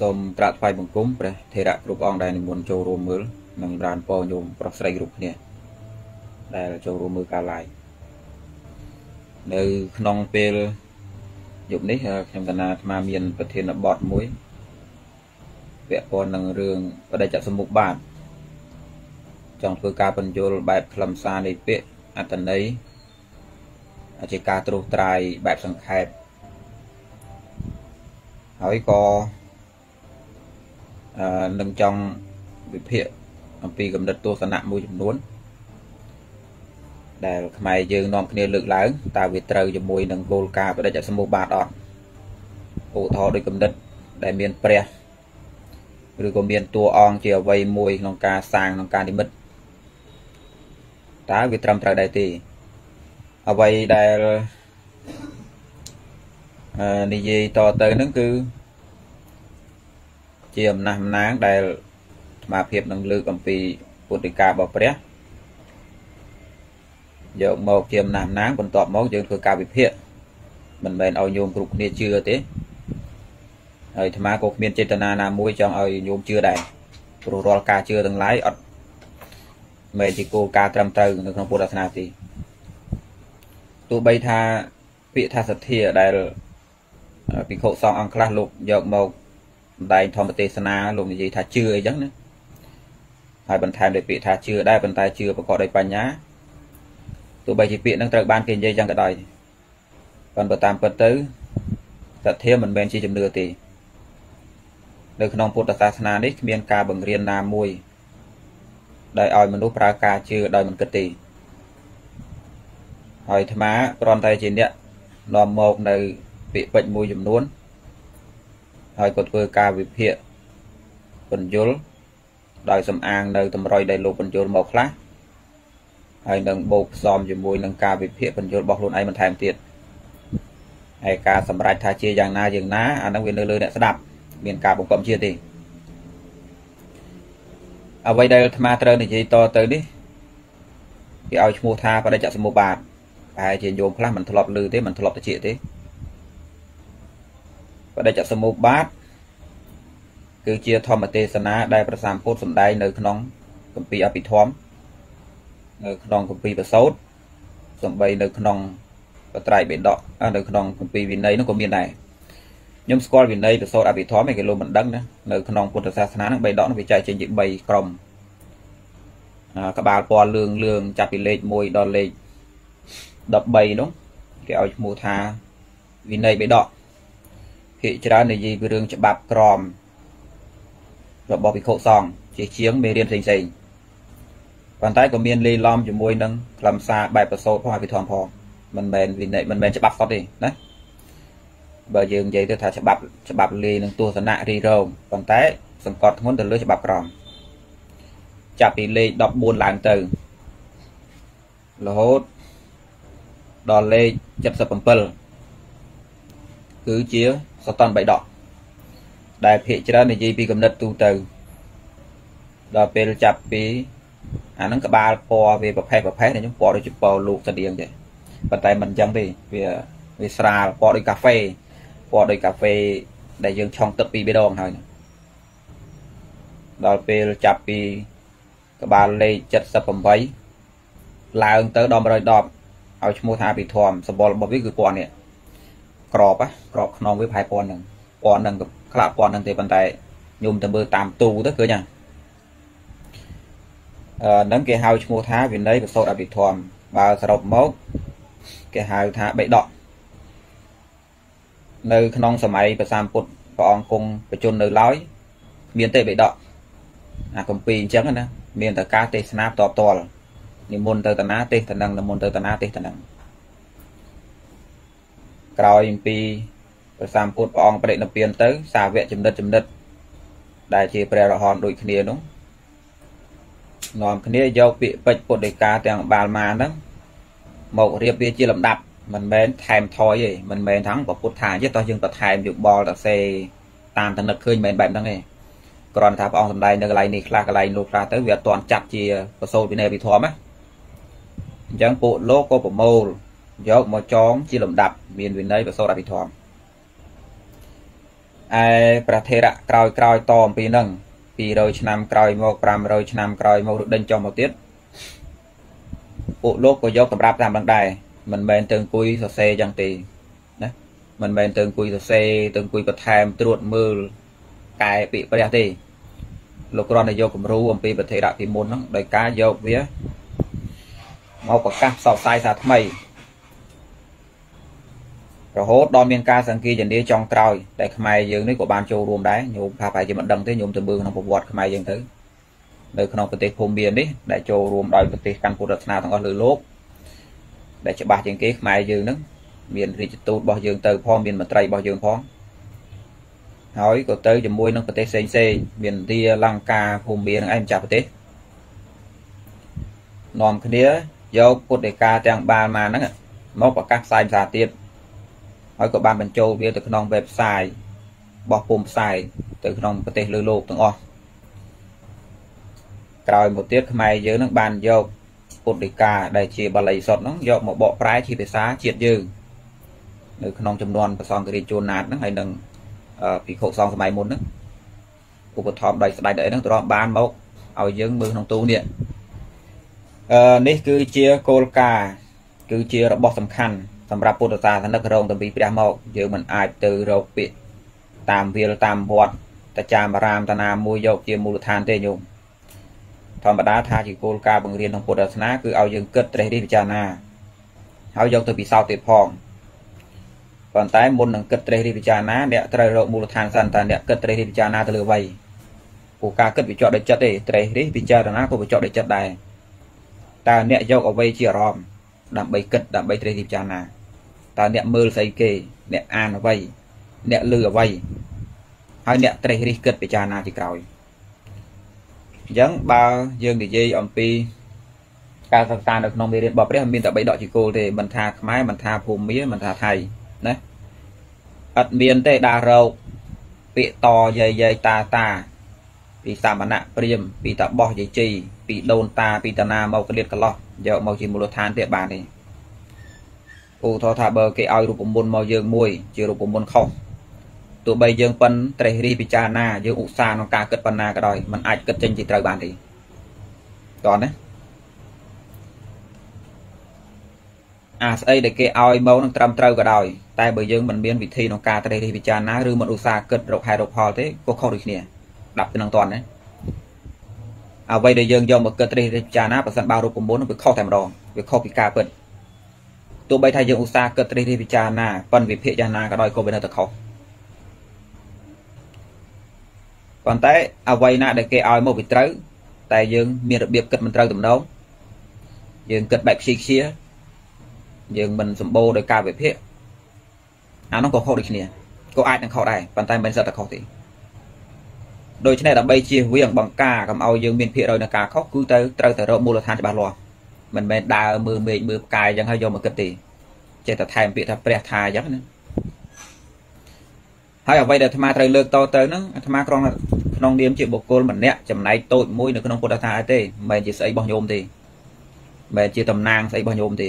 សូមក្រាបថ្វាយបង្គំព្រះថេរៈគ្រប់អង្គដែលនិមន្តចូលរួមមើលនិងប្រានពរញោមប្រុសស្រីគ្រប់គ្នាដែលចូលរួមមើលការ live នៅក្នុងពេលយប់នេះខ្ញុំកណាអាត្មាមាន ប្រធានបទមួយពាក់ព័ន្ធនឹងរឿងបដិច្ចសមុខបាទចង់ធ្វើការបញ្យលបែបខ្លឹមសារនៃពាក្យអត្តន័យជាការត្រួសត្រាយបែបសង្ខេបហើយក៏ នឹងចង់វិភាគអំពីកំណត់ទស្សនៈមួយចំនួន ដែលខ្មែរយើងនាំគ្នាលើកឡើងតើវាត្រូវជាមួយនឹងគោលការណ៍បដិច្ចសម្ពុបាទអត់ឧទាហរណ៍ដូចកំណត់ដែលមានព្រះឬក៏មានតួអង្គជាអ្វីមួយក្នុងការសាងក្នុងការនិមិត្តតើវាត្រឹមត្រូវដែរទេអ្វីដែលនិយាយតទៅនឹងគឺ ជាអំណះអំណាងដែលស្មារភាពនឹងលើកអំពីពុទ្ធិការបស់ព្រះយកមកជាអំណះអំណាងបន្ទាប់មកយើងធ្វើការវិភាគមិនមែនឲ្យញោមគ្រប់គ្នាជឿទេហើយអាត្មាក៏គ្មានចេតនាណាមួយចង់ឲ្យញោមជឿដែរព្រោះរាល់ការជឿទាំងឡាយអត់មែនជាគោលការណ៍ត្រឹមត្រូវនៅក្នុងពុទ្ធសាសនាទេទោះបីថាពាក្យថាសទ្ធាដែលភិក្ខុសង្ឃអង្គខ្លះលោកយកមក បណ្ដែងធម្មទេសនាលោកនិយាយថាជឿអីចឹងណាហើយបន្ថែមដោយពាក្យថាជឿដែរប៉ុន្តែជឿប្រកបដោយបញ្ញាទោះបីជាពាក្យហ្នឹងត្រូវបានគេនិយាយចឹងក៏ដោយប៉ុន្តែតាមពិតទៅសទ្ធាមិនមែនជាជំនឿទេនៅក្នុងពុទ្ធសាសនានេះគ្មានការបង្រៀនណាមួយដែលឲ្យមនុស្សប្រើការជឿដោយមិនគិតទេហើយអាត្មាគ្រាន់តែជាអ្នកនាំមកនៅពាក្យពេចន៍មួយចំនួន ហើយក៏ធ្វើការវិភាគបញ្យលដោយសំអាងនៅតម្រុយដែលលោកបញ្យលមកខ្លះហើយនឹងបូកផ្សំជាមួយនឹងការវិភាគបញ្យលរបស់ខ្លួនឯងបន្ថែមទៀតហើយការសម្រេចថាជាយ៉ាងណាយ៉ាងណាអានឹងវានៅលើអ្នកស្ដាប់មានការបង្កប់ជាទេអ្វីដែលអាត្មាត្រូវនិយាយតទៅនេះគេឲ្យឈ្មោះថាបដិច្ចសមុបាទប្រហែលជាញោមខ្លះមិនធ្លាប់ឮទេមិនធ្លាប់តិចទេបដិច្ចសមុបាទ គឺជាធម្មទេសនាដែលព្រះសម្ពុទ្ធសម្ដែងនៅក្នុងគម្ពីរអភិធម្មនៅក្នុងគម្ពីរបសោតសំបីនៅក្នុងបត្រៃបេដកនៅក្នុងគម្ពីរវិន័យនោះក៏មានដែរខ្ញុំស្គាល់វិន័យបសោតអភិធម្មឯគេលោកមិនដឹងណានៅក្នុងពុទ្ធសាសនាហ្នឹងបេដកនោះវាចែកចេញជា3ក្រុមក្បាលពណ៌លឿងលឿងចាប់ពីលេខ1ដល់លេខ13នោះគេឲ្យឈ្មោះថាវិន័យបេដកភាគច្រើននិយាយពីរឿងច្បាប់ក្រម របស់ភិក្ខុសង្ឃជាជាងមេរៀនផ្សេងផ្សេងប៉ុន្តែក៏មានលេឡំជាមួយនឹងខ្លឹមសារបែបប្រសូតផងអភិធម្មផងមិនមែនវិន័យមិនមែនច្បាប់សុទ្ធទេណាបើយើងនិយាយទៅថាច្បាប់ច្បាប់លេនឹងទស្សនៈរីរងប៉ុន្តែ សង្កត់ធ្ងន់ទៅលើច្បាប់ក្រមចាប់ពីលេខ14ឡើងទៅរហូតដល់លេខ77គឺជាសតនបៃដក ដែលភាកច្រើននិយាយពីកំណត់ទូទៅដល់ពេលចាប់ពីអាហ្នឹងក្បាលពណ៌វាប្រភេទប្រភេទខ្ញុំពណ៌ដូចជាពណ៌លោកស្តៀងទេប៉ុន្តែមិនអញ្ចឹងទេវាវាស្រាលពណ៌ដូចកាហ្វេពណ៌ដូចកាហ្វេដែលយើងឆុងទឹកពីរដងហើយដល់ពេលចាប់ពីក្បាលលេខ78ឡើងទៅដល់110ឲ្យឈ្មោះថាពិធមសម្បល់របស់វាគឺពណ៌នេះក្របក្របខ្នងវាប្រហែលពណ៌ហ្នឹង ពណ៌ហ្នឹងខ្លះពណ៌ហ្នឹងទេប៉ុន្តែញោមទៅមើលតាមទូទៅឃើញហ្នឹងអឺហ្នឹងគេហៅឈ្មោះថាវិន័យប្រសូតអភិធម្មបើសរុបមកគេហៅថាបេដកនៅក្នុងសម័យព្រះសម្ពុទ្ធព្រះអង្គគង់ប្រជជននៅឡើយមានទេបេដកអាកំពីអញ្ចឹងណាមានតែការទេសនាតបតលនិមន្តទៅតាណាទេសតំណឹងនិមន្តទៅតាណាទេសតំណឹងក្រោយអំពី ព្រះសម្ពុទ្ធព្រះអង្គបរិនិព្វានទៅ សាវកចំណិតចំណិត ដែលជាព្រះរហន្តដូចគ្នានោះនាំគ្នាយកពាក្យពេចពុទ្ធដីកាទាំងបាល់ម៉ាហ្នឹងមករៀបវាជាលំដាប់មិនមែនថែមថយទេមិនមែនថងពុទ្ធថាទេតោះយើងបន្ថែមយោបល់តសេតាមតនឹកឃើញមិនមែនបែបហ្នឹងទេគ្រាន់ថាព្រះអង្គសម្ដែងនៅកន្លែងនេះខ្លះកន្លែងនោះខ្លះទៅវាអត់ទាន់ចាត់ជាប្រសូតវិន័យវិធមណាអញ្ចឹងពួកលោកក៏ប្រមូលយកមកចងជាលំដាប់មានវិន័យប្រសូតអភិធម្ម ឯប្រធេរៈក្រោយក្រោយតអំពីនឹង200ឆ្នាំក្រោយមក500ឆ្នាំក្រោយមកឬដេញចុះមកទៀតពួកលោកក៏យកសម្រាប់តាមនឹងដែរមិនមែនទៅអង្គុយសរសេរយ៉ាងទេណាមិនមែនទៅអង្គុយសរសេរទៅអង្គុយបន្ថែមត្រួតមើលកែពាក្យព្រះទេលោកគ្រាន់តែយកគំរូអំពីប្រធេរៈពីមុនហ្នឹងដោយការយកវាមកប្រកាសផ្សព្វផ្សាយសារថ្មី រហូតដល់មានការសង្កេតចន្ទាចុងក្រោយតែខ្មែរយើងនេះក៏បានចូលរួមដែរញោមថាប្រហែលជាមិនដឹងទេញោមទៅមើលក្នុងប្រវត្តិខ្មែរយើងទៅនៅក្នុងប្រទេសភូមានេះដែលចូលរួមដោយប្រទេសកាន់ពុទ្ធសាសនាទាំងអស់លើលោកដែលច្បាស់ជាងគេខ្មែរយើងហ្នឹងមានរាជទូតរបស់យើងទៅផងមានមន្ត្រីរបស់យើងផងហើយក៏ទៅជាមួយនឹងប្រទេសផ្សេងផ្សេងមានឥណ្ឌាលង្កាភូមានឹងឯងម្ចាស់ប្រទេសនាំគ្នាយកពុទ្ធដីកាទាំងបាល់មកហ្នឹងមកប្រកាសផ្សាយភាសាទៀត ហើយក៏បានបញ្ចូលវាទៅក្នុង website របស់ពុំផ្សាយទៅក្នុងប្រទេសលើលោកទាំងអស់ក្រោយមកទៀតខ្មែរយើងនឹងបានយកពុទ្ធដីកាដែលជាបាលីសុទ្ធហ្នឹងយកមកបកប្រែជាភាសាជាតិយើងនៅក្នុងចំនួនប្រសងគិរីជួនណាតហ្នឹងហើយនឹងភិក្ខុសង្ឃសម័យមុនហ្នឹងឧបត្ថម្ភដោយស្ដេចដោយហ្នឹងទៅរកបានមកឲ្យយើងមើលក្នុងទូនេះអឺនេះគឺជាគោលការណ៍គឺជារបស់សំខាន់ សម្រាប់ពុទ្ធសាសនិករងតំពីព្រះមកយើងមិនអាចទៅរកពាក្យតាមវាលតាមវត្តតចាមរាមតាណាមួយយកជាមូលដ្ឋានទេញោមធម្មតាថាជាគោលការណ៍បង្រៀនក្នុងពុទ្ធសាសនាគឺឲ្យយើងគិតត្រេះរិះពិចារណាហើយយកទៅពិសោធន៍ទៀតផងប៉ុន្តែមុននឹងគិតត្រេះរិះពិចារណាអ្នកត្រូវរកមូលដ្ឋានសិនតើអ្នកគិតត្រេះរិះពិចារណាទៅលើអ្វីព្រោះការគិតវិចកដោយចិត្តទេត្រេះរិះពិចារណាក៏វិចកដោយចិត្តដែរតើអ្នកយកអ្វីជាអារម្មណ៍ដើម្បីគិតដើម្បីត្រេះរិះពិចារណា តើអ្នកមើលស្អីគេអ្នកអានអ្វីអ្នកលឺអ្វីហើយអ្នកត្រេះរិះគិតពិចារណាជាក្រោយអញ្ចឹងបើយើងនិយាយអំពីការសិក្សានៅក្នុងមេរៀនរបស់ព្រះមានតែ3ដកជាគោលទេមិនថាខ្មែរមិនថាភូមាមិនថាថៃណាអត់មានទេដារោគពាក្យតយាយយាយតាតាពីសាមណៈព្រាមពីតាបោះយាយជីពីដូនតាពីតាណាមកកលៀតកលោះយកមកជាមូលដ្ឋានទេបានទេ ឧទាហរណ៍ថាបើគេឲ្យរូបមន្តមកយើងមួយ ជារូបមន្តខុសទោះបីយើងប៉ិនត្រេះរិះពិចារណាយើងឧស្សាហ៍ក្នុងការគិតប៉ុណ្ណាក៏ដោយมันអាចគិតចេញជាត្រូវបានទេតោះណាអាស្អីដែលគេឲ្យមកនឹងត្រឹមត្រូវក៏ដោយតែបើយើងមិនមានវិធីក្នុងការត្រេះរិះពិចារណាឬមិនឧស្សាហ៍គិតរកហេតុរកផលទេក៏ខុសដូចគ្នាដាប់ទៅនឹងតន់ណាអ្វីដែលយើងយកមកគិតត្រេះរិះពិចារណាបើសិនបើរូបមន្តវាខុសតែម្ដងវាខុសពីការពិត ទោះបីថាយើងឧស្សាហ៍គិតរិះរិះពិចារណាប៉ុនវិភាគយ៉ាងណាក៏ដោយក៏វានៅតែខុសប៉ុន្តែអ្វីណាដែលគេឲ្យមកវាត្រូវតែយើងមានរបៀបគិតមិនត្រូវទំនងយើងគិតបែបខ្ជិលខ្ជាយើងមិនសម្បូរដោយការវិភាគអានោះក៏ខុសដូចគ្នាក៏អាចនឹងខុសដែរប៉ុន្តែមិនសិតតែខុសទេដូច្នេះដើម្បីជៀសវាងបង្ការកុំឲ្យយើងមានភាគរយនៃការខុសគឺទៅត្រូវតែរកមូលដ្ឋានច្បាស់លាស់ មិនមែនដើរមើលមេឃមើលផ្កាយអញ្ចឹងហើយយកមកគិតទេចេះតែថែមពាក្យថាព្រះថាអញ្ចឹងណាហើយអ្វីដែលអាត្មាត្រូវលើកតទៅហ្នឹងអាត្មាគ្រាន់តែក្នុងនាមជាបុគ្គលម្នាក់ចំណែកតូចមួយនៅក្នុងពុទ្ធសាសនាទេមិនមែនជាស្អីរបស់ញោមទេមិនមែនជាតំណាងស្អីរបស់ញោមទេ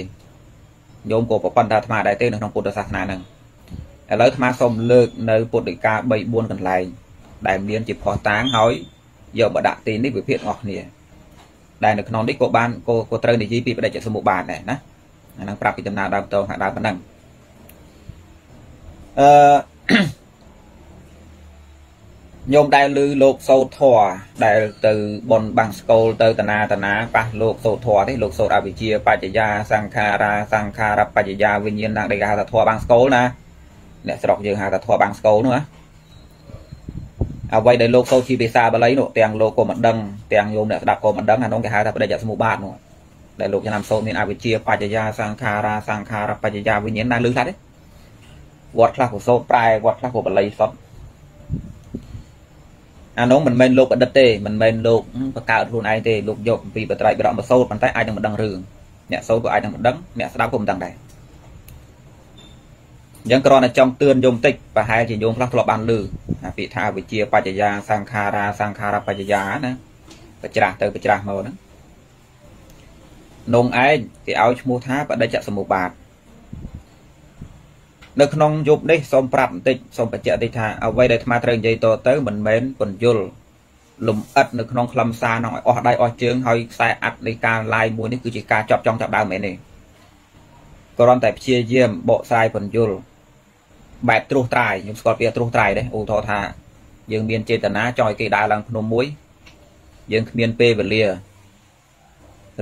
ញោមក៏ប្រប៉ុណ្ណថាអាត្មាដែរទេនៅក្នុងពុទ្ធសាសនាហ្នឹងឥឡូវអាត្មាសូមលើកនៅពុទ្ធដីកា3 4កន្លែងដែលមានជាផោះតាងហើយយកមកដាក់ទីនេះវិភាគអស់គ្នា ដែលនៅក្នុងនេះក៏បានក៏ក៏ត្រូវនិយាយពីបដិច្ចសមុបាទដែរណាអាហ្នឹងប្រាប់ពីដំណើរដើមតងខាងដើមប៉ុណ្ណឹងអឺញោមដែលឮលោកសោតធរដែលទៅបនបាំងស្កូលទៅតាណាតាណាប៉ះលោកសោតធរទេលោកសោតអវិជ្ជាបច្ចយាសង្ខារាសង្ខារបច្ចយាវិញ្ញាណដែលគេហៅថាធរបាំងស្កូលណាអ្នកស្រុកយើងហៅថាធរបាំងស្កូលនោះណា អ្វីដែលលោកសូត្រជាភាសាបាលីនោះទាំងលោកក៏មិនដឹងទាំងយោមអ្នកស្ដាប់ក៏មិនដឹងអានោះគេហៅថាបដិច្ចសមុបាទនោះដែលលោកចំណាំសូត្រមានអវិជ្ជាបច្ចយាសង្ខារាសង្ខារបច្ចយាវិញ្ញាណណាលឺខ្លះទេវត្តខ្លះក៏សូត្រប្រែវត្តខ្លះក៏បាលីសុទ្ធអានោះមិនមែនលោកបដិទ្ធទេមិនមែនលោកបង្កើតខ្លួនឯងទេលោកយកពីបត្រៃបរមសូត្រប៉ុន្តែអាចនឹងមិនដឹងរឿងអ្នកសូត្រក៏អាចនឹងមិនដឹងអ្នកស្ដាប់ក៏មិនដឹងដែរ អញ្ចឹងគ្រាន់តែចង់ទឿនយមតិចប្រហែលជាយមខ្លះធ្លាប់បានឮអាពាក្យថាវិជាបច្ចយាសង្ខារាសង្ខារបច្ចយាណាបច្រាស់ទៅបច្រាស់មកហ្នឹងនងឯងគេឲ្យឈ្មោះថាបដិច្ចសមុបាទនៅក្នុងយប់នេះសូមប្រាប់បន្តិចសូមបញ្ជាក់តិចថាអ្វីដែលអាត្មាត្រូវនិយាយតទៅមិនមែនពន្យល់លំអិតនៅក្នុងខ្លឹមសារនោះឲ្យអស់ដៃអស់ជើងហើយខ្សែអាត់នៃការ live មួយនេះគឺជាការចប់ចង់ចាប់ដើមមែនទេគ្រាន់តែព្យាយាមបកស្រាយពន្យល់ បែបត្រួសត្រាយខ្ញុំស្គាល់ពាក្យត្រួសត្រាយដែរឧទាហរណ៍ថាយើងមានចេតនាចង់ឲ្យគេដើរឡើងភ្នំមួយ យើងគ្មានពេលវេលា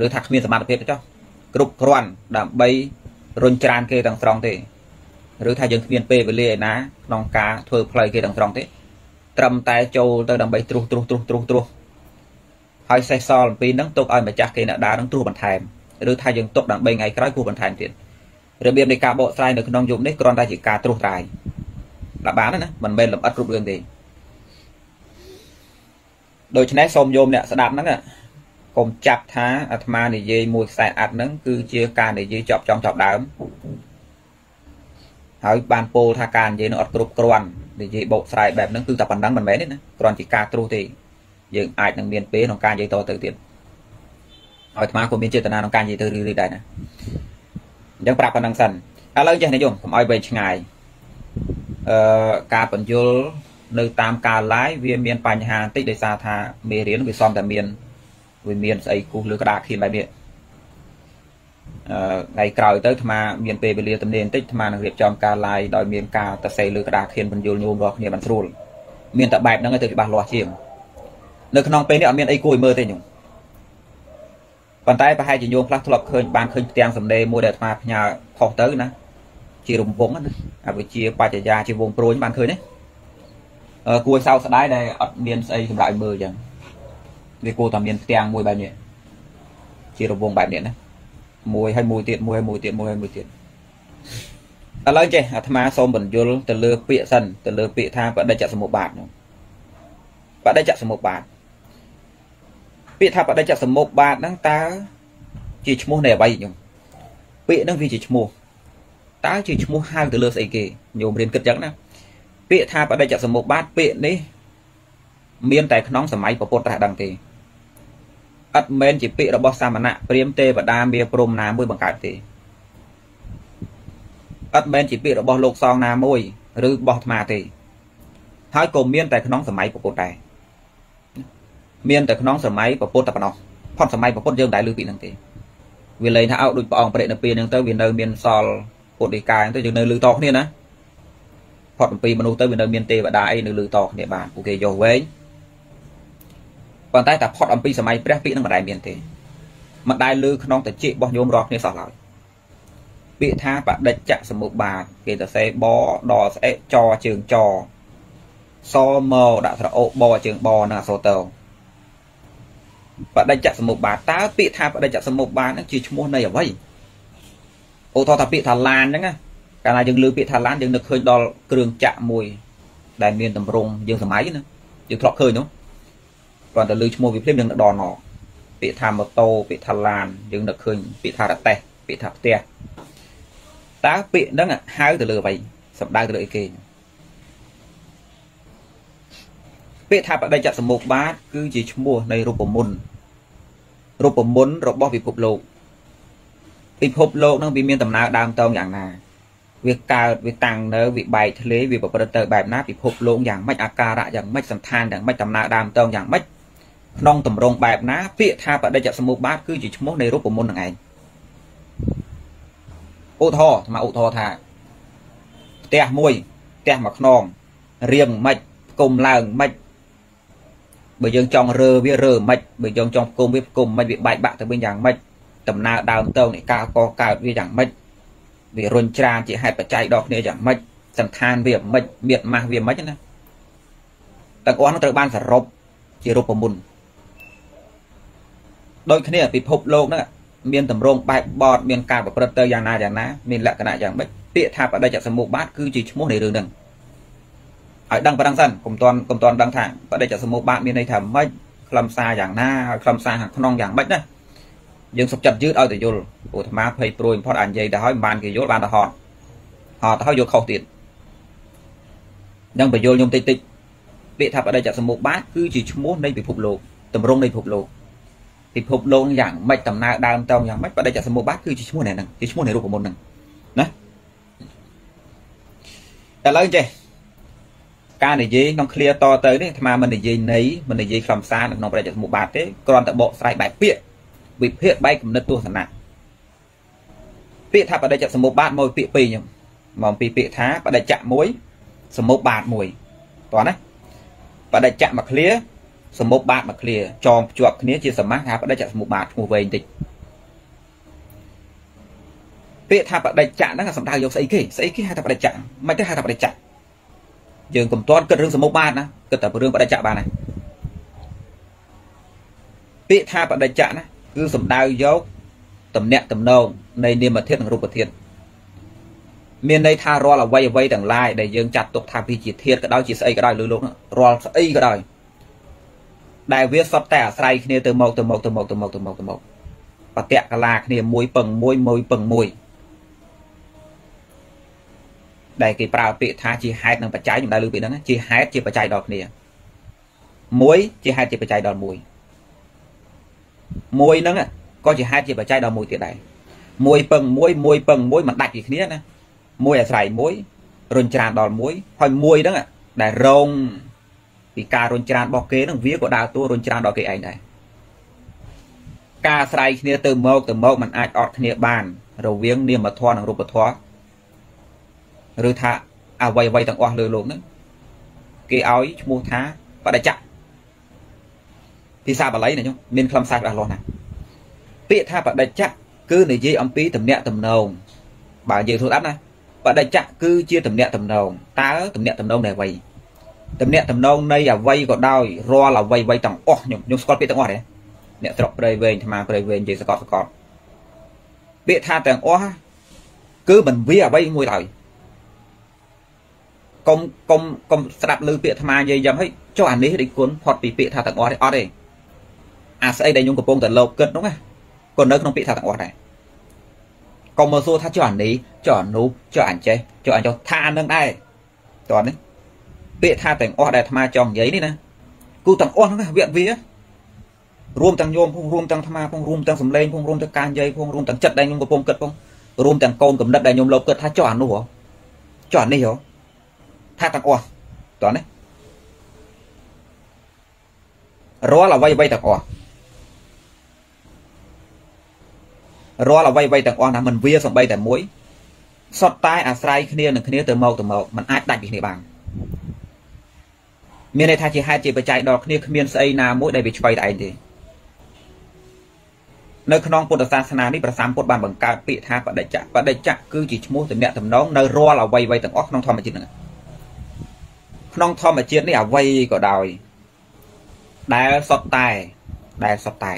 ឬថាគ្មានសមត្ថភាពទេចុះគ្រប់គ្រាន់ដើម្បីរុញច្រានគេទាំងស្រុងទេឬថាយើងគ្មានពេលវេលាឯណាក្នុងការធ្វើផ្លូវគេទាំងស្រុងទេ ត្រឹមតែចូលទៅដើម្បីត្រុសត្រុសត្រុសត្រុសត្រុសហើយសេះសល់អំពីហ្នឹងទុកឲ្យម្ចាស់គេអ្នកដើរនឹងត្រួសបន្ថែមឬថាយើងទុកដើម្បីថ្ងៃក្រោយគួរបន្ថែមទៀត របៀបនៃការបកស្រាយនៅក្នុងយុគនេះគ្រាន់តែជាការត្រួសត្រាយដាក់បានណាមិនមែនលម្អិតគ្រប់រឿងទេដូច្នេះសូមយោមអ្នកស្ដាប់ហ្នឹងកុំចាប់ថាអាត្មានិយាយមួយខ្សែអាត់ហ្នឹងគឺជាការនិយាយចប់ចង់ចប់ដើមហើយបានពោលថាការនិយាយនឹងអត់គ្រប់គ្រាន់និយាយបកស្រាយបែបហ្នឹងគឺតែប៉ុណ្ណឹងមិនមែនទេណាគ្រាន់ជាការត្រួសទេយើងអាចនឹងមានពេលក្នុងការនិយាយតទៅទៀតហើយអាត្មាក៏មានចេតនាក្នុងការនិយាយទៅរឿយៗដែរណា អញ្ចឹងប្រាប់ប៉ុណ្ណឹងសិនឥឡូវចេះនិយមកុំឲ្យវែងឆ្ងាយអឺការបញ្យលនៅតាមការ live វាមានបញ្ហាបន្តិចដោយសារថាមេរៀនវាសំតែមានវាមានស្អីគូសលើក្តារខៀនបែបនេះអឺថ្ងៃក្រោយទៅអាត្មាមានពេលវេលាទំនេរបន្តិចអាត្មានឹងរៀបចំការ live ដោយមានការតសេលើក្តារខៀនបញ្យលញោមរាល់គ្នាបានស្រួលមានតែបែបហ្នឹងទៅច្បាស់លាស់ជាងនៅក្នុងពេលនេះអត់មានអីគួរឲ្យមើលទេញោម ប៉ុន្តែប្រហែលជាញោមខ្លះធ្លាប់ឃើញបានឃើញផ្ទាំងសម្លេងមួយដែលអាត្មាផ្ញើខុសទៅណាជារំវងណាអវិជាបច្ចយាជាវងព្រួយបានឃើញទេអឺគួរសោកស្ដាយដែលអត់មានស្អីសម្រាប់ឲ្យមើលអញ្ចឹងវាគួរតែមានផ្ទាំងមួយបែបនេះជារង្វង់បែបនេះណាមួយហើយមួយទៀតមួយហើយមួយទៀតមួយហើយមួយទៀតឥឡូវចេះអាត្មាសូមបញ្យលទៅលើពាក្យសិនទៅលើពាក្យថាបដិច្ចសមុបាទនោះបដិច្ចសមុបាទ ពាក្យថាបដិច្ចសមុបាទហ្នឹងតើជាឈ្មោះនៃអ្វីញោមពាក្យហ្នឹងវាជាឈ្មោះតើជាឈ្មោះហៅទៅលើស្អីគេញោមរៀនគិតចឹងណាពាក្យថាបដិច្ចសមុបាទពាក្យនេះមានតែក្នុងសម័យពុទ្ធត្រាស់ដឹងទេឥតមែនជាពាក្យរបស់សាមណៈព្រាមទេវតាមាព្រំណាមួយបង្កើតទេឥតមែនជាពាក្យរបស់លោកសងណាមួយ ឬរបស់អាត្មាទេហើយក៏មានតែក្នុងសម័យពុទ្ធដែរ មានតែក្នុងសម័យពុទ្ធតែប៉ុណ្ណោះផុតសម័យពុទ្ធយើងមិនដែលលើពីហ្នឹងទេវាលែងថាអោដូចព្រះអង្គប្រេកនៅពេលហ្នឹងទៅវានៅមានសល់ពុទ្ធដីកាទៅយើងនៅលើតគ្នាណាផុតអំពីមនុស្សទៅវានៅមានទេវតាអីនៅលើតគ្នាបានពួកគេយកវែងប៉ុន្តែតែផុតអំពីសម័យព្រះពាក្យនឹងមិនដែលមានទេមិនដែលលើក្នុងតិចរបស់ញោមរាល់គ្នាសោះឡើយពាក្យថាបដិច្ចសមុបាទគេទៅសេបដស្អិចជើងចសមកដាក់ស្រអោបជើងបនឹងអសតោ បដិច្ចសមុបាទតើពាក្យថាបដិច្ចសមុបាទនឹងជាឈ្មោះនៃអ្វីឧទាហរណ៍ថាពាក្យថាឡានអញ្ចឹងណាកាលណាយើងលើពាក្យថាឡានយើងនឹកឃើញដល់គ្រឿងចាក់មួយ ដែលមានតម្រង់យើងសម័យណាយើងធ្លាប់ឃើញនោះគ្រាន់តែលើឈ្មោះវាភ្លាមយើងនឹកដល់ណពាក្យថាម៉ូតូពាក្យថាឡានយើងនឹកឃើញពាក្យថារទេះពាក្យថាផ្ទះតើពាក្យហ្នឹងហៅទៅលើអ្វីសំដៅទៅលើអីគេពាក្យថាបដិច្ចសមុខបាទគឺជាឈ្មោះនៃរូបមន្ត រូបមន្តរបស់ពិភពលោកពិភពលោកនឹងវាមានដំណើរដើមតងយ៉ាងណា វាកើតវាតាំងនៅវាបែកធ្លាយវាប្រព្រឹត្តទៅបែបណាពិភពលោកយ៉ាងម៉េចអាការៈយ៉ាងម៉េចសន្តានយ៉ាងម៉េចដំណើរដើមតងយ៉ាងម៉េចក្នុងតម្រងបែបណាពាក្យថាបដិច្ចសមុបាទគឺជាឈ្មោះនៃរូបមន្តនឹងឯងឧទាហរណ៍ស្មាឧទាហរណ៍ថាផ្ទះមួយផ្ទះមួយខ្នងរៀងម៉េចគុំឡើងម៉េច បើយើងចង់រើវារើម៉េចបើយើងចង់គុំវាគុំម៉េចវាបែកបាក់ទៅវិញយ៉ាងម៉េចដំណើរដើមតងនៃការកកើតវាយ៉ាងម៉េចវារុញច្រានជាហេតុបច្ច័យដល់គ្នាយ៉ាងម៉េចសន្តានវាម៉េចមៀតម៉ាស់វាម៉េចណាទាំងអស់នោះត្រូវបានសរុបជារូបមន្តដូចគ្នាពិភពលោកហ្នឹងមានតម្រងបែបបត់មានការប្រព្រឹត្តទៅយ៉ាងណាយ៉ាងណាមានលក្ខណៈយ៉ាងម៉េចពាក្យថាបដិច្ចសមុបាទគឺជាឈ្មោះនៃរឿងហ្នឹង ឲ្យដឹងប៉ុណ្ណឹងសិនកុំតន់កុំតន់ដឹងថាបដិច្ចសមុបាទមានន័យថាម៉េចខ្លឹមសារយ៉ាងណាហើយខ្លឹមសារខាងក្នុងយ៉ាងម៉េចណាយើងសុខចិត្តយឺតឲ្យតែយល់ព្រោះអាត្មាភ័យព្រួយបំផុតអាចនិយាយទៅហើយមិនបានគេយល់បានតែហត់ហត់ទៅហើយយកខុសទៀតនឹងបញ្យល់ខ្ញុំតិចតិចពាក្យថាបដិច្ចសមុបាទគឺជាឈ្មោះនៃពិភពលោកតម្រង់នៃពិភពលោកពិភពលោកយ៉ាងម៉េចដំណើរដើមតងយ៉ាងម៉េចបដិច្ចសមុបាទគឺជាឈ្មោះនៃហ្នឹងជាឈ្មោះនៃរូបមន្តហ្នឹងណាឥឡូវចេះ ការនិយាយក្នុង clear តទៅនេះអាត្មាមិននិយាយន័យមិននិយាយខ្លឹមសារនៅក្នុងប្រតិសមុបាទទេគ្រាន់តែបកស្រាយបែបពាក្យវិភាគបែបគំនិតទស្សនៈពាក្យថាបដិច្ចសមុបាទមកពាក្យពីរខ្ញុំមកពីពាក្យថាបដិច្ចមួយសមុបាទមួយតោះណាបដិច្ចមក clear សមុបាទមក clear ចងភ្ជាប់គ្នាជាសមាសថាបដិច្ចសមុបាទឈ្មោះវែងតិចពាក្យថាបដិច្ចហ្នឹងសំដៅយកស្អីគេស្អីគេហៅថាបដិច្ចមិនទៅហៅថាបដិច្ច យើងកុំទាន់គិតរឿងសមុបាទណាគិតតែរឿងបដិច្ចបានណាពាក្យថាបដិច្ចណាគឺសំដៅយកតំណាក់តំណងនៃនាមធាតុនិងរូបធាតុមានន័យថារាល់អវ័យអវ័យទាំងឡាយដែលយើងចាត់ទុកថាវាជាធាតុក៏ដោយជាស្អីក៏ដោយលើលោករាល់ស្អីក៏ដោយដែលវាសុទ្ធតែអាស្រ័យគ្នាទៅមកទៅមកទៅមកទៅមកទៅមកទៅមកបតៈកលាគ្នាមួយពឹងមួយមួយពឹងមួយ ដែលគេប្រើពាក្យថាជាហេតុនិងបច្ច័យខ្ញុំដែលលើពាក្យហ្នឹងជាហេតុជាបច្ច័យដល់គ្នាមួយជាហេតុជាបច្ច័យដល់មួយមួយហ្នឹងក៏ជាហេតុជាបច្ច័យដល់មួយទៀតដែរមួយពឹងមួយមួយពឹងមួយមិនដាច់ពីគ្នាណាមួយអាស្រ័យមួយរុញច្រានដល់មួយហើយមួយហ្នឹងដែលរងពីការរុញច្រានរបស់គេហ្នឹងវាក៏ដើរតួរុញច្រានដល់គេឯងដែរការអាស្រ័យគ្នាទៅមកទៅមកมันអាចអត់គ្នាបាន រវាងនាមធម៌និងរូបធម៌ ឬថាអ្វីអ្វីទាំងអស់លើលោកហ្នឹងគេឲ្យឈ្មោះថាបដិច្ចភាសាបាលីណាញោមមានខ្លឹមសារច្បាស់លាស់ណាស់ពាក្យថាបដិច្ចគឺនិយាយអំពីតំណាក់តំណងបើយើងធ្វើអត់ណាបដិច្ចគឺជាតំណាក់តំណងតើតំណាក់តំណងនៃអ្វីតំណាក់តំណងនៃអ្វីក៏ដោយរាល់អ្វីអ្វីទាំងអស់ខ្ញុំខ្ញុំស្គាល់ពាក្យទាំងអស់ទេអ្នកស្រុកព្រៃវែងអាត្មាព្រៃវែងនិយាយសកត់សកត់ពាក្យថាទាំងអស់គឺមិនវាអ្វីមួយឡើយ កុំកុំកុំស្ដាប់ឮពាក្យអាត្មានិយាយយ៉ាងហិចចុះអានេះរិះគន់ផុតពីពាក្យថាទាំងអស់ទេអត់ទេអាស្អីដែលខ្ញុំកំពុងតែលោកគិតនោះណាក៏នៅក្នុងពាក្យថាទាំងអស់ដែរកុំមកសួរថាចុះអានេះចុះអានោះចុះអញ្ចេះចុះអញ្ចុះថាអានឹងដែរតោះនេះពាក្យថាទាំងអស់ដែលអាត្មាចង់និយាយនេះណាគូទាំងអស់ហ្នឹងវាវារួមទាំងញោមផងរួមទាំងអាត្មាផងរួមទាំងសំឡេងផងរួមទាំងការនិយាយផងរួមទាំងចិត្តដែលខ្ញុំកំពុងគិតផងរួមទាំងកូនកំណត់ដែលខ្ញុំលោកគិតថាចុះអានោះហ៎ចុះអានេះហ៎ ថាទាំងអស់តោះនេះរាល់អ្វីអ្វីទាំងអស់រាល់អ្វីអ្វីទាំងអស់ណាមិនវាសំបីតែមួយសុទ្ធតែអាស្រ័យគ្នានឹងគ្នាទៅមកទៅមកมันអាចដាច់ពីគ្នាបានមានន័យថាជាហេតុជាបច្ច័យដល់គ្នាគ្មានស្អីណាមួយដែលវាឆ្វៃតែឯងទេនៅក្នុងពុទ្ធសាសនានេះព្រះសម្ពុទ្ធបានបង្កើតពាក្យថាបដិច្ចបដិច្ចគឺជាឈ្មោះតំណាក់តំណងនៅរាល់អ្វីអ្វីទាំងអស់ក្នុងធម្មជាតិហ្នឹង ក្នុងធម្មជាតិនេះអ្វីក៏ដោយ ដែលសុទ្ធតែដែលសុទ្ធតែ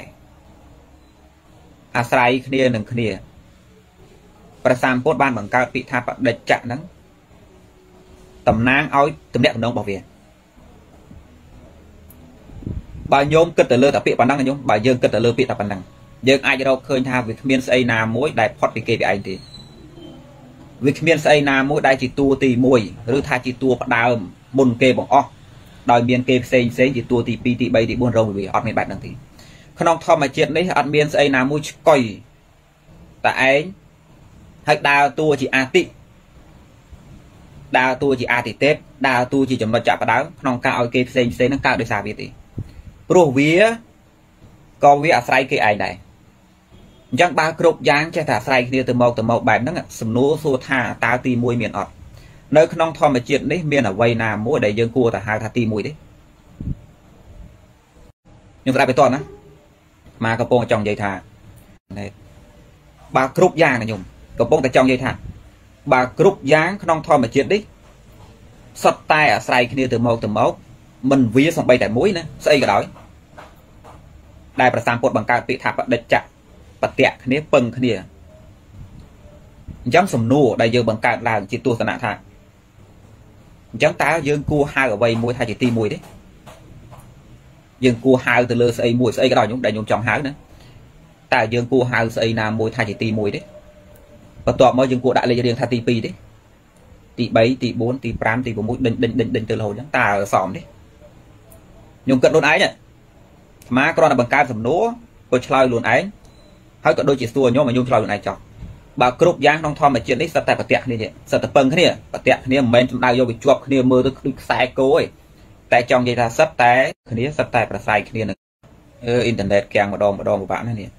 អាស្រ័យគ្នានឹងគ្នាព្រះសម្ពុទ្ធបានបង្កើតពាក្យថាបដិច្ចហ្នឹងតំណាងឲ្យតំណាក់តំណងរបស់វាបើញោមគិតទៅលើតែពាក្យប៉ុណ្ណឹងញោមបើយើងគិតទៅលើពាក្យតែប៉ុណ្ណឹងយើងអាចរកឃើញថាវាគ្មានស្អីណាមួយដែលផុតពីគេពីឯងទេវាគ្មានស្អីណាមួយដែលជាតួទី1ឬថាជាតួផ្ដើម មុនគេបង្អស់ដោយមានគេផ្សេងផ្សេងជាតួទី2ទី3ទី4រងវាអត់មានបែបហ្នឹងទេក្នុងធម្មជាតិនេះអត់មានស្អីណាមួយឆ្កុយតែឯងហើយដើរតួជាអាទិដើរតួជាអាទិទេពដើរតួជាចំណុចចាប់ផ្ដើមក្នុងការឲ្យគេផ្សេងផ្សេងហ្នឹងកើតដោយសារវាទេព្រោះវាក៏វាអាស្រ័យគេឯងដែរអញ្ចឹងបើគ្រប់យ៉ាងចេះតែអាស្រ័យគ្នាទៅមកទៅមកបែបហ្នឹងសំណួរសួរថាតើទី1មានអត់ នៅក្នុងធម្មជាតិនេះមានអ្វីណាមួយដែលយើងគួរតែហៅថាទី1ទេខ្ញុំស្ដាប់ទៅតណាមកកំពុងចង់និយាយថាបើគ្រប់យ៉ាងណាខ្ញុំកំពុងតែចង់និយាយថាបើគ្រប់យ៉ាងក្នុងធម្មជាតិនេះសុទ្ធតែអាស្រ័យគ្នាទៅមកទៅមកមិនវាសំបីតែមួយណាស្អីក៏ដោយដែលប្រសាពុទ្ធបង្កើតពាក្យថាបដិច្ចបតៈគ្នាពឹងគ្នាអញ្ចឹងសំណួរដែលយើងបង្កើតឡើងជាទស្សនៈថា អញ្ចឹងតើយើងគួរហៅអ្វីមួយថាជាទី1ទេយើងគួរហៅទៅលើស្អីមួយស្អីក៏ដោយខ្ញុំដែលខ្ញុំចង់ហៅណាតើយើងគួរហៅស្អីណាមួយថាជាទី1ទេបន្ទាប់មកយើងគួរដាក់លេខរៀងថាទី2ទេទី3ទី4ទី5ទី6ដេញដេញដេញដេញទៅរហូតអញ្ចឹងតើសមទេខ្ញុំគិតខ្លួនឯងអាត្មាគ្រាន់តែបង្កើតសំណួរក៏ឆ្លើយខ្លួនឯងហើយក៏ដូចជាសួរខ្ញុំឲ្យខ្ញុំឆ្លើយខ្លួនឯងចោះ បើគ្រប់យ៉ាងក្នុងធម្មជាតិនេះសិតតែប្រតិគ្នាទេសិតតែពឹងគ្នាប្រតិគ្នាមិនមែនសំដៅយកវាជាប់គ្នាមើលទៅដូចខ្សែគោទេតែចង់និយាយថាសិតតែគ្នាសិតតែប្រស័យគ្នានឹងអឺអ៊ីនធឺណិតគាំងម្ដងម្ដងពិបាកណាស់នេះ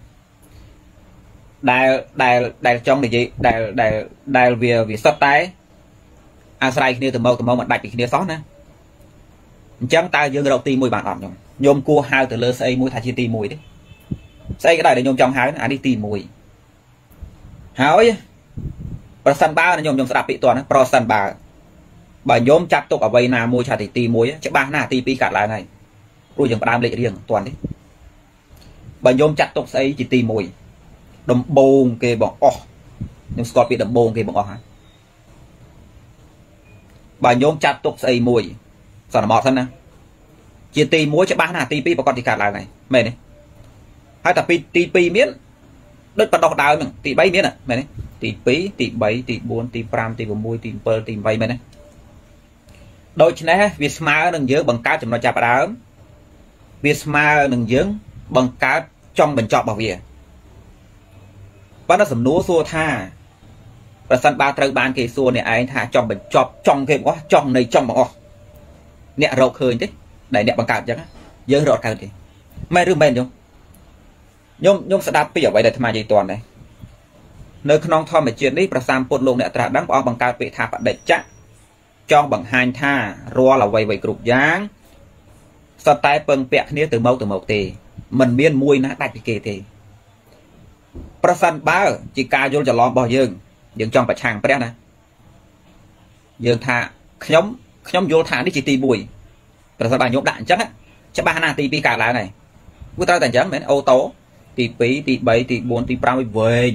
ដែលដែលដែលចង់និយាយដែលដែលដែលវាវាសិតតែអាស្រ័យគ្នាទៅមកទៅមកមិនដាច់ពីគ្នាសោះណាអញ្ចឹងតើយើងរកទី1បានអត់ខ្ញុំខ្ញុំគួរហៅទៅលើស្អីមួយថាជាទី1ទេស្អីក៏ដោយដែលខ្ញុំចង់ហៅអានេះទី1 ហើយប្រសិនបើខ្ញុំខ្ញុំស្ដាប់ពាក្យតន់ប្រសិនបើបើខ្ញុំចាត់ទុកអ្វីណាមួយឆាទីទី1ច្បាស់ណាស់ទី2កាត់ឡើងហើយព្រោះយើងផ្ដើមលេខរៀងតន់ទេបើខ្ញុំចាត់ទុកស្អីជាទី1ដំបូងគេបងអស់ខ្ញុំស្គាល់ពាក្យដំបូងគេបងអស់ហើយបើខ្ញុំចាត់ទុកស្អីមួយសន្មតសិនណាជាទី1ច្បាស់ណាទី2ប្រកាសទីកាត់ឡើងហើយមែនទេហើយតែពីទី2មាន ដូចបដោះដើមហ្នឹងទី3មានមែនទេទី2ទី3ទី4ទី5ទី6ទី7ទី8មែនទេដូច្នេះវាស្មើនឹងយើងបង្កើតចំណុចចាប់ដើមវាស្មើនឹងយើងបង្កើតចុងបញ្ចប់របស់វាប៉ុន្តែសំណួរសួរថាប្រសិនបើត្រូវបានគេសួរអ្នកឯងថាចង់បញ្ចប់ចង់គេបងអស់ចង់នៃចង់បងអស់អ្នករកឃើញទេដែលអ្នកបង្កើតអញ្ចឹងយើងរកកើតទេមែនឬមែនយំ ខ្ញុំខ្ញុំស្ដាប់ពីអ្វីដែលអាត្មានិយាយតន់ដែរនៅក្នុងធម្មជាតិនេះប្រសាមពុទ្ធលោកអ្នកត្រាស់ដឹងព្រះអង្គបង្កើតពាក្យថាបដិច្ចៈចង់បង្ហាញថារាល់អ្វីៗគ្រប់យ៉ាងសុទ្ធតែពឹងពាក់គ្នាទៅមកទៅមកទេมันមានមួយណាដាច់ពីគេទេប្រសិនបើជាការយល់ច្រឡំរបស់យើងយើងចង់ប្រឆាំងព្រះណាយើងថាខ្ញុំខ្ញុំយល់ថានេះជាទី1ប្រសិនបើខ្ញុំដាក់អញ្ចឹងច្បាស់ណាស់ទី2កើតឡើងហើយវាត្រូវតែអញ្ចឹងមែនអូតូ ទី2ទី3ទី4ទី5វែង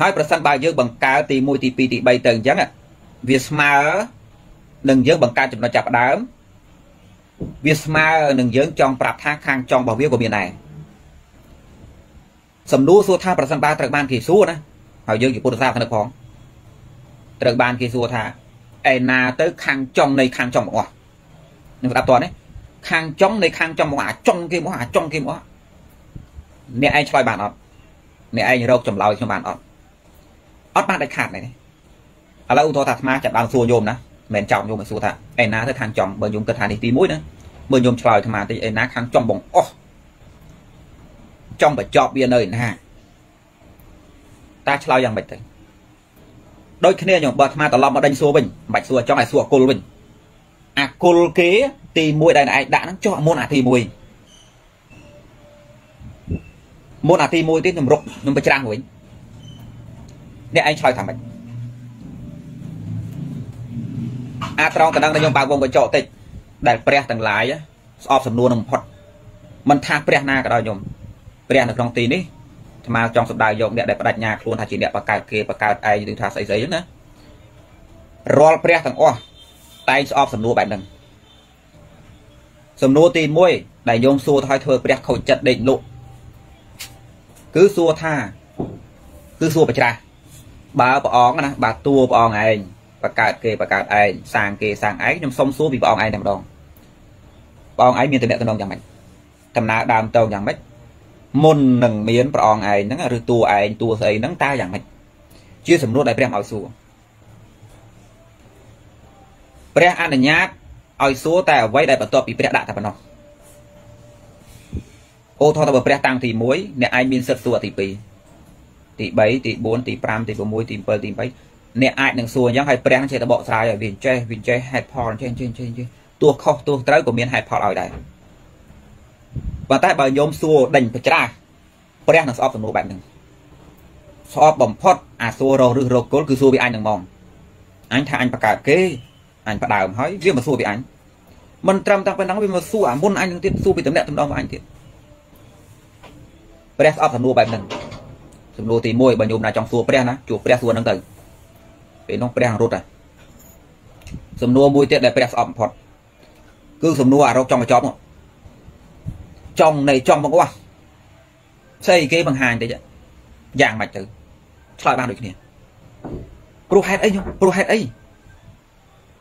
ហើយប្រសិនបើយើងបង្កើតទី1ទី2ទី3ទៅអញ្ចឹងវាស្មើនឹងយើងបង្កើតចំណុចចាប់ដើមវាស្មើនឹងយើងចង់ប្រាប់ថាខាងចង់របស់វាក៏មានដែរសំណួរសួរថាប្រសិនបើត្រូវបានគេសួរណាហើយយើងជាពុទ្ធសាសនិកផងត្រូវបានគេសួរថាឯណាទៅខាងចុងនៃខាងចុងរបស់នឹងស្ដាប់តើនេះខាងចុងនៃខាងចុងរបស់អាចុងគេមកអាចុងគេមក អ្នកឯងឆ្លើយបានអត់អ្នកឯងរកចម្លើយខ្ញុំបានអត់អត់បានដាច់ខាតនេះឥឡូវឧទាហរណ៍ថាអាត្មាចាប់ដើមសួរញោមណាមិនចោលញោមឲ្យសួរថាឯណាទៅខាងចំបើញោមគិតថានេះទី1ណាបើញោមឆ្លើយអាត្មាតិចឯណាខាងចំបងអស់ចំបញ្ចប់វានៅឯណាតាឆ្លើយយ៉ាងម៉េចទៅដូចគ្នាញោមបើអាត្មាត្រឡប់មកដេញសួរវិញមិនបាច់សួរចង់ឲ្យសួរអគុលវិញអគុលគេទី1ដែលឯងដាក់ហ្នឹងចុះមុនអាទី1 មុនអាទី1ទៀតខ្ញុំរុកខ្ញុំបច្រាស់វិញអ្នកឯងឆ្លើយថាម៉េចអាត្រង់តំណឹងដែលខ្ញុំបើកវងកញ្ចក់តិចដែលព្រះទាំងឡាយស្អប់សំនួរនឹងបំផុតមិនថាព្រះណាក៏ដោយខ្ញុំព្រះនៅក្នុងទីនេះអាត្មាចង់សម្ដៅយកអ្នកដែលបដិញ្ញាខ្លួនថាជាអ្នកបកកើតគេបកកើតឯងឬថាស្អីស្អីហ្នឹងណារាល់ព្រះទាំងអស់តែងស្អប់សំនួរបែបហ្នឹងសំណួរទី1ដែលញោមសួរទៅឲ្យធ្វើព្រះខូចចិត្តដេកលក់ គឺសួរថាគឺសួរបច្រាស់បើព្រះអង្គណាបើតួព្រះអង្គឯងបកើតគេបកើតឯងសាងគេសាងឯងខ្ញុំសុំសួរពីព្រះអង្គឯងតែម្ដងព្រះអង្គឯងមានតំណែងយ៉ាងម៉េចដំណើរដើមតោងយ៉ាងម៉េចមុននឹងមានព្រះអង្គឯងហ្នឹងឬតួឯងតួស្អីហ្នឹងតើយ៉ាងម៉េចជាសំណួរដែលព្រះឲ្យសួរព្រះអនុញ្ញាតឲ្យសួរតែអ្វីដែលបន្ទាប់ពីព្រះដាក់តែប៉ុណ្ណោះ អូថតទៅបើព្រះតាំងទី1អ្នកឯងមានសិទ្ធិសួរទី2ទី3ទី4ទី5ទី6ទី7ទី8អ្នកអាចនឹងសួរអញ្ចឹងហើយព្រះនឹងចេះតែបកស្រាយឲ្យវាចេះវាចេះហេតុផលចេះចេះចេះចេះទោះខុសទោះត្រូវក៏មានហេតុផលឲ្យដែរប៉ុន្តែបើញោមសួរដេញប្រច្រាស់ព្រះនឹងស្អប់សំណួរបែបហ្នឹងស្អប់បំផុតអាសួររកឬរកគល់គឺសួរវាអញនឹងហ្មងអញថាអញបកើតគេអញផ្ដើមហើយវាមកសួរពីអញមិនត្រឹមតែប៉ុណ្ណឹងវាមកសួរអាមុនអញនឹងទៀតសួរពីតំណែងតំណងរបស់អញទៀត ព្រះស្អប់សំណួរបែបហ្នឹងសំណួរទី1បើញោមណាចង់សួរព្រះណាជួបព្រះសួរហ្នឹងទៅពេលនោះព្រះរត់ហ่ะសំណួរមួយទៀតដែលព្រះស្អប់បំផុតគឺសំណួរអារោគចង់បញ្ចប់ចង់នៃចង់មកអស់ស្អីគេបង្ហាញតិចយ៉ាងម៉េចទៅឆ្លើយបានដូចគ្នាព្រោះហេតុអីព្រោះហេតុអី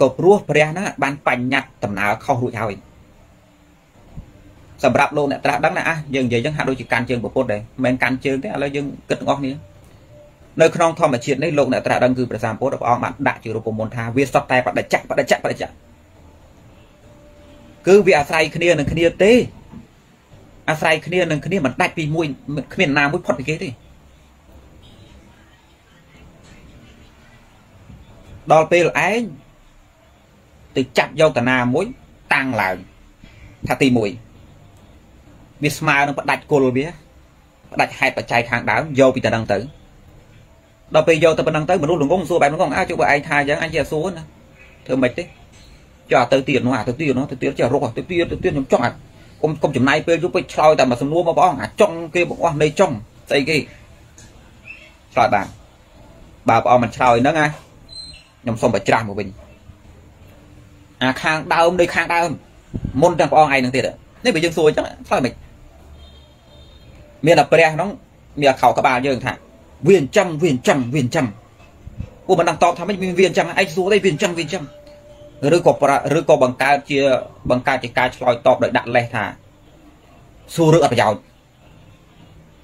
ក៏ព្រោះព្រះណាបានបញ្ញត្តិដំណើរខុសរួចហើយ សម្រាប់លោកអ្នកត្រាស់ដឹងណាអះយើងនិយាយចឹងហាក់ដូចជាកាន់ជើងពុទ្ធដែរមិនមែនកាន់ជើងទេឥឡូវយើងគិតទាំងអស់គ្នានៅក្នុងធម្មជាតិនេះលោកអ្នកត្រាស់ដឹងគឺព្រះសម្ពុទ្ធព្រះអង្គបានដាក់ជារូបមន្តថាវាសុទ្ធតែបដិច្ចបដិច្ចបដិច្ចគឺវាអាស្រ័យគ្នានឹងគ្នាទេអាស្រ័យគ្នានឹងគ្នាមិនដាច់ពីមួយគ្មានណាមួយផុតពីគេទេដល់ពេលឯងទៅចាប់យកតាណាមួយតាំងឡើងថាទី1 វាស្មើនឹងផ្ដាច់គុលវាផ្ដាច់ហេតុបច្ច័យខាងដើមយកពីតានឹងទៅដល់ពេលយកទៅប៉ុណ្ណឹងទៅមនុស្សល្ងងសួរបែបហ្នឹងអាចជួយបើឯងថាអញ្ចឹងអញជាសួរណាធ្វើមិនទេចុះទៅទៀតនោះអាទៅទៀតនោះទៅទៀតចេះរុកទៅទៀតទៅទៀតខ្ញុំចង់អាកុំកុំចំណាយពេលយូរពេកឆ្លើយតែមួយសំណួរមកបងអាចង់គេបងអស់នៃចង់ស្អីគេឆ្លើយបានបើព្រះអង្គមិនឆ្លើយហ្នឹងណាខ្ញុំសុំបច្រាស់មកវិញអាខាងដើមដូចខាងដើមមុនទាំងព្រះអង្គឯងហ្នឹងទៀតនេះបើយើងសួរអញ្ចឹងឆ្លើយមិន មានតែព្រះហ្នឹងមានខោក្បាលយើងថាវាអញ្ចឹងវាអញ្ចឹងវាអញ្ចឹងពូមិនដឹងតបថាម៉េចវាអញ្ចឹងឯងសួរទេវាអញ្ចឹងវាអញ្ចឹងឬក៏ឬក៏បង្កើតជាបង្កើតជាការឆ្លើយតបដោយដាក់លេសថាសួររឿងអត់ប្រយោជន៍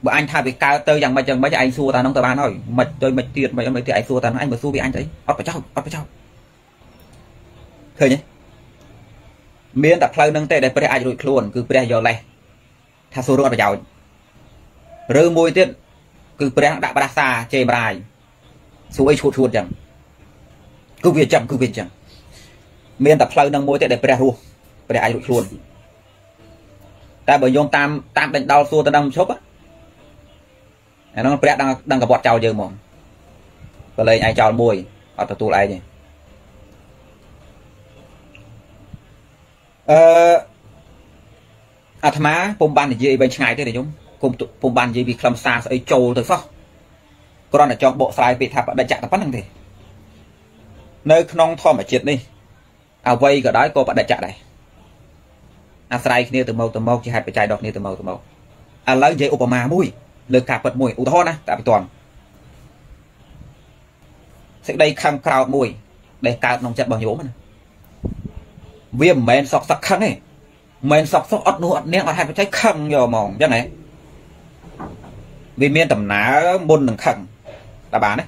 បើអញថាវាកើតទៅយ៉ាងម៉េចយ៉ាងម៉េចឯងសួរតានោះទៅបានហើយមិនទៅមិនទៀតមិនមិនទៀតឯងសួរតានោះឯងមកសួរវាអញទៅអត់ប្រយោជន៍អត់ប្រយោជន៍ឃើញទេមានតែផ្លូវនឹងទេដែលព្រះអាចរួចខ្លួនគឺព្រះយកលេសថាសួររឿងអត់ប្រយោជន៍ ឬមួយទៀតគឺព្រះដាក់ប្រាសាជេមរាយសួរអីឈួតឈួតចឹងគឺវាចឹងគឺវាចឹងមានតែផ្លូវនឹងមួយទេដែលព្រះរស់ព្រះអាចរួចខ្លួនតែបើយោងតាមតាមដេញដោលសួរទៅដល់ឈប់អានោះព្រះដឹងដឹងកវត្តចោលយើងហ្មងក៏លេងឯងចោលមួយអត់ទទួលឯងទេអឺអាត្មាពុំបាននិយាយវិញឆ្ងាយទេទេខ្ញុំ គុំពុំបាននិយាយពីខ្លឹមសារស្អីចូលទៅសោះគ្រាន់តែចង់បកស្រាយពីថាបដិច្ចតែប៉ុណ្្នឹងទេនៅក្នុងធម្មជាតិនេះអ្វីក៏ដោយក៏បដិច្ចដែរអាស្រ័យគ្នាទៅមកទៅមកជាហេតុបច្ច័យដល់គ្នាទៅមកទៅមកឥឡូវនិយាយឧបមាមួយលើការពិតមួយឧទាហរណ៍ណាតាពីតន់សេចក្តីខឹងក្រោតមួយ ដែលកើតក្នុងចិត្តរបស់ញោមណាវាមិនមែនសក់សឹកខឹងទេមិនមែនសក់សក់អត់នោះអត់នាងអត់ហេតុបច្ច័យខឹងយកហ្មងអញ្ចឹងហ៎ វាមានដំណើរមុននឹងខឹងតើបានទេ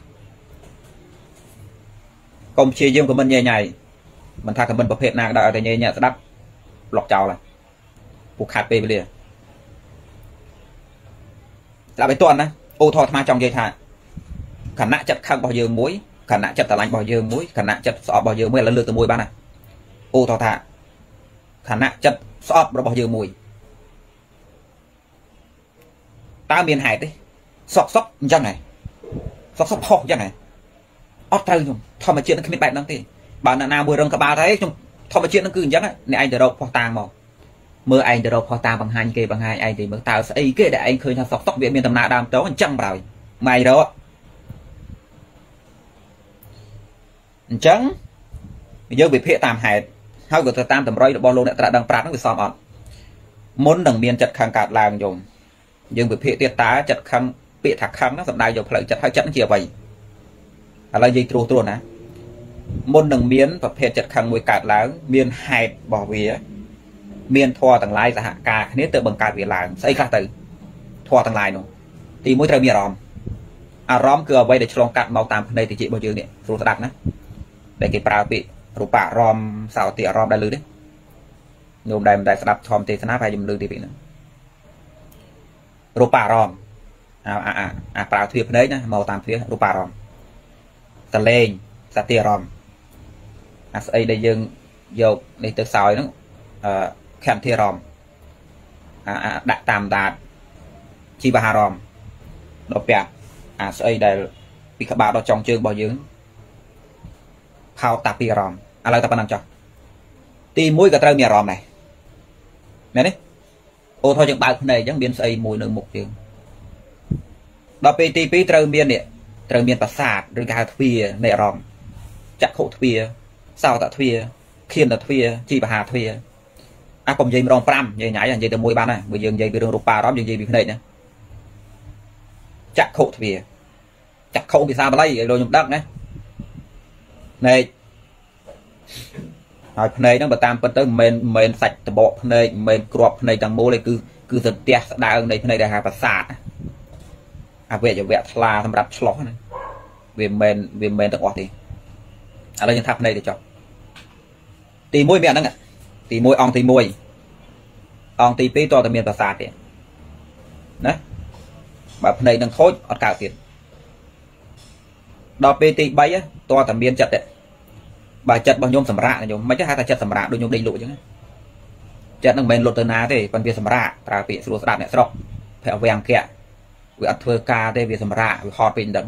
កុំព្យាយាមខមមិនញ៉ៃញ៉ៃមិនថាខមមិនប្រភេទណាក៏ដោយឲ្យតែញ៉ៃញ៉ាក់ស្ដាប់ប្លុកចោលហើយពូខាត់ពេលវេលាស្ដាប់ឲ្យតន់ណាអូថោអាត្មាចង់និយាយថាខណៈចិត្តខឹងរបស់យើងមួយខណៈចិត្តស្រឡាញ់របស់យើងមួយខណៈចិត្តស្អប់របស់យើងមួយឥឡូវលើកទៅមួយបានណាអូថោថាខណៈចិត្តស្អប់របស់យើងមួយ តើមានហេតុទេសក់សក់អញ្ចឹងហ៎សក់សក់ផុសអញ្ចឹងហ៎អត់ត្រូវខ្ញុំធម្មជាតិនឹងគ្មានបែបហ្នឹងទេបើអ្នកណាមួយរឹងក្បាលទៅខ្ញុំធម្មជាតិនឹងគឺអញ្ចឹងអ្នកឯងទៅរកផុសតាងមកមើលឯងទៅរកផុសតាងបង្ហាញគេបង្ហាញឯងទៅមើលតើស្អីគេដែលឯងឃើញថាសក់សក់វាមានដំណើរដើមតងអញ្ចឹងបើម៉ៃរកអញ្ចឹងយើងវិភាគតាមហេតុហើយក៏ទៅតាមតម្រុយរបស់លោកអ្នកត្រាស់ដឹងប្រាប់ហ្នឹងវាសមអត់មុននឹងមានចិត្តខឹងកើតឡើងយំ យើងវិភាគទៀតតើចិត្តខឹងពាក្យថាខឹងហ្នឹងសំដៅយកផ្លូវចិត្តហើយចិត្តហ្នឹងជាអ្វីឥឡូវនិយាយត្រួសត្រួសណាមុននឹងមានប្រភេទចិត្តខឹងមួយកើតឡើង មានហេតុរបស់វា មានធម៌ទាំងឡាយសហការគ្នាទៅបង្កើតវាឡើងស្អីខ្លះទៅធម៌ទាំងឡាយនោះទីមួយត្រូវមានអារម្មណ៍អារម្មណ៍គឺអ្វីដែលឆ្លងកាត់មកតាមភ្នែកតិចរបស់យើងនេះស្រួលស្ដាប់ណាដែលគេប្រើពាក្យរូបអារម្មណ៍សោតិអារម្មណ៍ដែលលឺទេញោមដែលមិនដែលស្ដាប់ធម៌ទេសនាប្រហែលជំលឺទីពីហ្នឹង រូបអារម្មណ៍អាអាអាប្រើទ្វាភ្នែកណាមកតាមទ្វារូបអារម្មណ៍តលេងសតិអារម្មណ៍អាស្អីដែលយើងយកនេះទៅសោយហ្នឹងអឺខន្ធាអារម្មណ៍អាដាក់តាមដាតជីវអារម្មណ៍ដល់ពាក់អាស្អីដែលពីក្បាលដល់ចុងជើងរបស់យើងផោតតាពីអារម្មណ៍ឥឡូវតែប៉ុណ្្នឹងចុះទី1ក៏ត្រូវមានអារម្មណ៍ដែរមែនទេ អូថោយើងបើកភ្នែកអញ្ចឹងមានស្អីមួយនៅមុខយើងដល់ពេលទី2ត្រូវមាននេះត្រូវមានប្រសាទឬគេហៅទ្វានៃអារម្មណ៍ចក្ខុទ្វាសោតទ្វាខៀនទ្វាជីបហាទ្វាអាកុំនិយាយម្ដង5និយាយញ៉ៃនិយាយតែមួយបានហើយបើយើងនិយាយពីរឿងរូបអារម្មណ៍យើងនិយាយពីភ្នែកណាចក្ខុទ្វាចក្ខុភាសាបាលីឲ្យលោកខ្ញុំដឹងណាភ្នែក ហើយភ្នែកហ្នឹងបើតាមពិតទៅមិនមែនមិនមែនសាច់តបកភ្នែកមិនមែនគ្រាប់ភ្នែកទាំងមូលទេគឺគឺសន្ទះស្ដើងនៃភ្នែកដែលហៅប្រសាទអវយវៈថ្លាសម្រាប់ឆ្លោះណាវាមិនមែនវាមិនមែនទាំងអស់ទេឥឡូវយើងថាភ្នែកទៅចុះទី1មានអាហ្នឹងទី1អង្គទី1អង្គទី2តើតមានប្រាសាទទេណាបើភ្នែកនឹងខូចអត់កើតទៀតដល់ពេលទី3តើតមានចិត្តទេ បើចិត្តរបស់ខ្ញុំសម្រាកខ្ញុំមិនចេះហៅថាចិត្តសម្រាកដូចខ្ញុំដេកលក់អញ្ចឹងចិត្តនឹងមិនមែនលុតទៅណាទេប៉ុន្តែវាសម្រាកប្រើពាក្យស្រួលស្ដាប់អ្នកស្រុកភវង្គៈវាអត់ធ្វើការទេវាសម្រាកវាហត់ពេញដឹង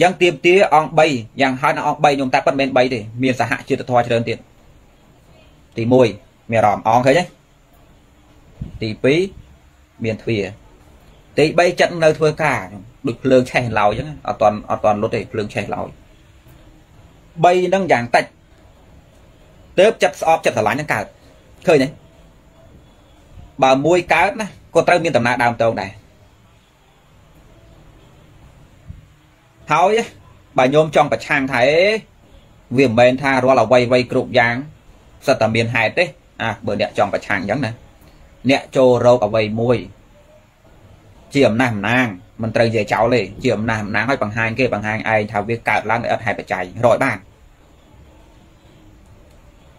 យ៉ាងទៀមទាអង្គ3យ៉ាងហោចអង្គ3ខ្ញុំតែប៉ុតមិនមែន3ទេមានសហជាតិធម៌ច្រើនទៀតទី1មានអារម្មណ៍អងឃើញទេទី2មានទ្វាទី3ចិត្តនៅធ្វើការដូចភ្លើងឆេះឡើយអញ្ចឹងអត់តន់អត់តន់លុតទេភ្លើងឆេះឡើយ 3ហ្នឹងយ៉ាងតិចទៅចិត្តស្អប់ចិត្តស្រឡាញ់ហ្នឹងកើតឃើញទេបើមួយកើតណាក៏ត្រូវមានដំណើរដើមតងដែរហើយបើញោមចង់ប្រឆាំងថាអេវាមិនមែនថារាល់អ្វីអ្វីគ្រប់យ៉ាងសិតតែមានហេតុទេអាបើអ្នកចង់ប្រឆាំងអញ្ចឹងណាអ្នកចូលរកអ្វីមួយ ជាអំណះអំណាង មិនត្រូវនិយាយចោលទេជាអំណះអំណាងឲ្យបង្ហាញគេបង្ហាញឯងថាវាកើតឡើងដោយអត់ហេតុបច្ច័យរយបាន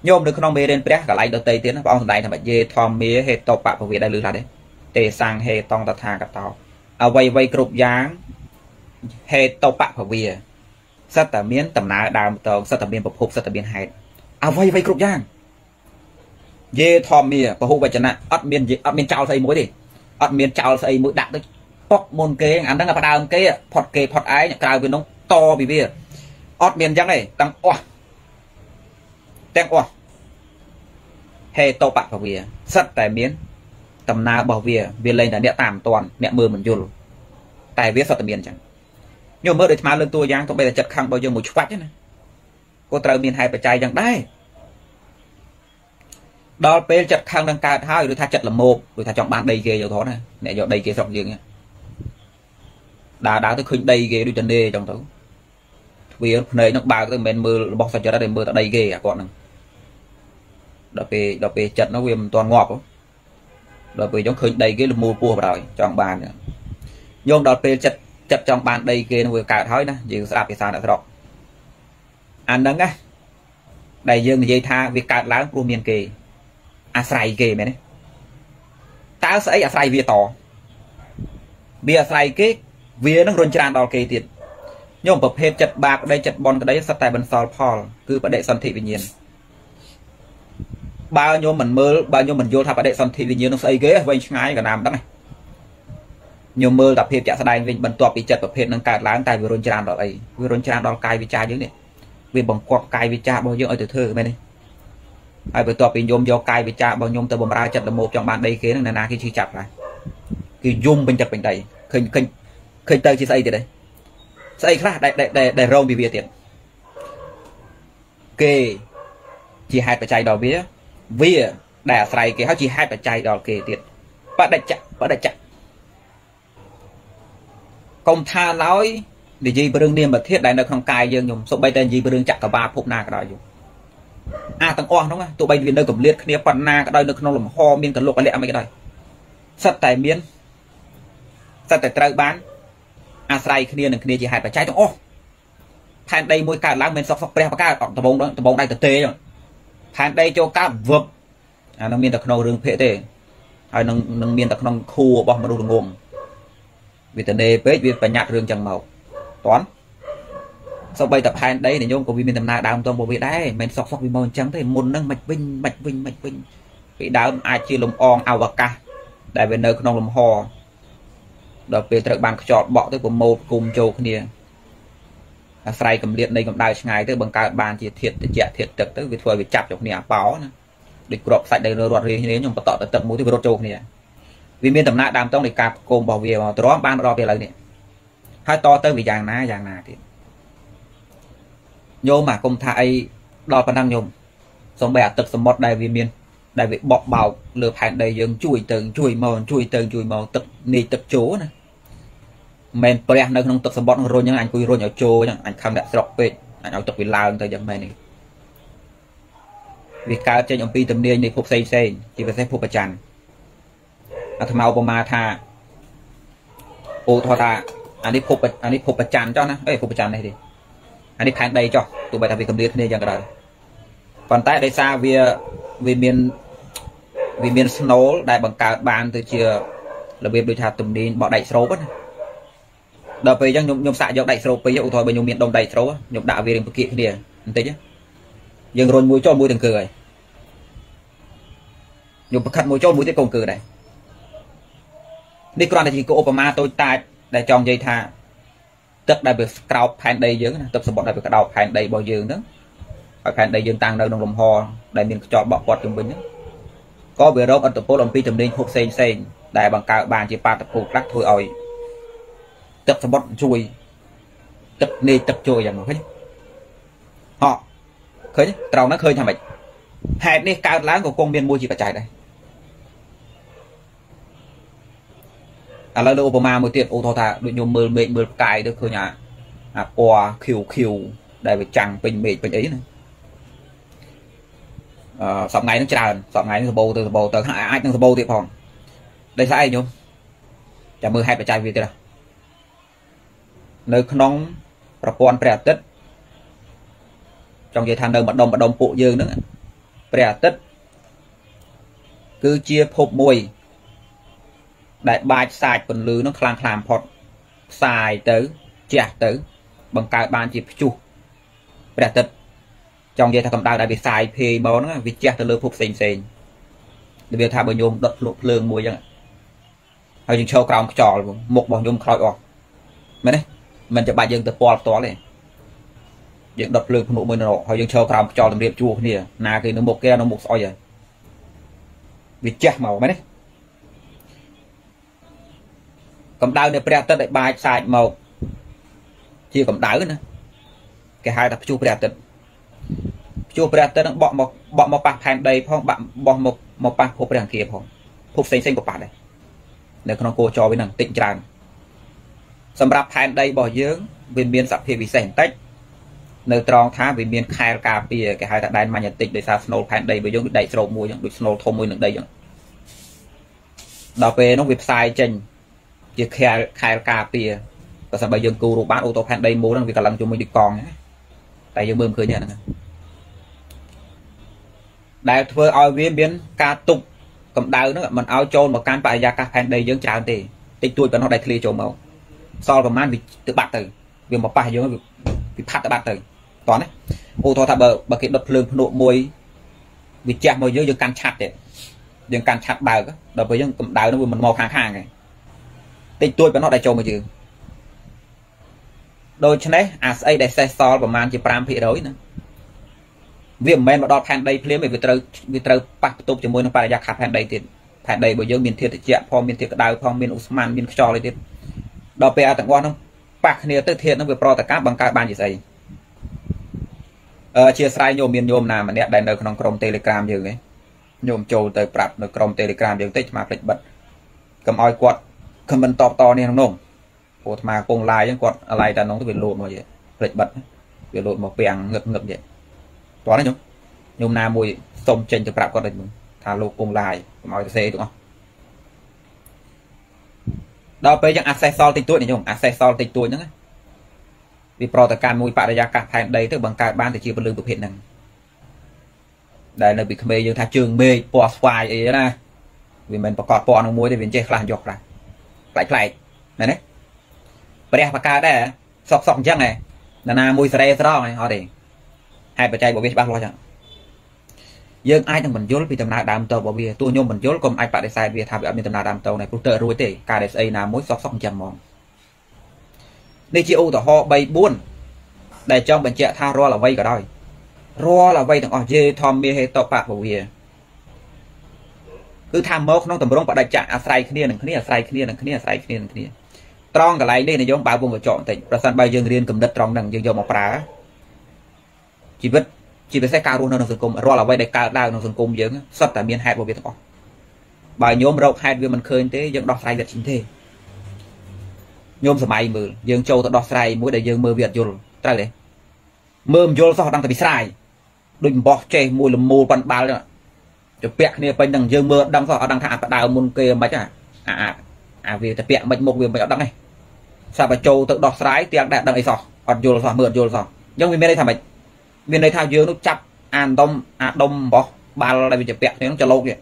ញោមនៅក្នុងមេរៀនព្រះកន្លែងដតីទៀតណាព្រះអង្គសម្ដែងថាបយេធម្មាហេតុបពវិដែរលឺថាទេទេសង្ហេតងតថាកតោអ្វីអ្វីគ្រប់យ៉ាងហេតុបពវិសិតតែមានដំណើរដើមតងសិតតែមានប្រភពសិតតែមានហេតុអ្វីអ្វីគ្រប់យ៉ាងយេធម្មាពហុវចនៈអត់មានអត់មានចោលស្អីមួយទេអត់មានចោលស្អីមួយដាក់ទៅ ប៉ុកមុនគេអាហ្នឹងផ្ដើមគេផុតគេផុតឯងក្រៅពីនោះតពីវាអត់មានអញ្ចឹងទេទាំងអស់ទាំងអស់ហេតុបពវាសិតតែមានដំណើររបស់វាវាលែងតែអ្នកតាមមិនតាន់អ្នកមើលមិនយល់តែវាសិតតែមានអញ្ចឹងញោមមើលដូចស្មើលើកតួយ៉ាងទៅបីតែចិត្តខឹងរបស់យើងមួយឆ្វាច់ណាក៏ត្រូវមានហេតុបច្ច័យយ៉ាងដែរដល់ពេលចិត្តខឹងនឹងកើតហើយឬថាចិត្តល្មោកឬថាចង់បានដីគេយកថតណាអ្នកយកដីគេស្រុកយើង ដើរដើរទៅឃើញដីគេដូចតនេអញ្ចឹងទៅទ្វារភ្នែកនឹងបើកទៅមិនមែនមើលរបស់សច្ចរិតទេមើលតែដីគេអាគាត់ហ្នឹងដល់ពេលដល់ពេលចិត្តនោះវាមិនទាន់ងាប់ដល់ពេលយើងឃើញដីគេលមូលពោះបរហើយចង់បានញោមដល់ពេលចិត្តចិត្តចង់បានដីគេនោះវាកើតហើយណាយើងស្ដាប់ភាសាអ្នកស្រុកអាហ្នឹងណាដែលយើងនិយាយថាវាកើតឡើងព្រោះមានគេ អាស្រ័យគេមែនទេតើស្អីអាស្រ័យវាតវាអាស្រ័យគេ វានឹងរុញច្រានដល់គេទៀតញោមប្រភេទចិត្តបាបក្តីចិត្តបនក្តីសិតតែបន្សល់ផលគឺបដិសន្ធិវិញ្ញាណបើញោមមិនមើលបើញោមមិនយល់ថាបដិសន្ធិវិញ្ញាណនោះស្អីគេវែងឆ្ងាយកណ្ដាមដឹងញោមមើលតែភាពចាក់ស្ដែងវិញបន្ទាប់ពីចិត្តប្រភេទនឹងកើតឡើងតែវារុញច្រានដល់អីវារុញច្រានដល់កាយវិចារយើងនេះវាបង្កប់កាយវិចាររបស់យើងឲ្យទៅធ្វើមែនទេហើយបន្ទាប់ពីញោមយកកាយវិចាររបស់ញោមទៅបំរើចិត្តលមោកចង់បានដីគេហ្នឹងណាគេឈឺចាប់ហើយគឺយំពេញទឹកពេញដីឃើញឃើញ ឃើញទៅជាស្អីទៀតទេស្អីខ្លះដែលដែលរងពីវាទៀតគេជាហេតុបច្ច័យដល់វាវាដែលអាស្រ័យគេហើយជាហេតុបច្ច័យដល់គេទៀតបដិច្ចបដិច្ចកុំថាឡើយនិយាយពីរឿងនាមធាតុដែលនៅក្នុងកាយយើងខ្ញុំសូម្បីតែនិយាយពីរឿងចក្រវាលភពណាក៏ដោយយំអាទាំងអស់ហ្នឹងទោះបីវានៅកម្លៀតគ្នាប៉ុណ្ណាក៏ដោយនៅក្នុងលំហមានកលុកអលិអមិនក៏ដោយសិតតែមានសិតតែត្រូវបាន អាស្រ័យគ្នានឹងគ្នាជាហេតុបច្ច័យទាំងអស់ផែនដីមួយកើតឡើងមិនសុកសុកព្រះបកើតដបងដបងដៃទៅទេចឹងផែនដីចូលកើតវឹបអានឹងមានតែក្នុងរឿងភេទទេហើយនឹងនឹងមានតែក្នុងខួររបស់មនុស្សល្ងងវាតនេពេកវាបញ្ញត្តិរឿងចឹងមកតន់សូម្បីតែផែនដីនិយមក៏វាមានដំណើរដើមតងរបស់វាដែរមិនមែនសុកសុកវាមកអញ្ចឹងទេមុនហ្នឹងមិនវិញមិនវិញមិនវិញពីដើមអាចជាលំអងអវកាសដែលវានៅក្នុងលំហ ដល់ពេលត្រូវបានខ្យល់បក់ទៅប្រមូលគុំចូលគ្នាអាស្រ័យកម្រិតនៃកម្ដៅឆ្ងាយទៅបង្កើតបានជាធាតុត្រជាក់ធាតុទឹកទៅវាធ្វើឲ្យវាចាប់ចូលគ្នាអាប៉ោណាដូចក្របសាច់ដែលរត់រៀងគ្នាខ្ញុំបន្តទៅទឹកមួយទៅវារត់ចូលគ្នាវាមានដំណើរដើមតងនៃការផ្គមរបស់វាមកទ្រាំបានដល់ពេលឥឡូវនេះហើយតទៅវាយ៉ាងណាយ៉ាងណាទៀតញោមអាគុំថាអីដល់ប៉ុណ្ណឹងញោមសំបីអាទឹកសមុទ្រដែលវាមានដែលវាបក់បោកលើផែនដីយើងជួយទៅជួយមកជួយទៅជួយមកទឹកនាយទឹកជោណា មិនព្រះនៅក្នុងទឹកសមុទ្រនឹងរុញហ្នឹងអញគួយរុញឲ្យជោហ្នឹងអញខំអ្នកស្រុកពេកអញឲ្យទឹកវាឡើងទៅយ៉ាងម៉េចនេះវាកើតចេញអំពីទំនាញនៃភពផ្សេងផ្សេងជាពិសេសភពប្រច័នអាត្មាឧបមាថាអូថថាអានេះភពអានេះភពប្រច័នចុះណាអេភពប្រច័ននេះទេអានេះផែនដីចុះទោះបីថាវាកម្រិតគ្នាយ៉ាងក៏ដោយប៉ុន្តែដោយសារវាវាមានវាមាន snowll ដែលបង្កើតបានទៅជារបៀបដូចថាទំនាញបោះដែកស្រូបណា ដល់ពេលអញ្ចឹងខ្ញុំខ្ញុំសាក់យកដែកស្រូបពីរឧទាហរណ៍បើខ្ញុំមានដុំដែកស្រូបខ្ញុំដាក់វារៀងពគៀកគ្នាបន្តិចយើងរុញមួយចូលមួយទាំងគឺហើយខ្ញុំប្រខិតមួយចូលមួយទៀតក៏អង្គើដែរនេះគ្រាន់តែជាឧបមាតូចតាចដែលចង់និយាយថាទឹកដែលវាក្រោបផែនដីយើងណាទឹកសមុទ្រដែលវាក្តោបផែនដីរបស់យើងហ្នឹងហើយផែនដីយើងតាំងនៅក្នុងលំហដែលមានខ្យល់បក់ព័ទ្ធជុំវិញហ្នឹងក៏វារកអត្តពលអំពីទំនាញភពផ្សេងផ្សេងដែលបង្កើតបានជាបាតុភូតខ្លះធ្វើឲ្យ ទឹកសមុទ្រជួយទឹកនេទឹកជួយយ៉ាងហ្នឹងឃើញអឃើញត្រង់ហ្នឹងឃើញថាម៉េចហេតុនេះកើតឡើងក៏គង់មានមួយជាបច្ច័យដែរឥឡូវលើឧបមាមួយទៀតឧទាហរណ៍ថាដូចខ្ញុំមើលមេឃមើលផ្កាយទៅឃើញអាអាពណ៌ខៀវខៀវដែលវាចាំងពេញមេឃពេញអីណាអឺសប្ងៃនឹងច្រើនសប្ងៃនឹងសបោទៅសបោទៅអាចនឹងសបោទៀតផងដោយសារអីញោមចាំមើលហេតុបច្ច័យវាទៀត នៅក្នុងប្រព័ន្ធព្រះអាទិត្យចង់និយាយថានៅម្ដុំម្ដុំពួកយើងហ្នឹងព្រះអាទិត្យគឺជាភពមួយ ដែលបាចសាច់ពន្លឺនឹងខ្លាំងខ្លាមផុតផ្សាយទៅជះទៅ បង្កើតបានជាព្យុះព្រះអាទិត្យចង់និយាយថាកម្ដៅដែលវាសាយភេមកហ្នឹងវាជះទៅលើភពផ្សេងផ្សេងរបៀបថាបើញោមដុតភ្លុកភ្លើងមួយអញ្ចឹងហើយយើងឈរក្រោមខ្យល់មុខរបស់ញោមខ្លោចអស់មែនទេ មិនចាំបាច់យើងទៅពាល់ផ្ទាល់ទេយើងដុតភ្លើងភ្នក់មួយនៅហើយយើងឈរក្រោមខ្យល់តម្រៀបជួរគ្នាណាគេនៅមុខគេនៅមុខស្អុយហើយវាជះមកមែនទេកម្ដៅនៃព្រះអាទិត្យដែលបាចសាចមកជាកម្ដៅណាគេហៅថាព្យុះព្រះអាទិត្យព្យុះព្រះអាទិត្យនឹងបក់មកបក់មកប៉ះផែនដីផងបាក់បោះមកមកប៉ះភពព្រះអង្គាផងភពផ្សេងផ្សេងក៏ប៉ះដែរនៅក្នុងគោចរវានឹងតិចច្រើន សម្រាប់ផែនដីរបស់យើងវាមានសភាពពិសេសបន្តិចនៅត្រង់ថាវាមានខែលការពារគេហៅថាដែនម៉ាញ៉ាទិកដោយសារស្នូលផែនដីរបស់យើងដូចដែកស្រោបមួយចឹងដូចស្នូលធំមួយនឹងដីចឹងដល់ពេលនោះវាផ្សាយចេញជាខែលខែលការពារបើសិនបើយើងគូររូបបានអូតូផែនដីមូលហ្នឹងវាកម្លាំងជាមួយដូចកង់តែយើងមើលមិនឃើញទេហ្នឹងដែលធ្វើឲ្យវាមានការទប់កម្ដៅហ្នឹងមិនឲ្យចូលមកកាន់បរិយាកាសផែនដីយើងច្រើនទេតិចតួចប៉ុណ្ណោះដែលធ្លាចូលមក សល់ប្រហែលវាទៅបាត់ទៅវាមកប៉ះយើងវាផាត់ទៅបាត់ទៅតោះណាឧទាហរណ៍ថាបើបើគេដុតភ្លើងភ្នក់មួយវាជះមកយើងយើងកាន់ឆាត់ទេយើងកាន់ឆាត់បើកដល់ពេលយើងកម្ដៅនោះវាមិនមកខាងខាងទេតិចតួចប៉ុណ្ណោះដែលចូលមកយើងដូច្នេះអាស្អីដែលសេះសល់ប្រហែលជា5%ណាវាមិនមែនមកដល់ផែនដីភ្លាមទេវាត្រូវវាត្រូវប៉ះផ្ទុបជាមួយនឹងបរិយាកាសផែនដីទៀតផែនដីរបស់យើងមានធាតុត្រជាក់ផងមានធាតុក្តៅផងមានឧស្ម័នមានខ្យល់អីទៀត ដល់ពេលអាទាំងអស់ហ្នឹងប៉ះគ្នាទៅធាតុហ្នឹងវាប្រតិកម្មបង្កើតបានជាស្អីអឺអធិស្ឋានញោមមានញោមណាម្នាក់ដែលនៅក្នុងក្រុម Telegram យើងឯងញោមចូលទៅប្រាប់នៅក្រុម Telegram យើងតិចស្មាផ្លេចបិទកុំឲ្យគាត់ខមមិនតបតនេះក្នុងនោះព្រោះអាត្មាគង់ឡាយហ្នឹងគាត់អាឡៃតែនោះទៅវាលោតមកយេផ្លេចបិទវាលោតមកពាំងងឹកងឹកយេតោះណាញោមញោមណាមួយសុំចេញទៅប្រាប់គាត់ដូចថាលោកគង់ឡាយកុំឲ្យទៅសេទាំងអស់ ដល់ពេលយ៉ាងអាសេសសល់តិចតួចញោមអាសេសសល់តិចតួចហ្នឹងវាប្រតិកម្មមួយបរិយាកាសផែនដីទៅបង្កើតបានទៅជាពលឺប្រភេទហ្នឹងដែលនៅពីក្មេងយើងថាជើងមេឃពណ៌ស្វាយអីណាវាមិនប្រកបពណ៌នឹងមួយទេវាចេះខ្លះយកខ្លះប្លែកប្លែកមែនទេព្រះបកើតដែរសុកសុកអញ្ចឹងឯណាណាមួយសេរីស្រងឯអត់ទេហេតុបច្ច័យរបស់វាច្បាស់លាស់ចឹង យើងអាចនឹងបញ្យល់ពីដំណើរដើមតរបស់វាទោះខ្ញុំបញ្យល់ក៏មិនអាចបដិសេធវាថាវាអត់មានដំណើរដើមតដែរព្រោះទៅរួចទេការដែលស្អីណាមួយសុកសុកអញ្ចឹងហ្មងនេះជាឧទាហរណ៍3 4ដែលចង់បញ្ជាក់ថារាល់អ្វីក៏ដោយរាល់អ្វីទាំងអស់យេធម្មមេហេតបៈពវាគឺថាមកក្នុងតម្រងបដិច្ចៈអាស្រ័យគ្នានឹងគ្នាអាស្រ័យគ្នានឹងគ្នាអាស្រ័យគ្នានឹងគ្នាត្រង់កន្លែងនេះនិយមបើវងកញ្ចក់បន្តិចប្រសិនបើយើងរៀនកំណត់ត្រង់ហ្នឹងយើងយកមកប្រើជីវិត ជាពិសេសការរស់នៅក្នុងសង្គមរាល់អ្វីដែលកើតឡើងក្នុងសង្គមយើងសុទ្ធតែមានហេតុរបស់វាទាំងអស់បើញោមរកហេតុវាមិនឃើញទេយើងដោះស្រាយវាជីទេញោមសម័យមើលយើងចូលទៅដោះស្រាយមួយដែលយើងមើលវាអត់យល់ត្រូវទេមើលមិនយល់សោះដឹងតែពីស្រាយដូចអំបោះចេះមួយលមូលប៉ាន់បាល់ទៅពាក់គ្នាពេញហ្នឹងយើងមើលអត់ដឹងសោះអត់ដឹងថាអាបដើមុនគេមិនអាអាអាវាទៅពាក់មិនមុខវាមិនអត់ដឹងទេសាប់បញ្ចូលទៅដោះស្រាយទាំងដែលដឹងអីសោះអត់យល់សោះមើលអត់យល់សោះអញ្ចឹងវាមានន័យថាម៉េច មានន័យថាយើងនោះចាប់អាដុំអាដុំរបស់បាល់ដែលវាជាពាក់គ្នានោះចលោកនេះ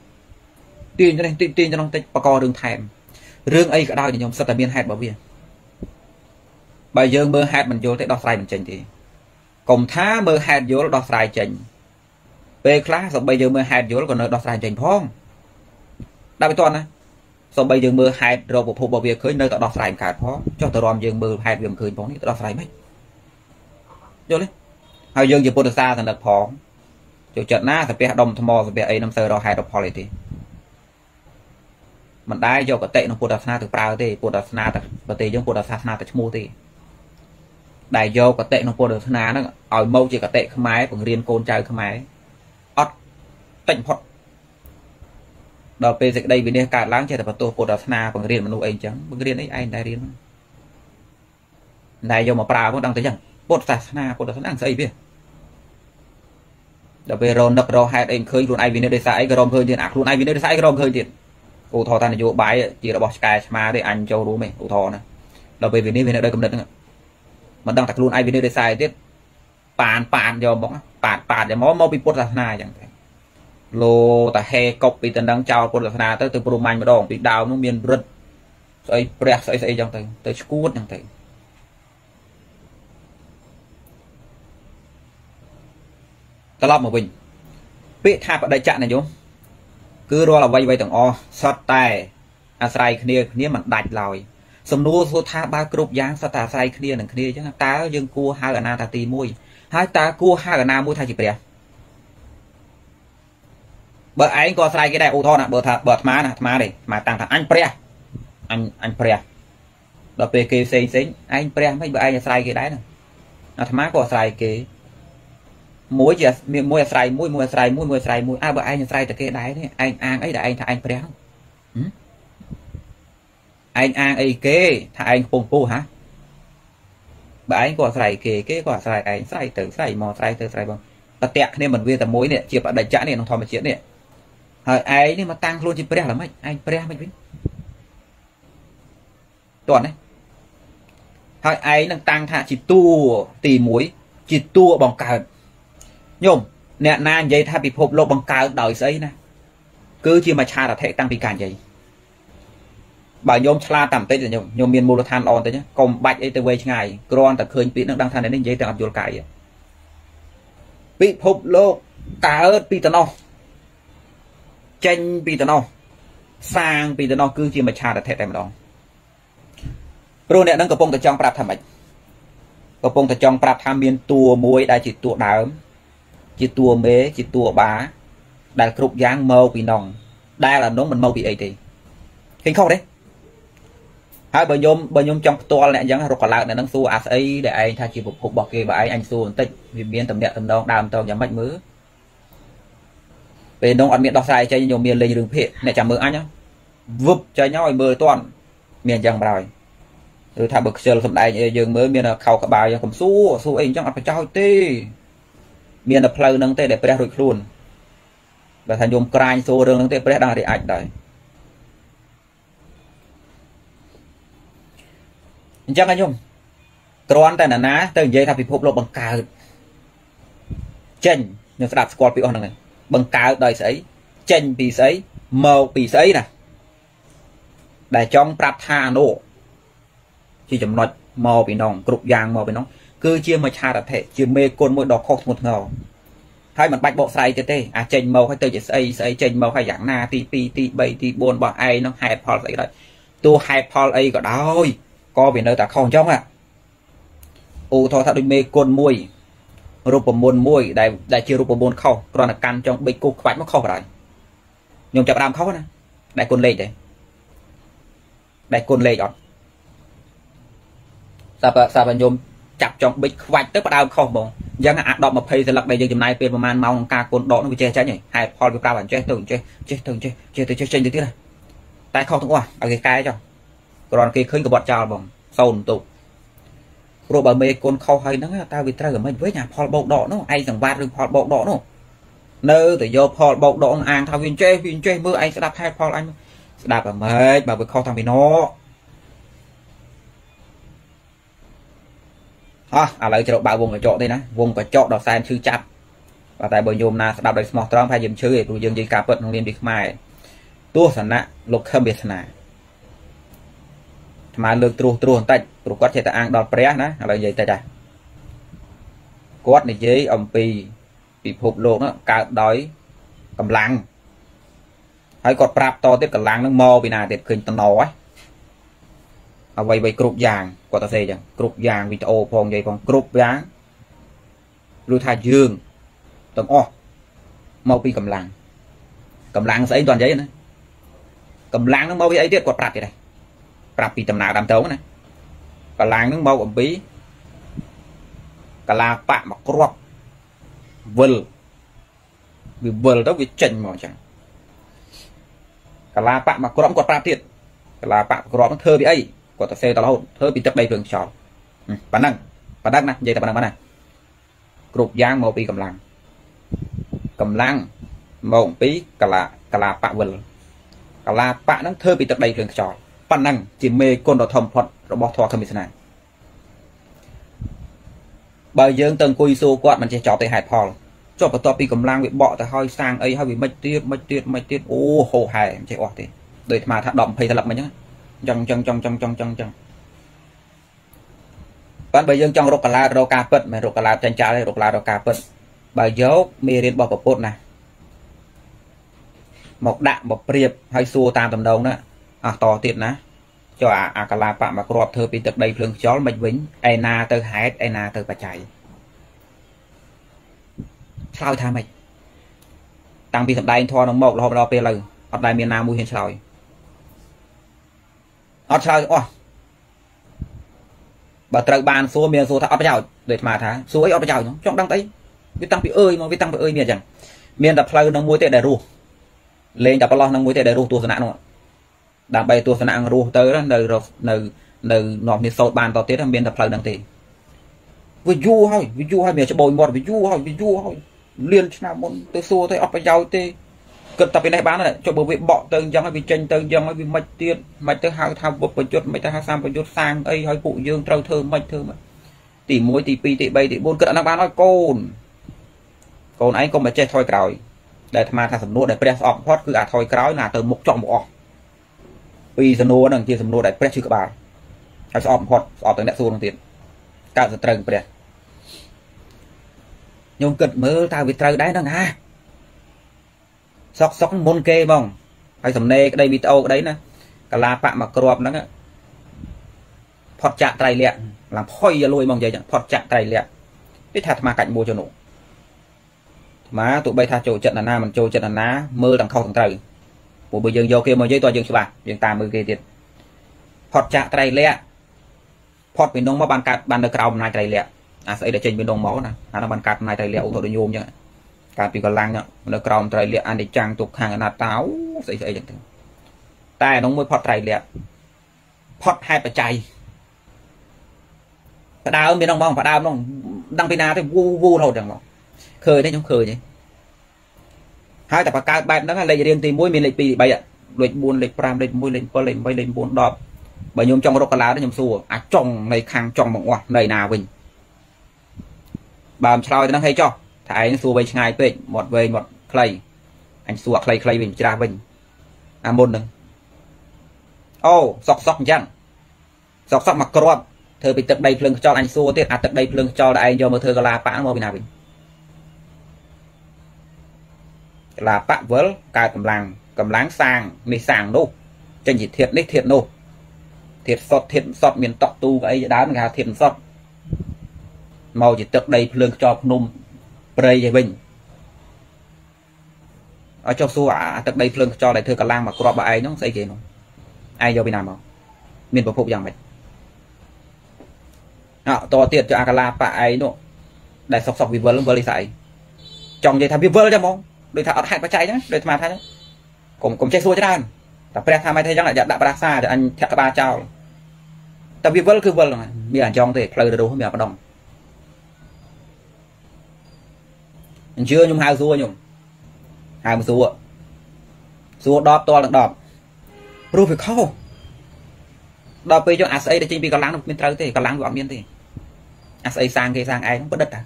ទាញទៅនេះទាញទៅនោះតិចបកករឿងថែមរឿងអីក៏ដោយខ្ញុំសិតតែមានហេតុរបស់វាបើយើងមើលហេតុមិនយល់ទេដោះស្រាយមិនចេញទេកុំថាមើលហេតុយល់ដោះស្រាយចេញពេលខ្លះសូម្បីយើងមើលហេតុយល់ក៏នៅដោះស្រាយចេញផងដាក់ไปតន់ណាសូម្បីយើងមើលហេតុរកប្រភពរបស់វាឃើញនៅតែដោះស្រាយមិនកើតផងចុះទៅរំយើងមើលហេតុវាមិនឃើញផងនេះទៅដោះស្រាយមិនយល់ទេ ហើយយើងជាពុទ្ធសាសនិកផងចូលចិត្តណាសាពះដុំថ្មសាពះអីនឹងទៅរកហេតុរផលអីទេមិនដែរយកកតិក្នុងពុទ្ធសាសនាទៅប្រើទេពុទ្ធសាសនាទៅប្រទេសយើងពុទ្ធសាសនាទៅឈ្មោះទេដែលយកកតិក្នុងពុទ្ធសាសនាហ្នឹងឲ្យមកជាកតិខ្មែរបង្រៀនកូនចៅខ្មែរអត់តិចបំផុតដល់ពេលសេចក្តីវិនិច្ឆ័យកើតឡើងចេះតែបន្ទោសពុទ្ធសាសនាបង្រៀនមនុស្សអីអញ្ចឹងបង្រៀនអីឯងតែរៀនតែយកមកប្រើមកដឹងតែអញ្ចឹងពុទ្ធសាសនាពុទ្ធសាសនាស្អីវា ដល់ពេលរនឹករហេតុអីឃើញខ្លួនឯងវិនិច្ឆ័យដោយសារអីក៏រំឃើញទៀតអាខ្លួនឯងវិនិច្ឆ័យដោយសារអីក៏រំឃើញទៀតឧទាហរណ៍ថានយោបាយជារបស់ឆ្កែឆ្មាទេអញចូលរួមទេឧទាហរណ៍ណាដល់ពេលវិនិច្ឆ័យវិនិច្ឆ័យដោយកំណត់ហ្នឹងមិនដឹងតែខ្លួនឯងវិនិច្ឆ័យដោយសារអីទៀតប៉ានប៉ានយកមកប៉ាតប៉ាតយកមកមកពីពុទ្ធសាសនាអញ្ចឹងទៅលោតាហេកប់ពីតណ្ដឹងចោលពុទ្ធសាសនាទៅទៅព្រមាញ់ម្ដងពីដើមនោះមានរិទ្ធស្អីព្រះស្អីស្អីចឹងទៅទៅឈួតចឹងទៅ ត្រឡប់មកវិញពាក្យថាបដិច្ចៈណាញោមគឺរាល់អ្វីអ្វីទាំងអស់សុទ្ធតែអាស្រ័យគ្នាគ្នាមិនដាច់ឡើយសំណួរសួរថាបើគ្រប់យ៉ាងសុទ្ធតែអាស្រ័យគ្នានឹងគ្នាអញ្ចឹងតើយើងគួរហៅអាណាថាទី1ហើយតើគួរហៅអាណាមួយថាជាព្រះបើឯងក៏ស្រ័យគេដែរឧទាហរណ៍ណាបើថាបើអាត្មាណាអាត្មាទេអាត្មាតាំងថាអញព្រះអញអញព្រះដល់ពេលគេផ្សេងផ្សេងឯងព្រះមិនបើឯងអាស្រ័យគេដែរណាអាត្មាក៏អាស្រ័យគេ មួយជាមានមួយអាស្រ័យមួយមួយអាស្រ័យមួយមួយអាស្រ័យមួយអើបើឯងអាស្រ័យតែគេដែរនេះឯងអាងអីដែលឯងថាឯងព្រះនោះឯងអាងអីគេថាឯងកំពុងពោះហ่าបើឯងក៏អាស្រ័យគេគេក៏អាស្រ័យឯងស្រ័យទៅស្រ័យមកស្រ័យទៅស្រ័យមកប្រតិគ្នាមិនវាតែមួយនេះជាបដិច្ចៈនេះក្នុងធម្មជាតិនេះហើយឯងនេះមកតាំងខ្លួនជាព្រះល្មិចឯងព្រះមិនវិញតោះណាហើយឯងនឹងតាំងថាជាតួទី1ជាតួបង្កើត ញោមអ្នកណានិយាយថាពិភពលោកបង្កើតដោយស្អីណាគឺជាមច្ឆារថៈតាំងពីការនិយាយបើញោមឆ្លាតតាមបន្តិចញោមញោមមានមូលដ្ឋានល្អបន្តិចកុំបាច់អីទៅវែងឆ្ងាយគ្រាន់តែឃើញពាក្យនឹងដឹងថានេះនិយាយទាំងអត់យល់កាយពិភពលោកកើតពីតំណោះចេញពីតំណោះសាងពីតំណោះគឺជាមច្ឆារថៈតែម្ដងព្រោះអ្នកនឹងកំពុងតែចង់ប្រាប់ថាម៉េចកំពុងតែចង់ប្រាប់ថាមានតួមួយដែលជាតួដើម ជាតួមេជាតួបាដែលគ្រប់យ៉ាងមកពីនងដែលអានោះមិនមកពីអីទេឃើញខុសទេហើយបើខ្ញុំបើខ្ញុំចង់ផ្ទាល់អ្នកអញ្ចឹងរកកឡៅអ្នកនឹងសួរអាស្អីដែលឯងថាជាប្រភពរបស់គេបើឯងអញសួរបន្តិចវាមានតំណាក់តំណងដើមតយ៉ាងម៉េចមើលពេលនោះអត់មានដោះស្រាយចេញខ្ញុំមានលេងរឿងភាកអ្នកចាំមើលអញវឹបចេញឲ្យមើលតន់មានអញ្ចឹងប្រហើយឬថាបើខ្ជិលសំដែងអីយើងមើលមានខោក្បាលយ៉ាងកំសួរសួរអីអញ្ចឹងអត់បចោចទេ មានតែផ្លូវហ្នឹងទេដែលព្រះរួចខ្លួនបើថាញោមក្រាញសួររឿងហ្នឹងទេព្រះដឹងរីអាចដែរអញ្ចឹងញោមគ្រាន់តែណានាទៅនិយាយថាពិភពលោកបង្កើតចេញខ្ញុំស្ដាប់ស្គាល់ពីអស់ហ្នឹងបង្កើតដោយស្អីចេញពីស្អីមកពីស្អីណាដែលចង់ប្រាប់ថានោះជាចំណុចមកពីនងគ្រប់យ៉ាងមកពីនង គឺជាមច្ឆារថៈជាមេគុណមួយដ៏ខុសធ្ងន់ធ្ងរហើយមិនបាច់បកស្រាយទៅទេអាចេញមកហើយទៅជាស្អីស្អីចេញមកហើយយ៉ាងណាទី2ទី3ទី4របស់ឯងនោះហេតុផលស្អីដែរទោះហេតុផលអីក៏ដោយក៏វានៅតែខុសអញ្ចឹងណាឧទាហរណ៍ថាដូចមេគុណមួយរូបមន្តមួយដែលដែលជារូបមន្តខុសគ្រាន់តែកាន់ចង់បិចគូខ្វាច់មកខុសបណ្ដោយខ្ញុំចាប់ដើមខុសណាដែលគុណលេខទេដែលគុណលេខអត់សាប់សាប់ខ្ញុំ ចាប់ចង់បិចខ្វាច់ទៅផ្ដើមខុសហ្មងអញ្ចឹងអា10 20សន្លឹកដែលយើងចំណាយពេលប្រហែលម៉ោងក្នុងការគុណដកនោះវាចេះចាញ់ហើយហេតុផលវាប្រាប់អញ្ចេះទៅអញ្ចេះចេះទៅអញ្ចេះចេះទៅចេះចេញទៅទៀតតែខុសទាំងអស់ឲ្យគេកែចុះគ្រាន់គេឃើញក្បត់ចោលបងសូនទុកព្រោះបើមេគុណខុសហើយហ្នឹងតើវាត្រូវមិនវិញអាផលបោកដកនោះឯងសង្វាតឬផលបោកដកនោះនៅតែយកផលបោកដកអាងថាវាចេះវាចេះមើលឯងស្ដាប់ហេតុផលអញស្ដាប់អាម៉េចបើវាខុសតាំងពីណោ អស់ឥឡូវជ្រកបើវងកញ្ចក់ទេណាវងកញ្ចក់ដល់សែនឈឺចាប់ប៉ុន្តែបើញោមណាស្ដាប់ដោយស្មោះត្រង់ថាយើងឈឺឯព្រោះយើងនិយាយការពិតក្នុងនាមជាខ្មែរទស្សនៈលោកខឹមវាសនាស្មើលើកត្រួសត្រួសបន្តិចព្រោះគាត់ចេះតែអាងដល់ព្រះណាឥឡូវនិយាយតិចដែរគាត់និយាយអំពីពិភពលោកនោះកើតដោយកម្លាំងហើយគាត់ប្រាប់តទៀតកម្លាំងនឹងមកពីណាទៀតឃើញតំណហ៎ អ្វីៗគ្រប់យ៉ាងគាត់ទៅសេអញ្ចឹងគ្រប់យ៉ាងវីដេអូផងនិយាយផងគ្រប់យ៉ាងឬថាយើងទាំងអស់មកពីកម្លាំងកម្លាំងស្អីមិនទាន់និយាយណាកម្លាំងនឹងមកពីអីទៀតគាត់ប្រាប់ទៀតដែរប្រាប់ពីដំណើរដើមតងណាកម្លាំងនឹងមកអំពីកលាបៈមកគ្រាប់វិលវាវិលទៅវាចេញមកអញ្ចឹងកលាបៈមកគ្រាប់គាត់ប្រាប់ទៀតកលាបៈគ្រាប់នឹងធ្វើពីអី គាត់ទៅសេតរហូតធ្វើពីទឹកដីភ្លើងខ្យល់ប៉ណ្ណឹងប៉ណ្ណឹងណានិយាយតែប៉ណ្ណឹងណាគ្រប់យ៉ាងមកពីកម្លាំងកម្លាំងមកពីកលាកលាបៈវិលកលាបៈហ្នឹងធ្វើពីទឹកដីភ្លើងខ្យល់ប៉ុណ្ណឹងជាមេគុណដ៏ធំផុតរបស់ធម៌ធម្មទេសនាបើយើងទៅអង្គុយសួរគាត់មិនចេះចប់ទេហេតុផលចុះបន្ទាប់ពីកម្លាំងវាបកទៅហើយសាងអីហើយវាមិនទៀតមិនទៀតមិនទៀតអូហូហែមិនចេះអស់ទេដូចអាត្មាថា10 20ត្រឡឹកមិញហ្នឹង ចឹងចឹងចឹងចឹងចឹងចឹងចឹងបានបើយើងចង់រកកលារកការពិតមិនរកកលាចាញ់ចាល់ទេរកកលារកការពិតបើយកមេរៀនរបស់ពុទ្ធណាមកដាក់មកប្រៀបហើយសួរតាមតំណងណាអស់តទៀតណាចុះអាអាកលាបៈមកគ្រាប់ធ្វើពីទឹកដីភ្លើងខ្យល់មិនវិញឯណាទៅហេតុឯណាទៅបច្ច័យឆ្លើយថាម៉េចតាំងពីសម្ដែងធម៌នឹងមករហូតដល់ពេលឥឡូវអត់ដែលមានណាមួយហ៊ានឆ្លើយ អត់ឆ្លើយអស់បើត្រូវបានសួរមានសួរថាអត់ប្រយោជន៍ដូចអាថាសួរអីអត់ប្រយោជន៍ចង់ដឹងទៅអីវាតាំងពីអើយមកវាតាំងពីអើយមានអញ្ចឹងមានតែផ្លូវនឹងមួយទេដែលរស់លេងតែប្រឡោះនឹងមួយទេដែលរស់ទស្សនៈនោះដើម្បីទស្សនៈរស់ទៅនៅនៅនៅនាំគ្នាសោតបានតទៀតមានតែផ្លូវហ្នឹងទេវាយូរហើយវាយូរហើយមានច្បូចមាត់វាយូរហើយវាយូរហើយលៀនឆ្នាំមុនទៅសួរទៅអត់ប្រយោជន៍ទេ គិតតែពីនេះបានចុះបើវាបកទៅអញ្ចឹងហើយវាចេញទៅអញ្ចឹងហើយវាមិនទៀតមិនទៅហៅថាវុបប្រយុទ្ធមិនទៅហៅសាមប្រយុទ្ធសាងអីហើយពួកយើងត្រូវធ្វើមិនធ្វើមិនទី1ទី2ទី3ទី4គិតអានោះបានហើយកូនកូនឯងកុំមកចេះថយក្រោយដែលអាត្មាថាសំណួរដែលព្រះស្អប់បំផុតគឺអាថយក្រោយណាទៅមុខចង់មកអស់ពីសំណួរហ្នឹងជាសំណួរដែលព្រះឈឺក្បាលហើយស្អប់បំផុតស្អប់ទាំងអ្នកសួរនឹងទៀតកើតសត្រូវព្រះខ្ញុំគិតមើលតើវាត្រូវដែរហ្នឹងហា សុកសុកមុនគេបងហើយសំណេរក្តីវីដេអូក្តីណាកលាបៈមកគ្រាប់ហ្នឹងផុតចាក់ត្រៃលក្ខឡើងផុយលួយមកនិយាយផុតចាក់ត្រៃលក្ខនេះថាអាត្មាកាច់មួយចនោះអាត្មាទោះបីថាចូលចិត្តណាមិនចូលចិត្តណាមើលទាំងខុសទាំងត្រូវព្រោះបើយើងយកគេមកនិយាយតើយើងច្បាស់យើងតាមមើលគេទៀតផុតចាក់ត្រៃលក្ខផុតពីនងមកបានកាត់បាននៅក្រៅអំណាចត្រៃលក្ខអាស្អីដែលចេញពីនងមកណាអានោះបានកាត់អំណាចត្រៃលក្ខឧទាហរណ៍ដូចញោមអញ្ចឹង កាលពីកម្លាំងនៅក្រោមត្រៃលក្ខអនិច្ចំទុក្ខខាងអនត្តាស្អីស្អីចឹងទៅតែក្នុងមួយផុតត្រៃលក្ខផុតហេតុបច្ច័យផ្ដើមមានក្នុងបងផ្ដើមនោះដឹងពីណាទេវូវូរហូតចឹងមកឃើញទេខ្ញុំឃើញទេហើយតែបកកើតបែបហ្នឹងលេខរៀងទី1មានលេខ2ទី3លេខ4លេខ5លេខ6លេខ7លេខ8លេខ9 10បើខ្ញុំចង់រកកលាខ្ញុំសួរអាចង់នៅខាងចង់មកអស់នៅណាវិញបើមិនឆ្លើយទៅហ្នឹងហីចុះ ថាឯងសួរវែងឆ្ងាយពេកមាត់វែងមាត់ខ្លីអញសួរខ្លីខ្លីវិញច្រាស់វិញអាមុនហ្នឹងអូសុកសុកអញ្ចឹងសុកសុកមកគ្រាប់ធ្វើពីទឹកដីភ្លើងខ្យល់អញសួរទៀតអាទឹកដីភ្លើងខ្យល់ដែលឯងយកមកធ្វើកលាបៈមកពីណាវិញកលាបៈវិលកើតកម្លាំងកម្លាំងសាងនេះសាងនោះចេញជាធាតនេះធាតនោះធាតសុតធាតសុតមានតក់ទូអីជាដើមគេហៅធាតសុតមកជាទឹកដីភ្លើងខ្យល់ភ្នំ ព្រៃឯវិញឲ្យចុះសួរអាទឹកដីភ្លើងខ្យល់ដែលធ្វើកលាំងមកគ្រាប់បើឯងនោះស្អីគេនោះឯងយកពីណាមកមានប្រភពយ៉ាងម៉េចអត់តទៀតចុះអាកលាប៉ឯងនោះដែលសុកសុកវិវលវិលនេះស្អីចង់និយាយថាវិវលចឹងហ្មងដូចថាអត់ហេតុបច្ច័យចឹងដូចអាត្មាថាចឹងកុំកុំចេះសួរច្រើនតែព្រះថាមិនថាចឹងដាក់ប្រាសាតែអញធាក់ក្បាលចោលតែវាវិលគឺវិលហ្នឹងមានអញ្ចឹងទេផ្លូវទៅរស់មានអាម្ដង អញ្ជើញខ្ញុំហៅសួរខ្ញុំហៅមកសួរសួរ10តលទាំង10ព្រោះវាខុសដល់ពេលចុះអាស្អីដែលចេញពីកម្លាំងនោះមានត្រូវទេកម្លាំងវាអត់មានទេអាស្អីសាងគេសាងឯងបដិទ្ធតា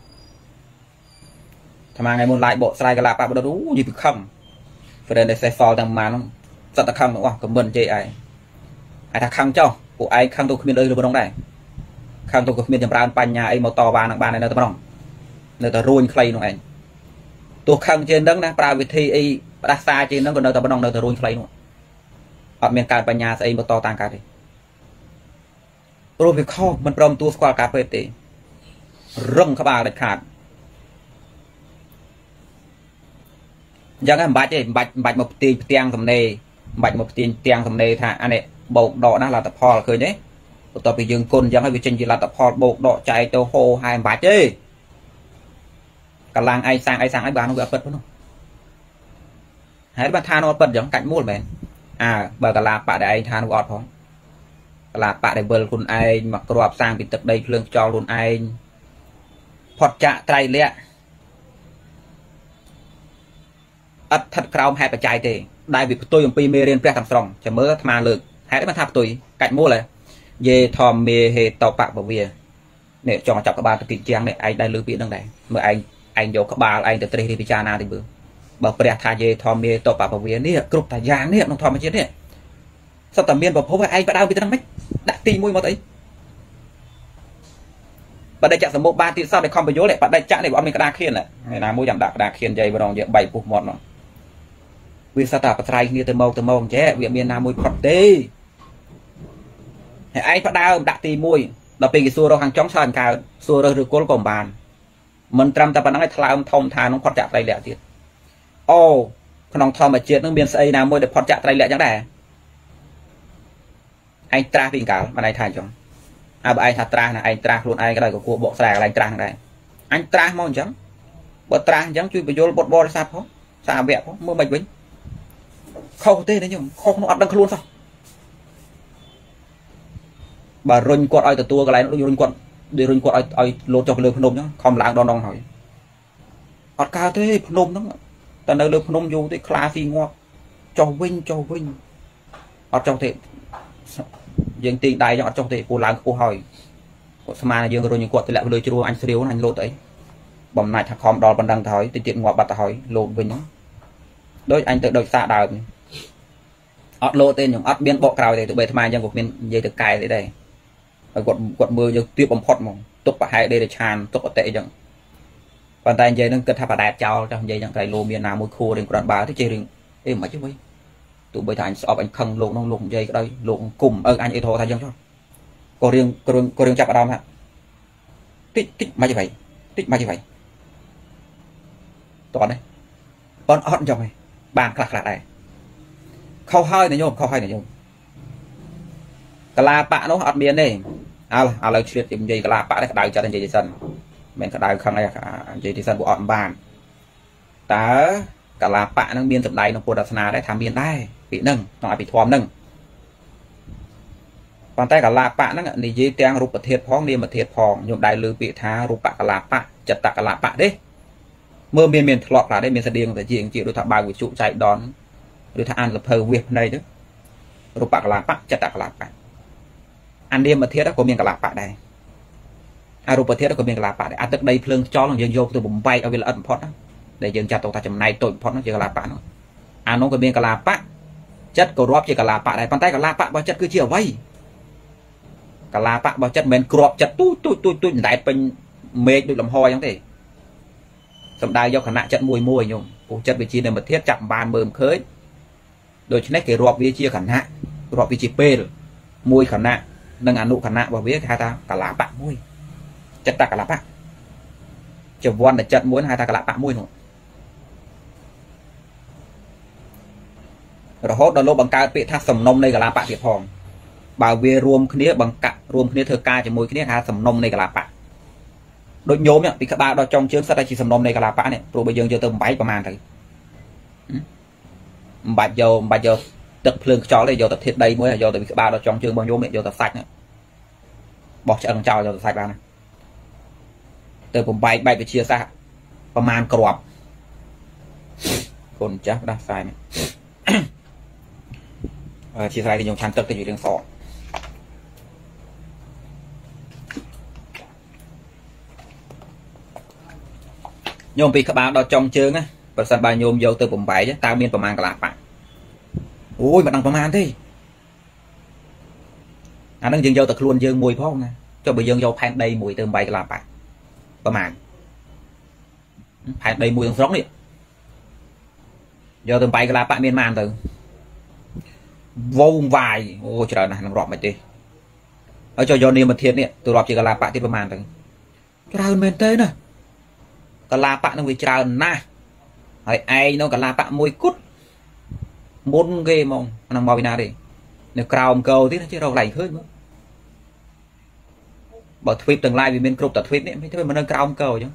ថ្មថ្ងៃមុនឡាយបកស្រាយកលាបបដិទ្ធអូយពីខឹង friend ដែលសេះសល់ទាំងប៉ុន្មានហ្នឹងសត្វតែខឹងទាំងអស់ខមមិនជេឯងអាចថាខឹងចុះពួកឯងខឹងទៅគ្មានអីលើប៉ុណ្ណឹងដែរខឹងទៅក៏គ្មានចម្រើនបញ្ញាអីមកតវ៉ានឹងបាននៅតែប៉ុណ្ណឹងនៅតែរួញខ្លីនោះឯង ទោះខឹងជាងហ្នឹងណាប្រើវិធីអីផ្ដាសាជាងហ្នឹងក៏នៅតែប៉ុណ្ណឹងនៅតែរួញខ្លីនោះអត់មានកើតបញ្ញាស្អីមកតតាំងកើតទេព្រោះវាខុសមិនព្រមទួស្គាល់ការពេទ្យទេរឹងក្បាលដាច់ខាតអញ្ចឹងមិនបាច់ទេមិនបាច់មិនបាច់មកផ្ទាញផ្ទាំងសំណេរមិនបាច់មកផ្ទាញផ្ទាំងសំណេរថាអានេះបោកដកណាលទ្ធផលឃើញទេបន្ទាប់ពីយើងគុណអញ្ចឹងហើយវាចេញជាលទ្ធផលបោកដកចែកទៅហូរហើយមិនបាច់ទេ កម្លាំងឯងសាងឯងសាងឯងបាននោះវាអត់ពិតនោះហើយបានថានោះអត់ពិតអញ្ចឹងកាច់មូលមែនអើបើកលាបៈដែលឯងថានោះអត់ផងកលាបៈដែលវិលខ្លួនឯងមកគ្រាប់សាងពីទឹកដីភ្លើងខ្យល់ខ្លួនឯងផុតចាក់ត្រៃលក្ខអត់ស្ថិតក្រោមហេតុបច្ច័យទេដែលវាផ្ទុយអំពីមេរៀនព្រះទាំងស្រុងចាំមើលអាត្មាលើកហេតុអីបានថាផ្ទុយកាច់មូលហ៎យេធម្មមេហេតបបវានេះចង់ចាប់ក្បាលទៅទីជាងនេះឯងដែលលើពាក្យហ្នឹងដែរមើលឯង ឯងយកក្បាលឯងទៅត្រេះរិះពិចារណាទៅមើលបើព្រះថាយេធម្មមេតបបវានេះគ្រប់តាយ៉ាងនេះក្នុងធម្មជាតិនេះសត្វតែមានប្រភពឯងបដៅពីត្រឹមម៉េចដាក់ទី1មកទៅអីបដិច្ចសមុខបានទៀតសោះដែលខំបញ្យល់បដិច្ចនេះវាអត់មានក្តារខៀនឯណាមួយចាំដាក់ក្តារខៀនយាយម្ដងយាយបែកពុះមាត់នោះវាសត្វតែបត្រៃគ្នាទៅមកទៅមកអញ្ចេះវាមានណាមួយផុតទេហើយឯងផ្ដើមដាក់ទី1ដល់ពេលគេសួររកខាងចុងឆ្លើយមិនកើតសួររើសឬគល់ក៏មិនបាន មិនត្រឹមតែប៉ុណ្្នឹងឯងថ្លើមធំថានោះផុតចាក់ត្រៃលក្ខទៀតអូក្នុងធម្មជាតិនឹងមានស្អីណាមួយដែលផុតចាក់ត្រៃលក្ខចឹងដែរឯងត្រាស់ពីកាលមិនឯងថាអញ្ចឹងអើបើឯងថាត្រាស់ណាឯងត្រាស់ខ្លួនឯងក៏ដោយក៏គួរបកស្រាយកន្លែងត្រាស់ហ្នឹងដែរអញត្រាស់មកអញ្ចឹងបើត្រាស់អញ្ចឹងជួយបញ្យល់បុតបរិស័ទផងសាវៈផងមើលមិនវិញខុសទេណាញោមខុសនោះអត់ដឹងខ្លួនសោះបើរុញគាត់ឲ្យទទួលកន្លែងដូចរុញគាត់ ដូចរុញគាត់ឲ្យឲ្យលោតចុះលើភ្នំអញ្ចឹងខំឡើងដល់ដងហើយអត់កើតទេភ្នំហ្នឹងតែនៅលើភ្នំយូរទេខ្លាស៊ីងាប់ចុះវិញចុះវិញអត់ចុះទេយើងទីងដៃចឹងអត់ចុះទេពូឡើងខ្ពស់ហើយគាត់ស្មានយើងរុញគាត់ទម្លាក់លើជ្រួអញស្រាវអញលោតអីបំណាច់ថាខំដល់ប៉ុណ្ណឹងទៅហើយតិចទៀតងាប់បាត់ទៅហើយលោតវិញហ្នឹងដូចអញទៅដូចសាដើមអត់លោតទេខ្ញុំអត់មានបកក្រោយទេទោះបីអាត្មាអញ្ចឹងក៏គ្មាននិយាយទៅកែទេដែរ ហើយគាត់គាត់មើលយើងទៀបបំផុតហ្មងទុកប្រហែលដេរឆានទុកអតិអញ្ចឹងប៉ុន្តែនិយាយនឹងគិតថាបដែតចោលចោះនិយាយយ៉ាងក្រៃលោមានណាមួយខួររៀងក្រាន់បើទៅចេះរឿងអេមិនទេវិញទោះបីថាអញស្អប់អញខឹងលោកនោះលោកនិយាយក្តីលោកគុំអើអញអីធរថាអញ្ចឹងចុះក៏រៀងក៏រៀងចាប់អារម្មណ៍ថាតិចតិចមិនទេវិញតិចមិនទេវិញតោះនេះប៉ុនអត់អញ្ចឹងឯងបានខ្លះខ្លះដែរខុសហើយណាញោមខុសហើយណាញោមកលាបៈនោះអត់មានទេ អើឥឡូវឆ្លៀតនិយាយកលាបៈនេះក្តៅចិត្តនិយាយសិនមិនក្តៅខឹងអីនិយាយទីសិនពួកអត់បានតើកលាបៈនឹងមានសម្ដែងក្នុងពុទ្ធសាសនាដែរថាមានដែរពីហ្នឹងក្នុងអភិធម្មហ្នឹងប៉ុន្តែកលាបៈហ្នឹងនិយាយទាំងរូបធាតុផងនាមធាតុផងខ្ញុំដែរលើពាក្យថារូបកលាបៈចិត្តកលាបៈទេមើលមានមានធ្លាប់ខ្លះដែរមានស្តៀងតែជាងជាដូចថាបើវិជុចៃដនឬថាអានលភើវាសភ្នែកទៅរូបកលាបៈចិត្តកលាបៈ អានាមធាតុក៏មានកលាបៈដែរអរូបធាតុក៏មានកលាបៈដែរអាទឹកដីភ្លើងខ្យល់យើងយកទៅបំបែកឲ្យវាល្អិតបំផុតដែលយើងចាត់ទុកថាចំណែកតូចបំផុតនោះជាកលាបៈនោះអានោះក៏មានកលាបៈចិត្តក៏រាប់ជាកលាបៈដែរប៉ុន្តែកលាបៈរបស់ចិត្តគឺជាអ្វីកលាបៈរបស់ចិត្តមិនមែនក្របចិត្តទូចទូចទូចទូចមិនដែលពេញមេឃដូចលំហអញ្ចឹងទេសំដៅយកខណៈចិត្តមួយមួយញោមពោះចិត្តវាជានិមិត្តធាតុចាប់បានមើលមិនឃើញដូច្នេះគេរាប់វាជាខណៈរាប់វាជាពេលមួយខណៈ និងអនុខណៈរបស់វាគេហៅថាកលាបៈមួយចិត្តតកលាបៈចវ័នចិត្តមួយហៅថាកលាបៈមួយនោះរហូតដល់លោកបង្កើតពាក្យថាសំណុំនៃកលាបៈទៀតផងបើវារួមគ្នាបង្កាក់រួមគ្នាធ្វើការជាមួយគ្នាថាសំណុំនៃកលាបៈដូចញោមពីក្បាលដល់ចុងជើងសិតតែជាសំណុំនៃកលាបៈនេះព្រោះបើយើងយកទៅបំបែកប្រហែលទៅបំបាច់យកបំបាច់យក ទឹកភ្លើងខ្យល់ទេយកទៅធាតដីមួយយកទៅពីក្បាលដល់ចុងជើងរបស់ញោមនេះយកទៅសាច់នេះបោះឆ្អឹងចោលយកទៅសាច់បានទៅបំបែកបែកវិជាសាស្ត្រប្រមាណក្របកូនចាស់ផ្ដាសាយនេះអឺជាស្រ័យខ្ញុំឆាន់ទឹកទៅរឿងសក់ញោមពីក្បាលដល់ចុងជើងណាប្រសិនបើញោមយកទៅបំបែកតើមានប្រមាណកន្លះប៉ា អូយមិនដឹងប្រមាណទេអានឹងយើងយកតែខ្លួនយើងមួយផងណាចុះបើយើងយកផែនដីមួយទៅបំបែកកន្លះប៉ាប្រមាណផែនដីមួយក្នុងស្រុកនេះយកទៅបែកកន្លះប៉ាមានប៉ុន្មានទៅវងវាយអូច្រើនណាស់នឹងរាប់មិនទេហើយចុះយកនាមធាតុនេះទៅរាប់ជាកន្លះប៉ាទៀតប្រមាណទៅច្រើនមែនទេណាកលាបៈនឹងវាច្រើនណាស់ហើយឯងនោះកលាបៈមួយគត់ មុនគេហ្មងហ្នឹងមកពីណាទេនៅក្រោមកោទៀតចេះរកកន្លែងឃើញមើលបើទ្វីបទាំងឡាយវាមានគ្រប់តែទ្វីបនេះមិនធ្វើមិននៅក្រោមកោអញ្ចឹង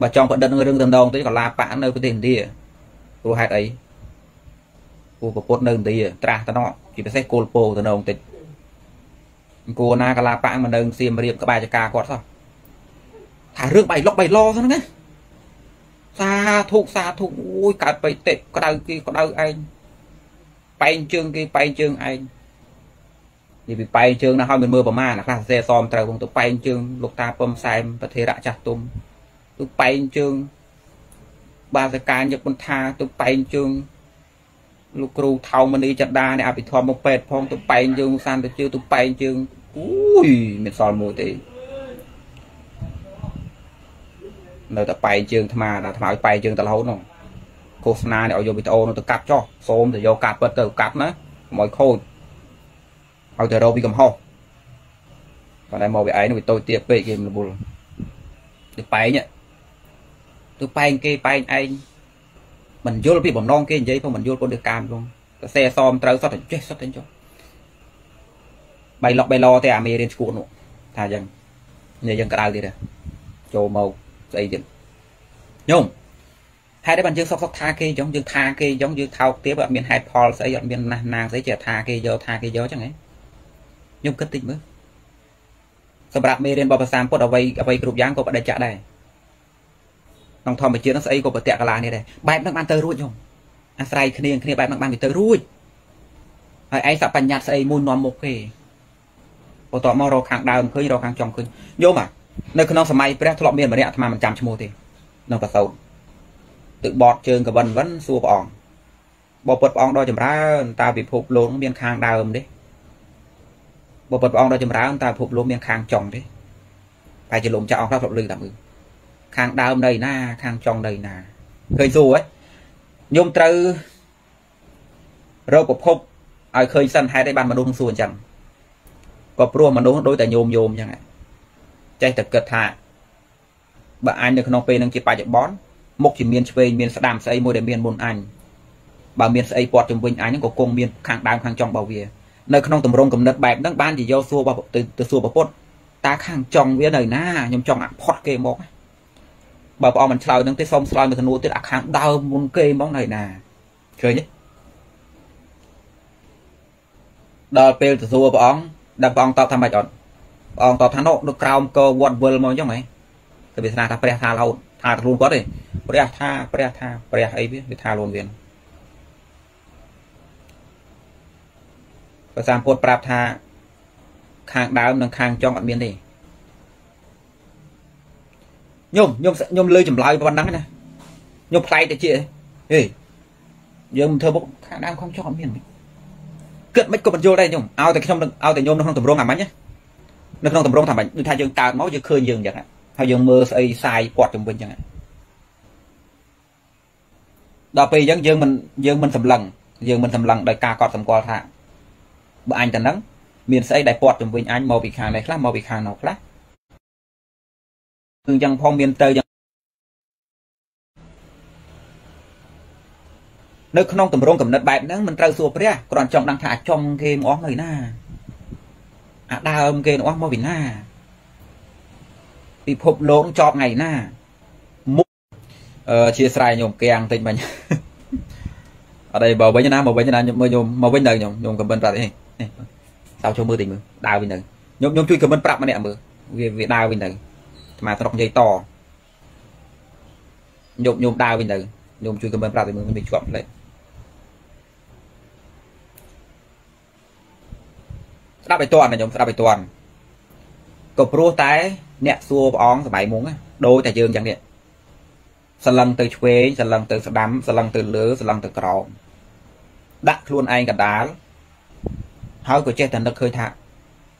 បើចង់ប្រឌិតនឹងរឿងតំណងទៅកលាបៈនៅប្រទេសឥណ្ឌាព្រោះហេតុអីព្រោះប្រពន្ធនៅឥណ្ឌាត្រាស់តំណជាពិសេសគោលពោតំណងតិចគួរណាកលាបៈមិននៅសៀមរាបក្បែរចកាគាត់សោះថារឿងបៃលុកបៃឡហ្នឹងណា សាធុកសាធុកអូយកើតបៃតិក្តៅគេក្តៅឯងបែងជើងគេបែងជើងឯងនេះពីបែងជើងណាហើយមិនមើលប្រមាណខ្លះសរសេរសមត្រូវទៅបែងជើងលោកតាពំសែមប្រធេរៈចាស់ទុំទៅបែងជើងបាសកាយកបន្ថាទៅបែងជើងលោកគ្រូថៅមនីចដានៃអភិធម្មមកពេទ្យផងទៅបែងជើងសានទៅជើទៅបែងជើងអូយមិនសល់មួយទេ នៅតែបែកជើងថ្មដល់ថ្មឲ្យបែកជើងទៅរហូតនោះឃោសនានេះឲ្យយកវីដេអូនោះទៅកាត់ចោះសូមទៅយកកាត់ពិតទៅកាត់ណាកុំឲ្យខូចឲ្យទៅរកពីកំហុសប៉ុន្តែមកវាឯងវាតូចទៀតពេកគេរវល់ទៅបែងទៅបែងគេបែងឯងមិនយល់ពីបំណងគេនិយាយផងមិនយល់ពុទ្ធកម្មផងសរសេរសមត្រូវសតតែចេះសតតែចុះបៃលុកបៃឡទេអាមេរៀនឈួតនោះថាអញ្ចឹងនេះយើងក្តៅទៀតចូលមក ស្អីទៀតញោមហេតុអីបានយើងសុកសុកថាគេអញ្ចឹងយើងថាគេអញ្ចឹងយើងថោកទៀតអត់មានហេតុផលស្អីអត់មានណាស់ណាងស្អីចេះថាគេយកថាគេយកអញ្ចឹងហ៎ញោមគិតតិចមើលសម្រាប់មេរៀនបបភាសាពុទ្ធអ្វីអ្វីគ្រប់យ៉ាងក៏បដិចាក់ដែរក្នុងធម្មជាតិនឹងស្អីក៏ប្រតិកលានេះដែរបែបហ្នឹងបានទៅរួចញោមអាស្រ័យគ្នាគ្នាបែបហ្នឹងបានវាទៅរួចហើយឯងសបញ្ញត្តិស្អីមួយនាំមុខគេបន្ទាប់មករកខាងដើមឃើញរកខាងចុងឃើញញោមអា នៅក្នុងសម័យព្រះធ្លាប់មានម្នាក់អាត្មាមិនចាំឈ្មោះទេនៅប្រសោតទឹកបតជើងកវិនវិនសួរព្រះអង្គបពុតព្រះអង្គដ៏ចម្រើនតើពិភពលោកមានខាងដើមទេបពុតព្រះអង្គដ៏ចម្រើនតើពិភពលោកមានខាងចុងទេតែជាលំចាក់អង្គខ្លះធ្លាប់លើតាមមើលខាងដើមនៅណា ខាងចុងនៅណាឃើញសួរហ៎ញោមត្រូវរកប្រភពឲ្យឃើញសិនហេតុអីបានមនុស្សសួរអញ្ចឹងក៏ព្រោះមនុស្សដូចតែញោមញោមអញ្ចឹង ចេះតែគិតថាបើអញនៅក្នុងពេលនឹងជាបច្ចុប្បន្នមុខជាមានឆ្វេងមានស្ដាំស្អីមួយដែលមានមុនអញបើមានស្អីពាត់ជំវិញអញហ្នឹងក៏គង់មានខាងដើមខាងចុងរបស់វានៅក្នុងតម្រងកំណត់បែបហ្នឹងបានជាយកសួររបស់ទៅទៅសួរប្រពុតតើខាងចុងវានៅណាខ្ញុំចង់អាផុតគេមកបើព្រះអង្គមិនឆ្លើយនឹងទេសូមឆ្លើយមួយសំណួរទៀតអាខាងដើមមុនគេមកនៅណាឃើញទេដល់ពេលទៅសួរព្រះអង្គដល់ព្រះអង្គតបថាម៉េចអត់ ព្រះអង្គតបថានោះនៅក្រោមកវត្តវិលមកអញ្ចឹងហ៎ទៅវាស្នាថាព្រះថារហូតថាខ្លួនគាត់ទេព្រះថាព្រះថាព្រះអីវាវាថាខ្លួនវាព្រះសម្ពុទ្ធប្រាប់ថាខាងដើមនិងខាងចុងអត់មានទេញោមញោមញោមលើចម្លើយប៉ុណ្ណឹងណាញោមផ្លែកទៅជាហេយើងមិនធ្វើមុខខាងដើមខាងចុងអត់មានគិតមិនក៏បញ្យល់ដែរញោមឲ្យតែខ្ញុំឲ្យតែញោមនៅក្នុងតម្រងអាមាញ់ណា នៅក្នុងតម្រងថាម៉េចដូចថាយើងកើតមកយើងឃើញយើងអញ្ចឹងហើយយើងមើលស្អីសាយពាត់ជំវិញអញ្ចឹងដល់ពេលអញ្ចឹងយើងមិនយើងមិនសម្លឹងយើងមិនសម្លឹងដោយការកត់សម្គាល់ថាបើអញតែនឹងមានស្អីដែលពាត់ជំវិញអញមកពីខាងនេះខ្លះមកពីខាងនោះខ្លះគឺអញ្ចឹងផងមានទៅនៅក្នុងតម្រងកំណត់បែបហ្នឹងមិនត្រូវសួរព្រះគ្រាន់ចង់ដឹងថាចំគេមកអស់នៅណា អាដើមគេរបស់មកពីណាពិភពលោកចប់ថ្ងៃណាមុខអឺជាស្រ័យញោមគាំងតិចមិញអត់អីបើវិញណាមកវិញណាមើលញោមមកវិញទៅញោមញោមខមមិនប្រាប់នេះនេះតោចូលមើលតិចមើលដើរវិញទៅញោមញោមជួយខមមិនប្រាប់ម្នាក់មើលវាវាដើរវិញទៅអាត្មាស្រុកនិយាយតញោមញោមដើរវិញទៅញោមជួយខមមិនប្រាប់ទៅមើលវាជាប់ផ្លេច ស្ដាប់ឲ្យតាន់ខ្ញុំស្ដាប់ឲ្យតាន់ក៏ព្រោះតែអ្នកសួរព្រះអង្គសម័យមុងដូចតែយើងចឹងនេះសឡឹងទៅឆ្វេងសឡឹងទៅស្ដាំសឡឹងទៅលើសឡឹងទៅក្រោមដាក់ខ្លួនឯងកដាលហើយក៏ចេះតែនឹកឃើញថា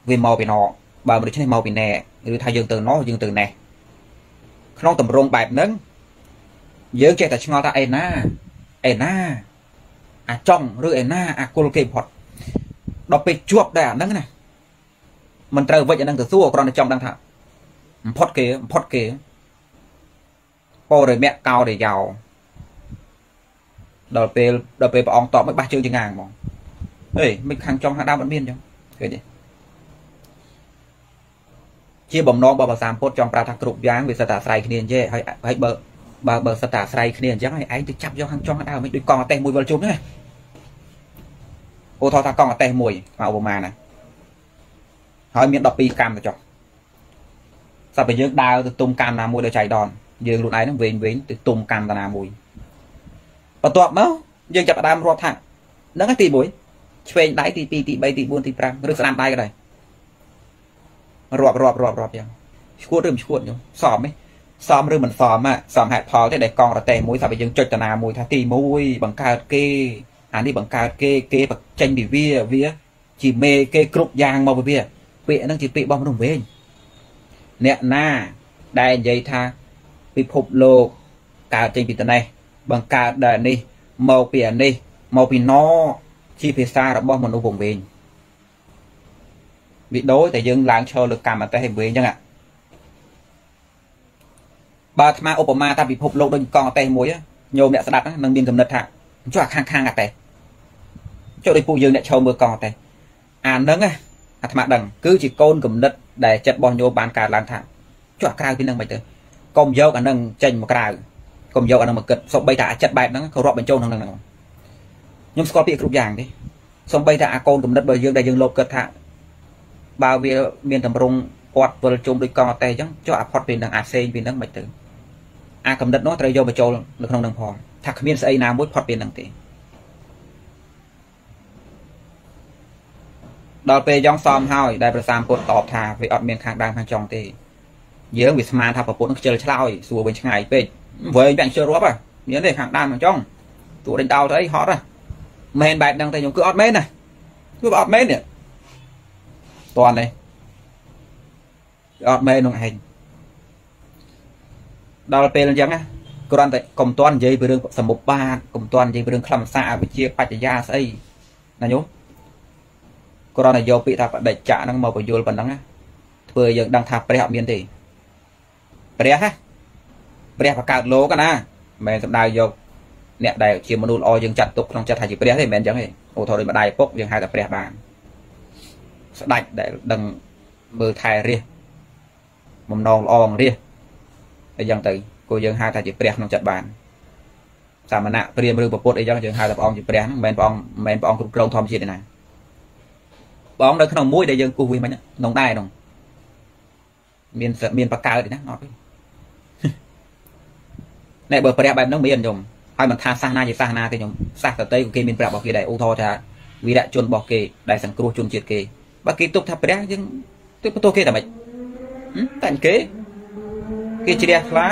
វាមកពីណោបើមិនដូច្នេះមកពីណែឬថាយើងទៅណោយើងទៅណេះក្នុងតម្រងបែបហ្នឹងយើងចេះតែឆ្ងល់ថាអេណាអេណាអាចង់ឬអេណាអាគុលគេផុត ដល់ពេលជាប់ដែរអាហ្នឹងណាមិនត្រូវវិចអាហ្នឹងទៅសួរគ្រាន់តែចង់ដឹងថាបំផុតគេបំផុតគេបរិមៈកោរយោដល់ពេលដល់ពេលព្រះអង្គតបមកបាសជើងចងាងហ្មងហេមិនខាងចុងខាងដើមអត់មានអញ្ចឹងឃើញទេជាបំណងរបស់ភាសាពុទ្ធចង់ប្រាប់ថាគ្រប់យ៉ាងវាសិតតែអាស្រ័យគ្នាអញ្ចឹងហើយហើយបើបើបើសិតតែអាស្រ័យគ្នាអញ្ចឹងហើយឯងទៅចាប់យកខាងចុងខាងដើមមិនដូចកង់អតេសមួយវិលជុំណា ឧទាហរណ៍ថាកង់អតេសមួយមកឧបមាណាហើយមាន12កម្មទៅចុះសប្បយើងដើរទៅទុំកម្មណាមួយដោយចៃដន្យយើងខ្លួនឯងនឹងវែងវែងទៅទុំកម្មតាណាមួយបន្ទាប់មកយើងចាប់ផ្ដើមរាប់ថាហ្នឹងទី1ឆ្វេងដៃទី2ទី3ទី4ទី5ឬស្ដាំដៃក៏ដែររាប់រាប់រាប់រាប់យ៉ាងឈួតឬមិនឈួតខ្ញុំសមទេសមឬមិនសមសមហេតុផលទេដែលកងរទេះមួយថាបើយើងចុចតាណាមួយថាទី1បង្កើតគេ អានេះបង្កើតគេគេចេញពីវាវាជាមេគេគ្រប់យ៉ាងមកពីវាពាក្យហ្នឹងជាពាក្យរបស់មនុស្សវិញអ្នកណាដែលនិយាយថាពិភពលោកកើតចេញពីត្នេះបង្កើតដែលនេះមកពីអានេះមកពីណជាភាសារបស់មនុស្សពងវិញវាដូចតែយើងឡើងឈរលើកម្មអតេះវិញអញ្ចឹងបើអាត្មាឧបមាថាពិភពលោកដូចកង់អតេះមួយញោមអ្នកស្ដាប់នឹងមានកំណត់ថា ចុះអាខាងខាងអតេះចុះដូចពួកយើងអ្នកឈរមើលកង់អតេះអានឹងអាត្មាដឹងគឺជាកូនកំណត់ដែលចិត្តរបស់ញោមបានកើតឡើងថាចុះក្រៅពីនឹងមិនទៅកុំយកអានឹងចេញមកក្រៅកុំយកអានឹងមកគិតសូម្បីតែអាចិត្តបែបហ្នឹងក៏រាប់បញ្ចូលក្នុងហ្នឹងខ្ញុំស្គាល់ពាក្យគ្រប់យ៉ាងទេសូម្បីតែអាកូនកំណត់របស់យើងដែលយើងលោបគិតថាបើវាមានតម្រង់គាត់វិលជុំដូចកង់អតេអញ្ចឹងចុះអាផុតពីនឹងអាសេងពីនឹងមិនទៅអាកំណត់នោះត្រូវយកបញ្ចូលនៅក្នុងនឹងផង ថាគ្មានស្អីណាមួយផុតពីនឹងទេដល់ពេលយ៉ងសំហើយដែលប្រសាមពុទ្ធតបថាវាអត់មានខាងដើមខាងចុងទេយើងវាស្មានថាប្រពុតនឹងខ្ជិលឆ្លោយសួរវិញឆ្ងាយពេកវែងបាក់ខ្ជិលរាប់ហ៎មានទេខាងដើមខាងចុងទួដេញដោលទៅអីហត់ហ៎មែនបែបហ្នឹងទេខ្ញុំគឺអត់មែនណាគឺអត់មែននេះតន់ទេអត់មែននោះឯងដល់ពេលអញ្ចឹងណា គ្រាន់តែកុំតន់និយាយពីរឿងសមុបបាទកុំតន់និយាយពីរឿងខ្លឹមសារអវិជ្ជាបច្ចយាស្អីណាញោមគ្រាន់តែយកពាក្យថាបដិច្ចៈហ្នឹងមកបញ្យល់ប៉ុណ្ណឹងណាធ្វើយើងដឹងថាព្រះអត់មានទេព្រះណាព្រះបកើតលោកណាមិនមែនសំដៅយកអ្នកដែលជាមនុស្សល្អយើងចាត់ទុកក្នុងចិត្តថាជាព្រះទេមិនមែនអញ្ចឹងទេឧទាហរណ៍ដូចម្ដាយឪពុកយើងហៅថាព្រះបានស្ដាច់ដែលដឹងមើលថែរះបំណងល្អងរះអីយ៉ាងទៅ គួរយើងហៅថាជាព្រះក្នុងចិត្តបានសាមណៈព្រាមឬពពុទ្ធអីចឹងយើងហៅថាព្រះអង្គជាព្រះហ្នឹងមិនមែនព្រះអង្គមិនមែនព្រះអង្គគ្រប់គ្រងធម្មជាតិទេណាព្រះអង្គនៅក្នុងមួយដែលយើងគូសវិញមិញក្នុងដែរក្នុងមានមានបកើតទេណាអត់ទេណែបើព្រះបែបហ្នឹងមានខ្ញុំហើយមិនថាសាសនាជាសាសនាទេខ្ញុំសាសតតីក៏គេមានព្រះរបស់គេដែរឧទាហរណ៍ថាវីរៈជនរបស់គេដែលសង្គ្រោះជនជាតិគេបើគេទុកថាព្រះយើងទៅបន្ទោសគេតែម៉េចតែគេគេជ្រះថ្លា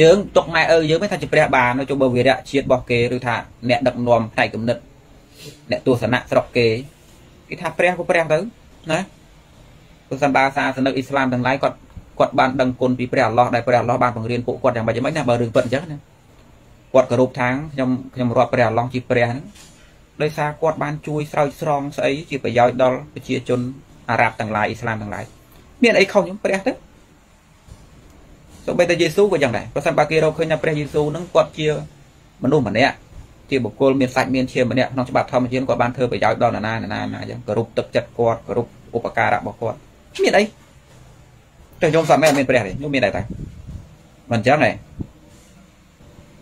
យើងຕົកម៉ែឪយើងមិនថាជាព្រះបាននៅជុំបើវិរៈជាតិរបស់គេឬថាអ្នកដឹកនាំផ្នែកគំនិតអ្នកទស្សនៈស្រុកគេគេថាព្រះក៏ព្រះទៅណាព្រោះសម្បាសាសនិកអ៊ីស្លាមទាំងឡាយគាត់គាត់បានដឹងគុណពីព្រះអល់ឡោះដែលព្រះអល់ឡោះបានបង្រៀនពួកគាត់យ៉ាងម៉េចយ៉ាងម៉េចណាបើរឿងពិតអញ្ចឹងណាគាត់គោរពថាងខ្ញុំខ្ញុំរាប់ព្រះអល់ឡោះជាព្រះហ្នឹងដោយសារគាត់បានជួយស្រោចស្រង់ស្អីជាប្រយោជន៍ដល់ប្រជាជនអារ៉ាប់ទាំងឡាយអ៊ីស្លាមទាំងឡាយមានអីខុសខ្ញុំព្រះទៅ សូម្បីតែយេស៊ូក៏យ៉ាងដែរប្រសិនបើគេរកឃើញថាព្រះយេស៊ូនឹងគាត់ជាមនុស្សម្នាក់ជាបុគ្គលមានសាច់មានឈាមម្នាក់ក្នុងច្បាប់ធម្មជាតិគាត់បានធ្វើប្រយោជន៍ដល់ណាណាណាណាអញ្ចឹងគោរពទឹកចិត្តគាត់គោរពឧបការៈរបស់គាត់មានអីតែខ្ញុំសាប់មែនមានព្រះទេខ្ញុំមានដែរតែមិនអញ្ចឹងទេ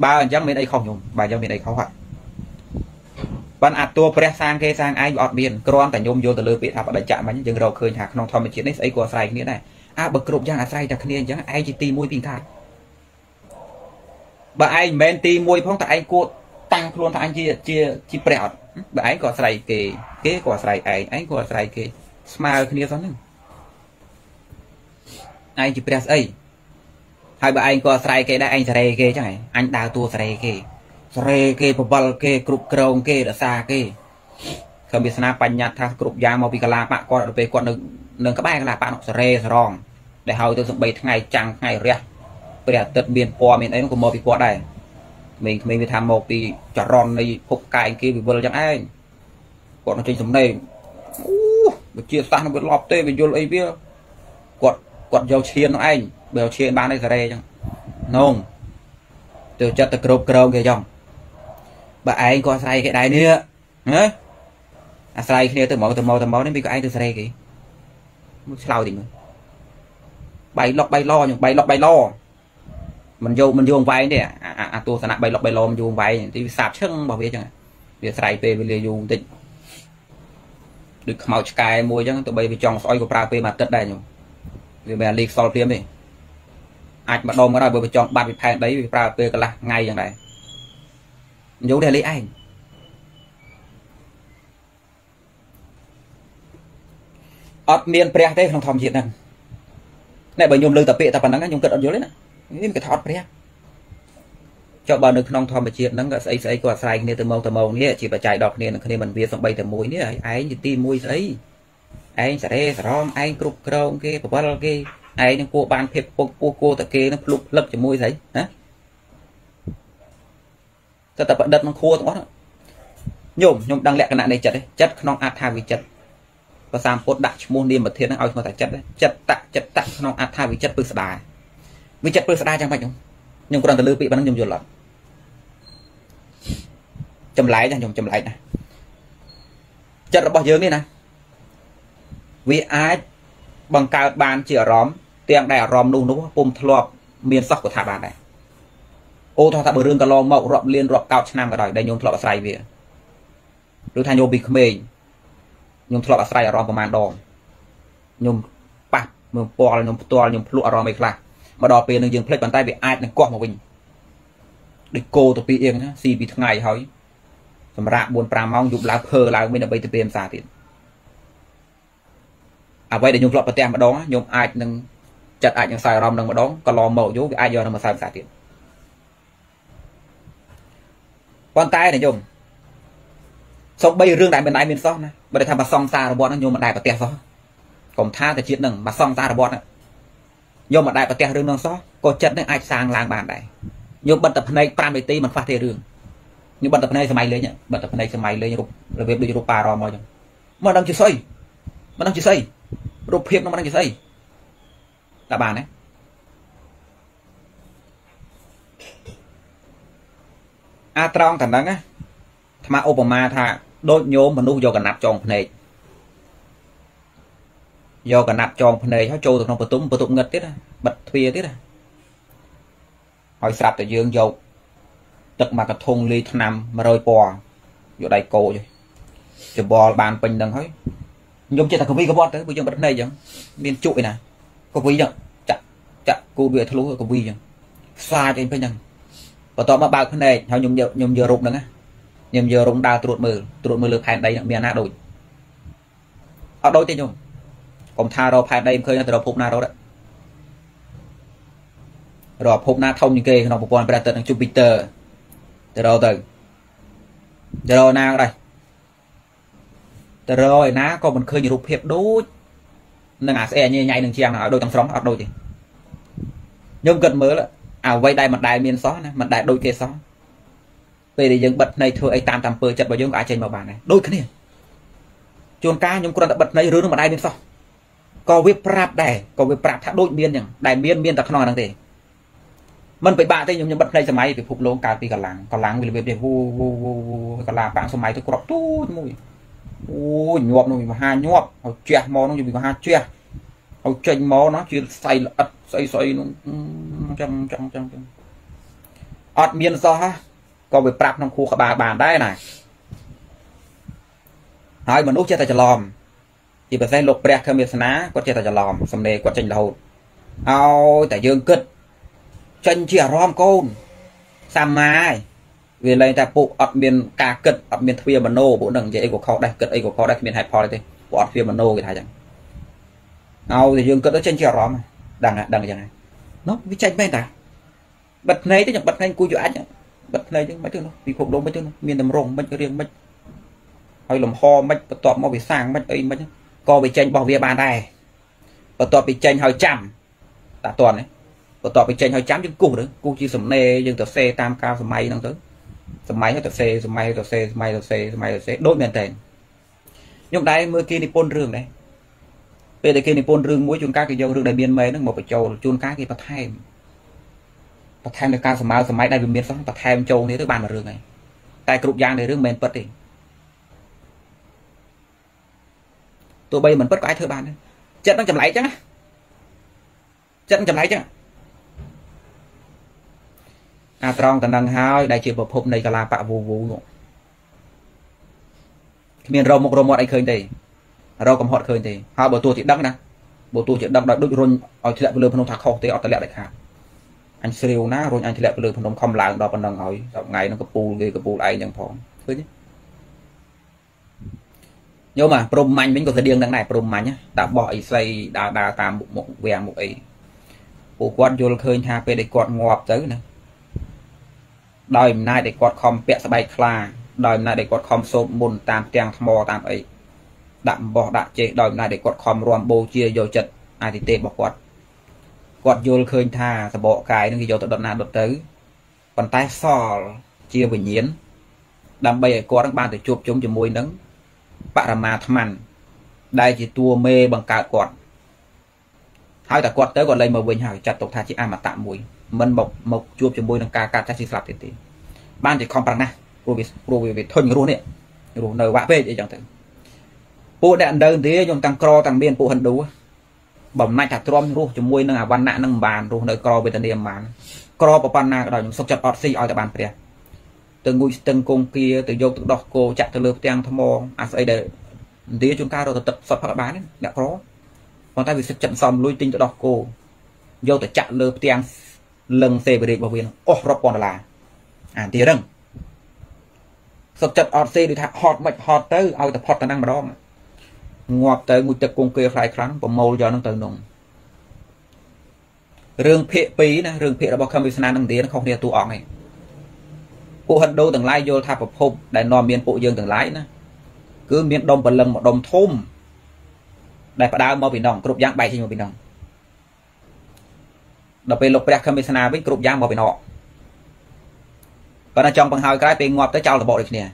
បើអញ្ចឹងមានអីខុសខ្ញុំបើអញ្ចឹងមានអីខុសហ่ะបានអាតួព្រះសាងគេសាងឯងអត់មានគ្រាន់តែខ្ញុំយល់ទៅលើពាក្យថាបដិច្ចៈមិញយើងរកឃើញថាក្នុងធម្មជាតិនេះស្អីក៏អាស្រ័យគ្នាដែរ អើបើគ្រប់យ៉ាងអាស្រ័យតែគ្នាអញ្ចឹងឯងជាទី1ពីខាត់បើឯងមិនមែនទី1ផងតែឯងគួរតាំងខ្លួនថាឯងជាជាជាព្រះអត់បើឯងក៏អាស្រ័យគេគេក៏អាស្រ័យឯងឯងក៏អាស្រ័យគេស្មើគ្នាសោះហ្នឹងឯងជាព្រះស្អីហើយបើឯងក៏ស្រ័យគេដែរឯងសេរីគេចឹងឯងអញដើរតួសេរីគេសេរីគេបបលគេគ្រប់គ្រងគេរសាគេគឺវាសនាបញ្ញត្តិថាគ្រប់យ៉ាងមកពីកលាបៈគាត់ដល់ពេលគាត់នៅ នឹងក្បែរកលាបៈនោះសេរីសរងដែលហើយទៅសំបីថ្ងៃចាំងថ្ងៃរះព្រះអាទិត្យមានពណ៌មានអីនោះក៏មកពីគាត់ដែរក្មេងៗវាថាមកពីចរន្តនៃភពកាយគេវិវលចឹងឯងគាត់នឹងចេញសំណេងអូវិជាសាស្ត្រនឹងវាលប់ទេវាយល់អីវាគាត់គាត់យកឈាននោះឯងបើឈានបានឯសេរីចឹងនងទៅចិត្តទៅគ្រប់គ្រងគេចឹងបើឯងក៏ស្រ័យគេដែរនេះណាអាស្រ័យគ្នាទៅមកទៅមកទៅមកនេះវាក៏ឯងទៅសេរីគេមក ឆ្លោយតិចមើលបៃលុកបៃឡខ្ញុំបៃលុកបៃឡមិនយកមិនយកវែងទេអាទស្សនៈបៃលុកបៃឡមិនយកវែងទីវាសាបឈឹងរបស់វាចឹងវាស្រ័យពេលវេលាយូរបន្តិចដូចខ្មោចឆ្កែមួយចឹងទៅបីវាចង់ស្អុយក៏ប្រើពេលមួយអាទិត្យដែរខ្ញុំវាមិនលីខ្សលព្រាមទេអាចម្ដងក៏ដោយបើវាចង់បាត់វាផែនដីវាប្រើពេលកន្លះថ្ងៃចឹងដែរយកតែលេខឯង អត់មានព្រះទេក្នុងធម្មជាតិហ្នឹងណែបើខ្ញុំលើតែពាក្យតែប៉ុណ្្នឹងខ្ញុំគិតអត់យល់ទេណានេះគេថាអត់ព្រះចុះបើនៅក្នុងធម្មជាតិហ្នឹងក៏ស្អីស្អីក៏អាស្រ័យគ្នាទៅមកទៅមកនេះជាបច្ច័យដល់គ្នានឹងគ្នាមិនវាសំបីតែមួយនេះឯងជាទីមួយស្អីឯងសារ៉េសរងឯងគ្រប់គ្រងគេបវលគេឯងនឹងគួរបានភាពពុកពោះគួរតែគេនឹងភ្លុកភ្លឹកជាមួយស្អីណាតែតែប្រឌិតនឹងខួរទាំងអស់ញោមខ្ញុំដឹងលក្ខណៈនៃចិត្តចិត្តក្នុងអដ្ឋាវិចិត្ត ភាសាពុទ្ធដាក់ឈ្មោះនាមធានហ្នឹងឲ្យឈ្មោះតែចិត្តចិត្តតចិត្តតក្នុងអដ្ឋាវិចិត្តពឹស្ដាវិចិត្តពឹស្ដាចឹងបាច់ខ្ញុំខ្ញុំគ្រាន់តែលើពាក្យប៉ុណ្ណឹងខ្ញុំយល់អត់ចម្លែកណាខ្ញុំចម្លែកណាចិត្តរបស់យើងនេះណាវាអាចបង្កើតបានជាអារម្មណ៍ទាំងដែលអារម្មណ៍នោះនោះពុំធ្លាប់មានសោះក៏ថាបានដែរអូថាថាបើរឿងកន្លងមករាប់លានរាប់កោតឆ្នាំក៏ដោយដែលញោមធ្លាប់អាស្រ័យវាឬថាញោមពីក្មេង ញោមធ្លាប់អាស្រ័យអារម្មណ៍ប្រហែលដងញោមប៉ះមើលពាល់ញោមផ្ទាល់ញោមភ្លក់អារម្មណ៍អីខ្លះមកដល់ពេលនឹងយើងភ្លេចប៉ុន្តែវាអាចនឹងកោះមកវិញដូចគោទៅពីអៀងស៊ីពីថ្ងៃហើយសម្រាប់4 5ម៉ោងយប់ឡើងភើឡើងវិញដើម្បីទៅពេលផ្សារទៀតអ្វីដែលខ្ញុំធ្លាប់ប្រទះម្ដងខ្ញុំអាចនឹងចិត្តអាចនឹងខ្សែអារម្មណ៍នឹងម្ដងក៏ឡងមកយកវាអាចយកនឹងមកខ្សែផ្សារទៀតប៉ុន្តែណាខ្ញុំ សូម្បីរឿងដែលមិនដែលមានសោះណាបើថាមកសងសាររបស់ហ្នឹងខ្ញុំមិនដែលប្រទះសោះកុំថាតែជាតិហ្នឹងមកសងសាររបស់ហ្នឹងខ្ញុំមិនដែលប្រទះរឿងហ្នឹងសោះក៏ចិត្តហ្នឹងអាចសាងឡើងបានដែរខ្ញុំបិទតែភ្នែក5នាទីមិនខ្វះទេរឿងខ្ញុំបិទតែភ្នែកសម័យលេងបិទតែភ្នែកសម័យលេងរូបរបៀបដូចរូបប៉ារមមកអញ្ចឹងមកដឹងជាស្អីមកដឹងជាស្អីរូបភាពនោះមិនដឹងជាស្អីតើបានទេអាត្រង់តែហ្នឹងណាថ្មឧបមាថា ដូចញោមមនុស្សយកកណាត់ចងភ្នែកយកកណាត់ចងភ្នែកហើយចូលទៅក្នុងបន្ទប់បន្ទប់ងឹតទៀតណាបិទទ្វារទៀតណាហើយស្រាប់តែយើងយកទឹកមកកធុងលាយថ្នាំ100ពណ៌យកដៃកោចច្បល់បានពេញនឹងហើយខ្ញុំចិត្តតែកវីកវត្តទៅពួកយើងបិទភ្នែកអញ្ចឹងមានជក់ឯណាកវីអញ្ចឹងចាក់ចាក់គូវាធ្លុះកវីអញ្ចឹងខ្សាចអីពេញហ្នឹងបន្ទាប់មកបើកភ្នែកហើយខ្ញុំយកខ្ញុំយករូបហ្នឹងណា ខ្ញុំយករងដើរត្រួតមើលត្រួតមើលលើផែនដីមានណាដូចអត់ដូចទេខ្ញុំកុំថារកផែនដីមិនឃើញទៅរកភពណារត់រកភពណាធំជាងគេក្នុងប្រព័ន្ធព្រះអាទិត្យនិង Jupiter ទៅរកទៅទៅរកណាក៏ដោយទៅរកឯណាក៏មិនឃើញរូបភាពដូចនឹងអាស្អែញញ៉ៃនឹងជាងឲ្យដូចទាំងស្រុងអត់ដូចទេខ្ញុំគិតមើលអ្វីដែលមិនដែលមានសោះណាមិនដែលដូចគេសោះ ពេលដែលយើងបិទភ្នែកធ្វើអីតាមតាមពើចិត្តរបស់យើងក៏អាចចេញមកបានដែរដូចគ្នាជួនកាលខ្ញុំគ្រាន់តែបិទភ្នែករឿងនោះមិនដែរមានសោះក៏វាប្រាប់ដែរក៏វាប្រាប់ថាដូចមានអញ្ចឹងដែលមានមានតែក្នុងហ្នឹងទេមិនពិបាកទេខ្ញុំខ្ញុំបិទភ្នែកសម័យពិភពលោកកើតពីកម្លាំងកម្លាំងវារបៀបនេះវូវូវូកម្លាំងបាក់សម័យទៅក្របទូចមួយអូញាប់នោះវាមហាញាប់ហើយជះមកនោះវាមហាជះហើយចេញមកនោះជាស្អីល្អិតស្អីស្អីនោះចឹងចឹងចឹងចឹងអត់មានសោះហ่ะ ក៏វាប្រាប់ក្នុងខួរក្បាលបានដែរណាហើយមនុស្សចេះតែច្រឡំជាពិសេសលោកព្រះខមេសនាគាត់ចេះតែច្រឡំសំណេរគាត់ចេញរហូតឲ្យតែយើងគិតចេញជាអារម្មណ៍កូនសម្មាហើយវាលែងតែពួកអត់មានការគិតអត់មានទ្វាមโนពួកនឹងនិយាយអីក៏ខុសដែរគិតអីក៏ខុសដែរគ្មានហេតុផលទេពួកអត់ទ្វាមโนគេថាចឹងឲ្យតែយើងគិតទៅចេញជាអារម្មណ៍ដឹងដឹងអញ្ចឹងនោះវាចេញមែនតា បិទភ្នែកទៅខ្ញុំបិទភ្នែកគួរយកអាច បិទភ្នែកទៅមិនទៅនោះពិភពលោកមិនទៅនោះមានតម្រងមិនរៀងមិនហើយលំហមិនបន្ទាប់មកវាសាងមិនអីមិនក៏វាចេញរបស់វាបានដែរបន្ទាប់ពីចេញហើយចាំតាតន់បន្ទាប់ពីចេញហើយចាំយើងគូសទៅគូសជាសំណេរយើងទៅសេតាមកាលសម័យហ្នឹងទៅសម័យទៅសេសម័យទៅសេសម័យទៅសេសម័យទៅសេដូចមែនតើខ្ញុំដែរមើលគេនិពន្ធរឿងដែរពេលដែលគេនិពន្ធរឿងមួយជួនកាលគេយករឿងដែលមានមែនហ្នឹងមកបញ្ចូលជួនកាលគេបន្ថែម បន្ថែមដល់ការសម័យសម័យដែលវាមានសោះបន្ថែមចូលនេះទៅបានមួយរឿងហើយតែគ្រប់យ៉ាងនៃរឿងមិនមែនពិតទេទោះបីមិនពិតក៏អាចធ្វើបានដែរចិត្តនឹងចម្លែកចឹងណាចិត្តនឹងចម្លែកចឹងអាត្រង់តំណឹងហើយដែលជាប្រភពនៃកលាបៈវូវូនោះគ្មានរោមុខរមាត់អីឃើញទេរកកំហត់ឃើញទេហើយបើទោះជាដឹងណាបើទោះជាដឹងដល់ដូចរុញឲ្យធ្លាក់ទៅលើភ្នំថាខុសទេអត់ធ្លាក់ដាច់ខាត អញស្រាវណារុញអញធ្លាក់ទៅលើភ្នំខំឡើងដល់ប៉ុណ្ណឹងហើយដល់ថ្ងៃហ្នឹងកពូលគេកពូលឯងចឹងផងឃើញទេញោមអាព្រំមាញ់វិញក៏ស្តៀងនឹងដែរព្រំមាញ់តាបោះអីស្អីដើរដើរតាមមុខមុខវាំងមុខអីពួកគាត់យល់ឃើញថាពេលដែលគាត់ងាប់ទៅណាដោយអំណាចដែលគាត់ខំពាក់ស្បែកខ្លាដោយអំណាចដែលគាត់ខំសូត្រមុនតាមផ្ទាំងថ្មតាមអីដាក់អំបោះដាក់ចេះដោយអំណាចដែលគាត់ខំរំបូជាយកចិត្តអាទិទេពរបស់គាត់ គាត់យល់ឃើញថាសបកកាយនឹងគេយកទៅដុតណាដុតទៅប៉ុន្តែសល់ជាវិញ្ញាណដើម្បីឲ្យគាត់នឹងបានទៅជួបជុំជាមួយនឹងបរមាថ្មានដែលជាតួមេបង្កើតគាត់ហើយតែគាត់ទៅគាត់លែងមកវិញហើយចាត់ទុកថាជាអមតៈមួយមិនមកមកជួបជាមួយនឹងការកាត់ចាស់ស៊ីស្លាប់ទៀតទេបានជាខំប្រឹងណាស់ព្រោះវាព្រោះវាធុញរស់នេះរស់នៅវាក់ពេកអីចឹងទៅពួកអ្នកដើមទេខ្ញុំទាំងក្រទាំងមានពួកហិណ្ឌូ បំណាច់ថាទ្រាំរស់ជាមួយនឹងអវណ្ណៈនឹងមិនបានរស់នៅក្រវេទនាមិនបានក្រប្រប៉ុណ្ណាក៏ដោយខ្ញុំសុខចិត្តអត់ស៊ីឲ្យតែបានព្រះទៅងួយស្ទឹងគង្គាទៅយកទឹកដោះគោចាក់ទៅលើផ្ទាំងថ្មអាស្អីដែលឥណ្ឌាជួនកាលរកទឹកសុតផឹកបានអ្នកក្រប៉ុន្តែវាសិតចិត្តសំលួយទិញទឹកដោះគោយកទៅចាក់លើផ្ទាំងលឹងសេវរិករបស់វាអស់រាប់ពាន់ដុល្លារអាទីរឹងសុខចិត្តអត់សេដូចថាហត់មិនហត់ទៅឲ្យតែផុតទៅហ្នឹងម្ដង ងាប់ទៅមួយទឹកគង្គាខ្លាយខ្លាំងប្រមូលយកហ្នឹងទៅនំរឿងភាគ2ណារឿងភាគរបស់ខំវាសនានឹងទៀនខុសគ្នាតួអង្គឯងពួកហិណ្ឌូទាំងឡាយយល់ថាប្រភពដែលនាំមានពួកយើងទាំងឡាយណាគឺមានដុំបលឹងមួយដុំធំដែលផ្ដើមមកពីនងគ្រប់យ៉ាងបែកចេញមកពីនងដល់ពេលលោកព្រះខំវាសនាវិញគ្រប់យ៉ាងមកពីនងប៉ុន្តែចង់បង្ហើយក្រោយពេលងាប់ទៅចោលតបដូចគ្នា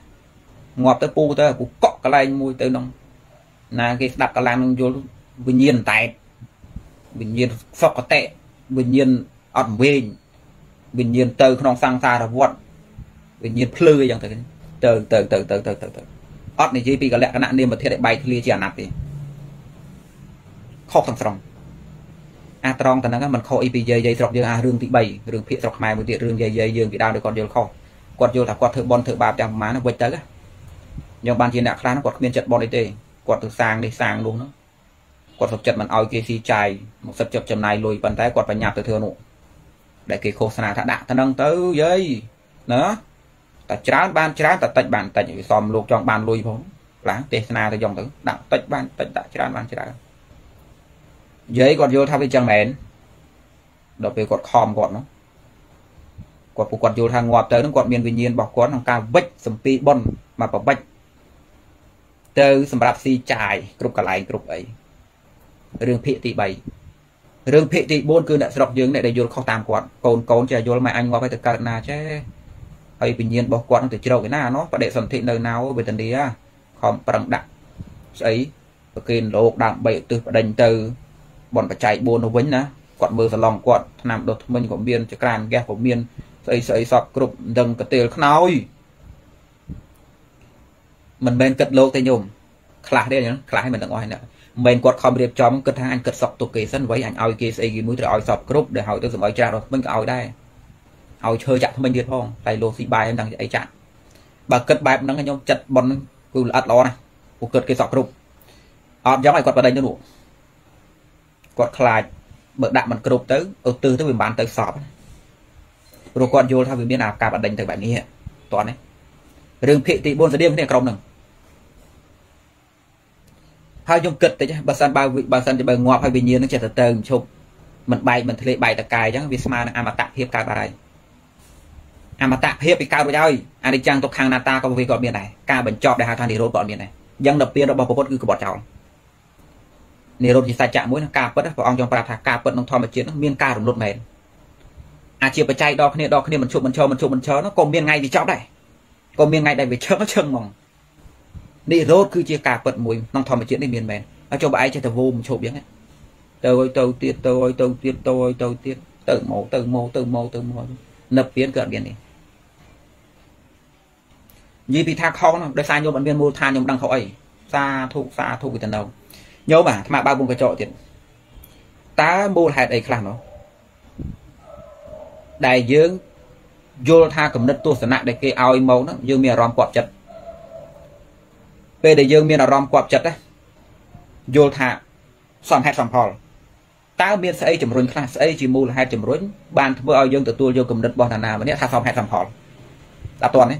ងាប់ទៅពូទៅពូកក់កន្លែងមួយទៅនង ណាគេស្ដាប់កលាំងនឹងយល់វិញ្ញាណតែតវិញ្ញាណសកតៈវិញ្ញាណអត់វែងវិញ្ញាណទៅ ក្នុងសង្សារវដ្តវិញ្ញាណភ្លឺអញ្ចឹងទៅទៅទៅទៅទៅទៅទៅទៅអត់និយាយពីកលក្ខណៈនាមធាតុដែលបែកធ្លាជាអាណត្តិទេខុសទាំងស្រុងអាត្រង់តែហ្នឹងมันខុសអីពីយាយយាយស្រុកយើងអារឿងទី3រឿងភាគស្រុកខ្មែរមួយទៀតរឿងយាយយាយយើងពីដើមដល់គាត់យល់ខុសគាត់យល់ថាគាត់ធ្វើបន់ធ្វើបាបទាំងប្រមាណវិចទៅខ្ញុំបានជាអ្នកខ្លះគាត់គ្មានចិត្តបន់អីទេ គាត់ទៅសាងនេះសាងនោះនោះគាត់សុខចិត្តមិនឲ្យគេស៊ីចាយមកសិតចិត្តចំណាយលុយប៉ុន្តែគាត់បញ្ញាប់ទៅធ្វើនោះដែលគេឃោសនាថាដាក់ទៅនឹងទៅយាយណាតែច្រើនបានច្រើនតែតិចបានតិចវាសមលោកចង់បានលុយផងខ្លះទេសនាទៅយ៉ងទៅដាក់តិចបានតិចដាក់ច្រើនបានច្រើនយាយគាត់យល់ថាវាចឹងមែនដល់ពេលគាត់ខំគាត់នោះគាត់ពួកគាត់យល់ថាងាប់ទៅនឹងគាត់មានវិញ្ញាណរបស់គាត់ក្នុងការវិចសម្ពីប៉ុនមកប្រវិច ទៅសម្រាប់ស៊ីចាយគ្រប់កន្លែងគ្រប់អីរឿងភាគទី3រឿងភាគទី4គឺអ្នកស្រុកយើងអ្នកដែលយល់ខុសតាមគាត់កូនកូនចេះយល់ម៉ែអញងាប់ហើយទៅកើតណាចេះហើយវិញ្ញាណរបស់គាត់នឹងទៅជ្រោកឯណាណោះបដិសន្ធិនៅណៅវេទនាខំប្រឹងដាក់ស្អីប្រគេនលោកដើម្បីឧទ្ទិសបដិញទៅបនបច្ច័យ4នោះវិញណាគាត់មើលសឡងគាត់ឆ្នាំដុសថ្មិញក៏មានចក្រានហ្គាសក៏មានស្អីស្អីសពគ្រប់ដឹងកទេលខ្នើយ មិនមែនគិតលោកទេញោមខ្លះទេអញ្ចឹងខ្លះមិនទាំងអស់ហ្នឹងមិនមែនគាត់ខំរៀបចំគិតថាអញគិតសក់ទុកគេសិនໄວអញឲ្យគេស្អីគេមួយត្រូវឲ្យសពគ្រប់ដែលហើយទៅសម្អុយច្រាស់របស់មិនក៏ឲ្យដែរឲ្យឈើចាក់ថ្មិញទៀតផងតែលោកស៊ីបាយមិនដឹងអីចាក់បើគិតបែបហ្នឹងខ្ញុំចិត្តប៉ុនគឺល្អិតល្អណាស់ពួកគិតគេសក់គ្រប់អត់យ៉ាងឲ្យគាត់បដិញទៅនោះគាត់ខ្លាចបើដាក់មិនគ្រប់ទៅឧទ្ទិសទៅវាមិនបានទៅសពព្រោះគាត់យល់ថាវាមានអាការបដិញទៅបែបនេះតោះនេះរឿងភាគទី4ស្តៀងគ្នាក្រុមហ្នឹង ហើយខ្ញុំគិតតិចបើសិនបើបើសិនជាបើងាប់ហើយវិញ្ញាណនឹងចេះទៅទៅឈប់មិនបែកមិនធ្លាយបែកតកាយអញ្ចឹងវាស្មើនឹងអមតៈភាពកើតបាត់ហើយអមតៈភាពពីកើតរួចហើយអនិច្ចំទុក្ខំអនត្តាក៏វាក៏មានដែរការបញ្ចប់ដែលហៅថានិរោធក៏មានដែរអញ្ចឹងដល់ពៀនរបស់ពុទ្ធគឺក្បត់ចោលនិរោធជាសច្ចៈមួយការពិតព្រះអង្គចង់ប្រាប់ថាការពិតក្នុងធម្មជាតិមានការរំលត់មែនអាជាបច្ច័យដល់គ្នាដល់គ្នាមិនជប់មិនឈរមិនជប់មិនឈរនោះក៏មានថ្ងៃវាចប់ដែរក៏មានថ្ងៃដែលវាឈឹងឈឹងហ្មង និរោធគឺជាការពិតមួយក្នុងធម្មជាតិនេះមានមែនហើយចុះបើឯងចេះតែវោមឈប់យ៉ាងហ្នឹងទៅឲ្យទៅទៀតទៅឲ្យទៅទៀតទៅឲ្យទៅទៀតទៅមកទៅមកទៅមកទៅមកនឹកពៀនក៏អត់មាននេះនិយាយពីថាខុសនោះដោយសារញោមអត់មានមូលដ្ឋានញោមដឹងខុសអីសាធុសាធុវិតនៅញោមអាអាត្មាបើបុងកញ្ចក់ទៀតតើមូលហេតុអីខ្លះនោះដែលយើងយល់ថាគំនិតទស្សនៈដែលគេឲ្យមកហ្នឹងយើងមានអារម្មណ៍គាត់ចិត្ត ពេលដែលយើងមានអារម្មណ៍គាត់ចិត្តណាយល់ថាសំហេតុសំផលតើមានស្អីជំរុញខ្លះស្អីជាមូលហេតុជំរុញបានធ្វើឲ្យយើងទទួលយកគំនិតរបស់ណានាម្នាក់ថាសំហេតុសំផលអត់ទាន់ទេ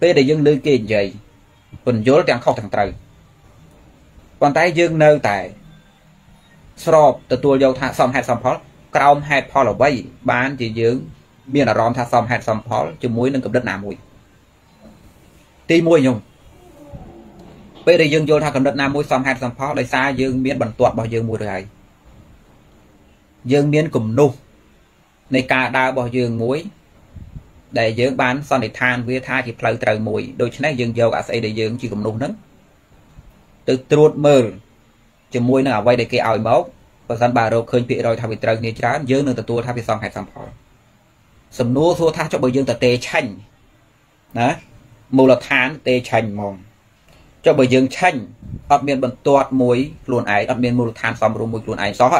ពេលដែលយើងលើគេនិយាយពន្យល់ទាំងខុសទាំងត្រូវប៉ុន្តែយើងនៅតែស្របទទួលយកថាសមហេតុសមផលក្រោមហេតុផលអ្វីបានជាយើង មានអារម្មណ៍ថាសមហេតុសមផលជាមួយនឹងកម្រិតណាមួយ ទី1ខ្ញុំ ពេលដែលយើងយល់ថាកម្រិតណាមួយសមហេតុសមផលដោយសារយើងមានបន្ទាត់របស់យើងមួយទៅហើយយើងមានគំនុះនៃការដើររបស់យើងមួយដែលយើងបានសន្និដ្ឋានវាថាជាផ្លូវត្រូវមួយដូច្នេះយើងយកអាស្អីដែលយើងជាគំនុះហ្នឹងទៅត្រួតមើលជាមួយនឹងអ្វីដែលគេឲ្យមកបើសិនបើរកឃើញពាក្យរយថាវាត្រូវគ្នាច្រើនយើងនឹងទទួលថាវាសមហេតុសមផលសំណួរសួរថាចុះបើយើងតទេឆាញ់ណាមូលដ្ឋានទេឆាញ់ហ្មង ចុះបើយើងឆាញ់អត់មានបន្ទាត់មួយខ្លួនឯងអត់មានមូលដ្ឋានសំរុំមួយខ្លួនឯងសោះ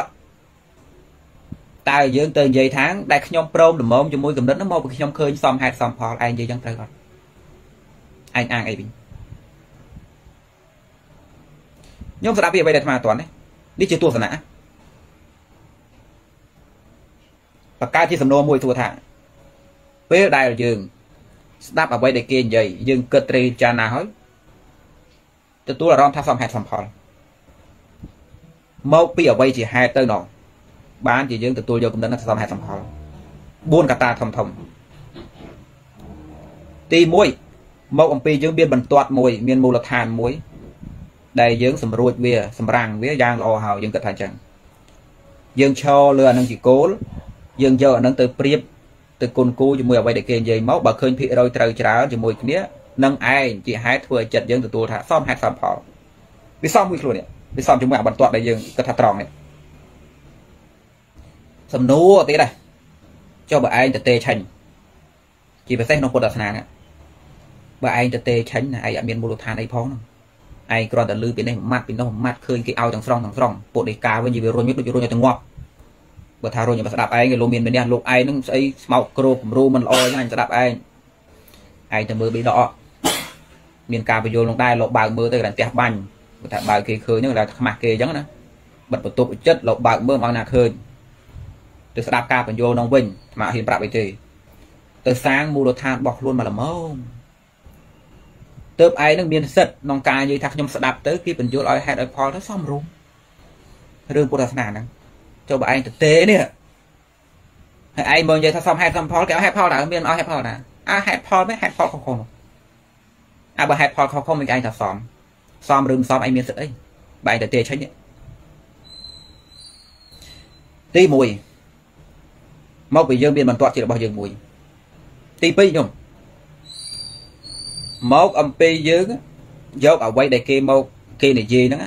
តើយើងទៅនិយាយថាងដែលខ្ញុំព្រមល្មមជាមួយកំណត់នោះមកពីខ្ញុំឃើញសមហេតុសមផលឯងនិយាយចឹងត្រូវអត់ឯងអាងអីវិញខ្ញុំស្ដាប់ពីអ្វីដែលអាត្មាអត់ទាន់នេះជាទស្សនៈបកកើតជាសំណួរមួយសួរថាពេលដែលយើង ស្ដាប់អ្វីដែលគេនិយាយយើងគិតត្រេកចារណាហើយ ទទួលអារម្មណ៍ថាសមហេតុសមផលមកពីអ្វីជាហេតុទៅនោះបានជាយើងទទួលយកកំណត់សមហេតុសមផល4កត្តាធំធំទី1មកអំពីយើងមានបន្ទាត់មួយ មានមូលដ្ឋានមួយ ដែលយើងសម្រួចវាសម្រាំងវាយ៉ាងល្អហើយយើងគិតថាអញ្ចឹងយើងឈរលើអានឹងជាគោលយើងយកអានឹងទៅប្រៀបទៅគុណគូជាមួយអ្វីដែលគេនិយាយមកបើឃើញភាគរយត្រូវច្រើនជាមួយគ្នា នឹងឯងជាហេតុធ្វើឲ្យចិត្តយើងទទួលថាសមហេតុសមផលវាសមមួយខ្លួននេះវាសមជាមួយអាបន្ទាត់ដែលយើងគិតថាត្រង់នេះសំណួរទៀតដែរចុះបើឯងទៅទេឆាញ់ជាពិសេសក្នុងពុទ្ធសាសនាណាបើឯងទៅទេឆាញ់ឯងអត់មានមូលដ្ឋានអីផងហ្នឹងឯងគ្រាន់តែលឺពីនេះម៉ាត់ពីនោះម៉ាត់ឃើញគេឲ្យទាំងស្រុងទាំងស្រុងពុទ្ធដីកាវិញវារុញដូចរុញឲ្យទាំងងាប់បើថារុញឲ្យស្ដាប់ឯងលោកមានម្នាក់លោកឯងនឹងស្អីស្មោកគ្រូគំរូមិនល្អអញ្ចឹងអញស្ដាប់ឯងឯងទៅមើលប៊ីដក មានការបញ្យល់នឹងដែរលោកបើកមើលទៅតែផ្ទះបាញ់បើថាបើកគេឃើញហ្នឹងតែខ្មាស់គេអញ្ចឹងណាបិទបន្ទប់ចិត្តលោកបើកមើលមកណាឃើញទៅស្ដាប់ការបញ្យល់នឹងវិញថ្មហ៊ានប្រាប់អីទេទៅសាងមូលដ្ឋានរបស់ខ្លួនមកល្មមទើបឯងនឹងមានសិទ្ធក្នុងការនិយាយថាខ្ញុំស្ដាប់ទៅគេបញ្យល់ឲ្យហេតុឲ្យផលទៅសមរម្យរឿងពុទ្ធសាសនាហ្នឹងចូលបើឯងទៅទេនេះហើយឯងមកនិយាយថាសមហេតុសមផលគេឲ្យហេតុផលតើមានឲ្យហេតុផលតើអាហេតុផលមិនហេតុផលខុសៗ អាបើហេតុផលខុសៗមិនឯងថាសមសមឬមិនសមឯងមានសិទ្ធអីបើឯងទៅទេឆេញទី1មកពីយើងមានបន្ទាត់ជារបស់យើងមួយទី2ខ្ញុំមកអំពីយើងយកអ្វីដែលគេមកគេនិយាយហ្នឹង